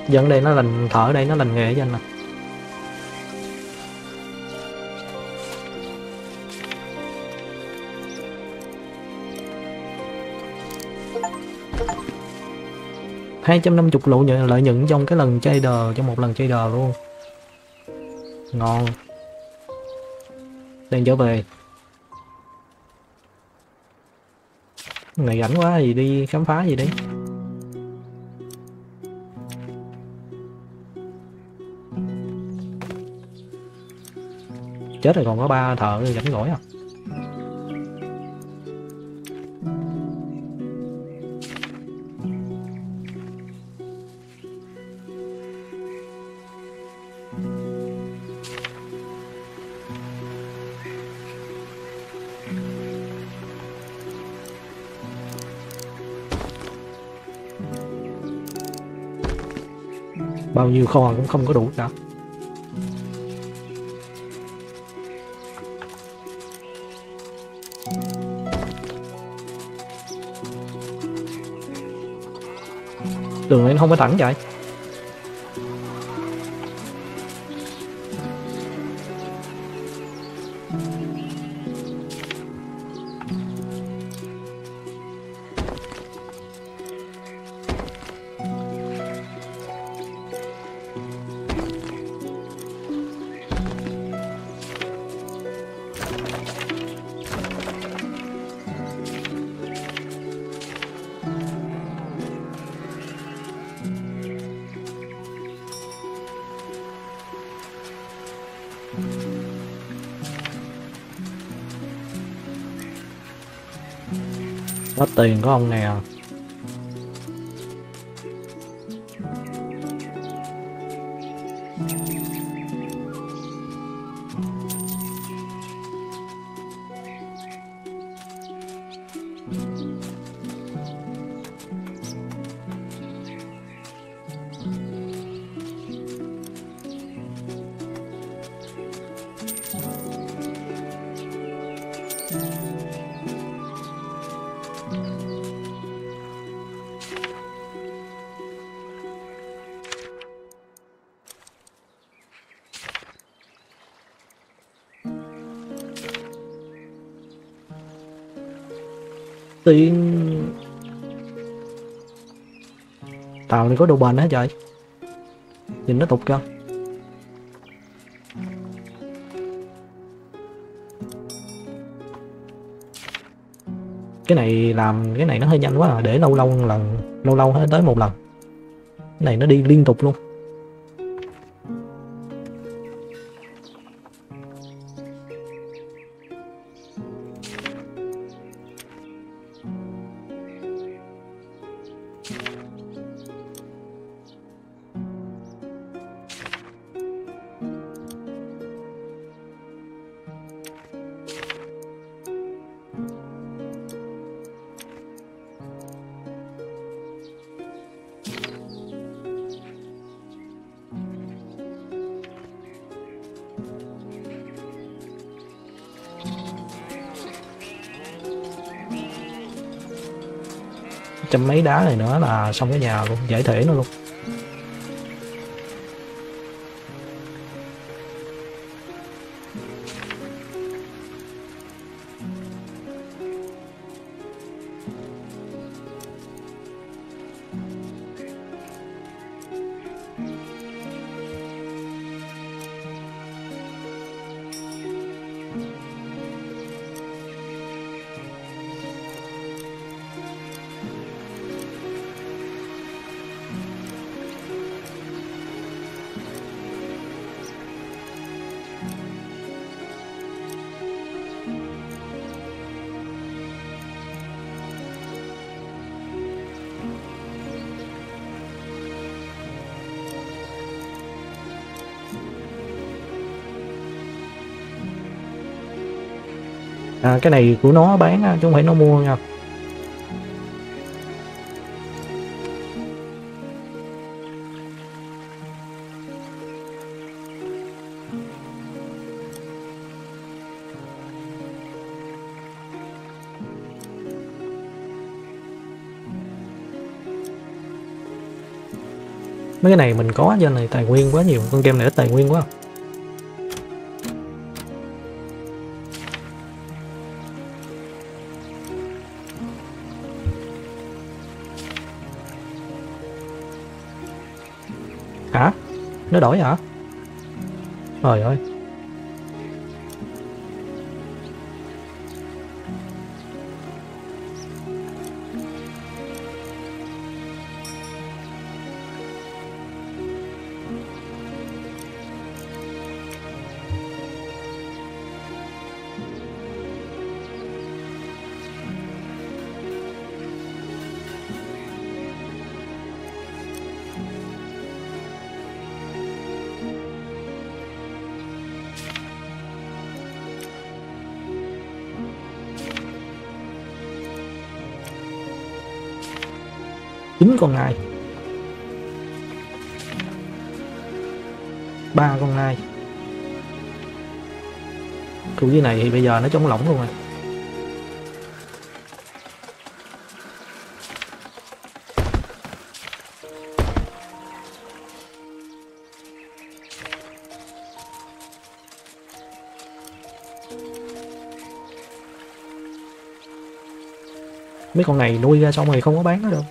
Dân đây, nó lành, thở đây, nó lành nghề cho anh nè. 250 lụ nhận, lợi nhuận trong cái lần chơi trader trong một lần chơi trader luôn. Ngon. Đang trở về. Ngày rảnh quá thì đi khám phá gì đấy. Chết rồi còn có ba thợ rảnh rỗi không bao nhiêu kho cũng không có đủ cả đường này nó không có thẳng vậy. Tiền của ông này à tàu này có đồ bền hết trời? Nhìn nó tục cơ cái này làm, cái này nó hơi nhanh quá à. Để lâu lâu lần, lâu lâu hết, tới một lần. Cái này nó đi liên tục luôn. Đá này nữa là xong cái nhà luôn giải thể nó luôn. À, cái này của nó bán à, chứ không phải nó mua nha. Mấy cái này mình có cho này tài nguyên quá nhiều. Con game này ít tài nguyên quá. Nó đổi hả? Trời ơi. Con nai ba con nai. Khu dưới này thì bây giờ nó trống lỏng luôn rồi. Mấy con này nuôi ra xong rồi không có bán nó đâu.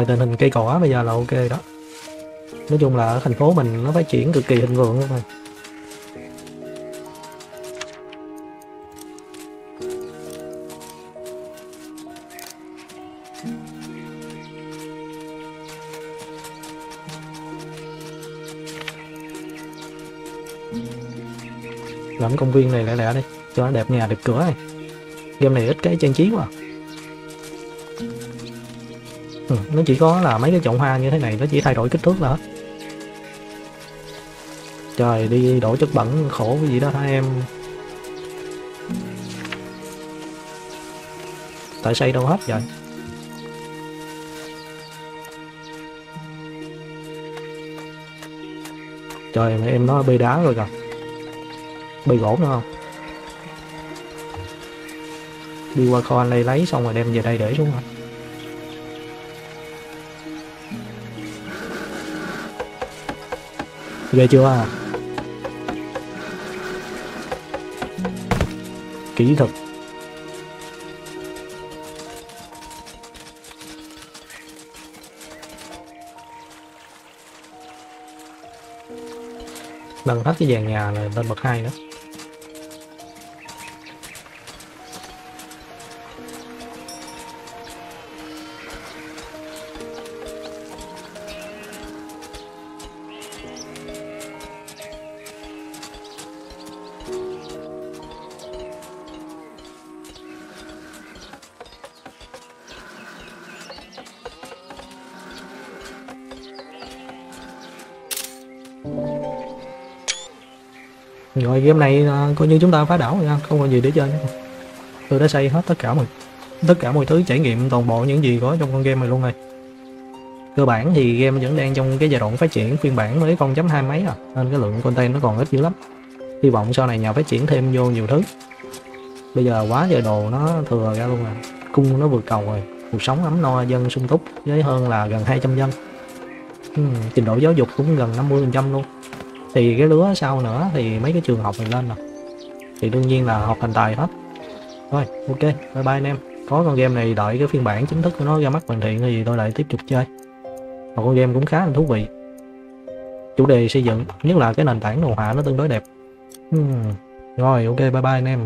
Rồi, tình hình cây cỏ bây giờ là ok đó. Nói chung là ở thành phố mình nó phát triển cực kỳ thịnh vượng các rồi làm công viên này lẻ lẻ đi, cho nó đẹp nhà, đẹp cửa này game này ít cái trang trí quá ừ, nó chỉ có là mấy cái chậu hoa như thế này nó chỉ thay đổi kích thước là hết. Trời đi đổ chất bẩn khổ cái gì đó hả em? Tại xây đâu hết vậy? Trời mà em nó bê đá rồi kìa. Bê gỗ nữa không? Đi qua kho anh đây lấy xong rồi đem về đây để xuống hả? Ghê chưa? À kỹ thuật. Bằng hết cái dàn nhà này lên bậc hai nữa game này uh, coi như chúng ta phá đảo rồi nha không còn gì để chơi nữa. Tôi đã xây hết tất cả mọi tất cả mọi thứ trải nghiệm toàn bộ những gì có trong con game này luôn rồi cơ bản thì game vẫn đang trong cái giai đoạn phát triển phiên bản mới con chấm hai mấy à nên cái lượng content nó còn ít dữ lắm. Hy vọng sau này nhà phát triển thêm vô nhiều thứ. Bây giờ quá giờ đồ nó thừa ra luôn à. Cung nó vượt cầu rồi cuộc sống ấm no dân sung túc với hơn là gần 200 dân. Hmm, trình độ giáo dục cũng gần 50 phần trăm luôn thì cái lứa sau nữa thì mấy cái trường học mình lên rồi thì đương nhiên là học thành tài hết. Thôi ok, bye bye anh em. Có con game này đợi cái phiên bản chính thức của nó ra mắt hoàn thiện thì tôi lại tiếp tục chơi. Một con game cũng khá là thú vị. Chủ đề xây dựng, nhất là cái nền tảng đồ họa nó tương đối đẹp. Hmm. rồi, ok, bye bye anh em.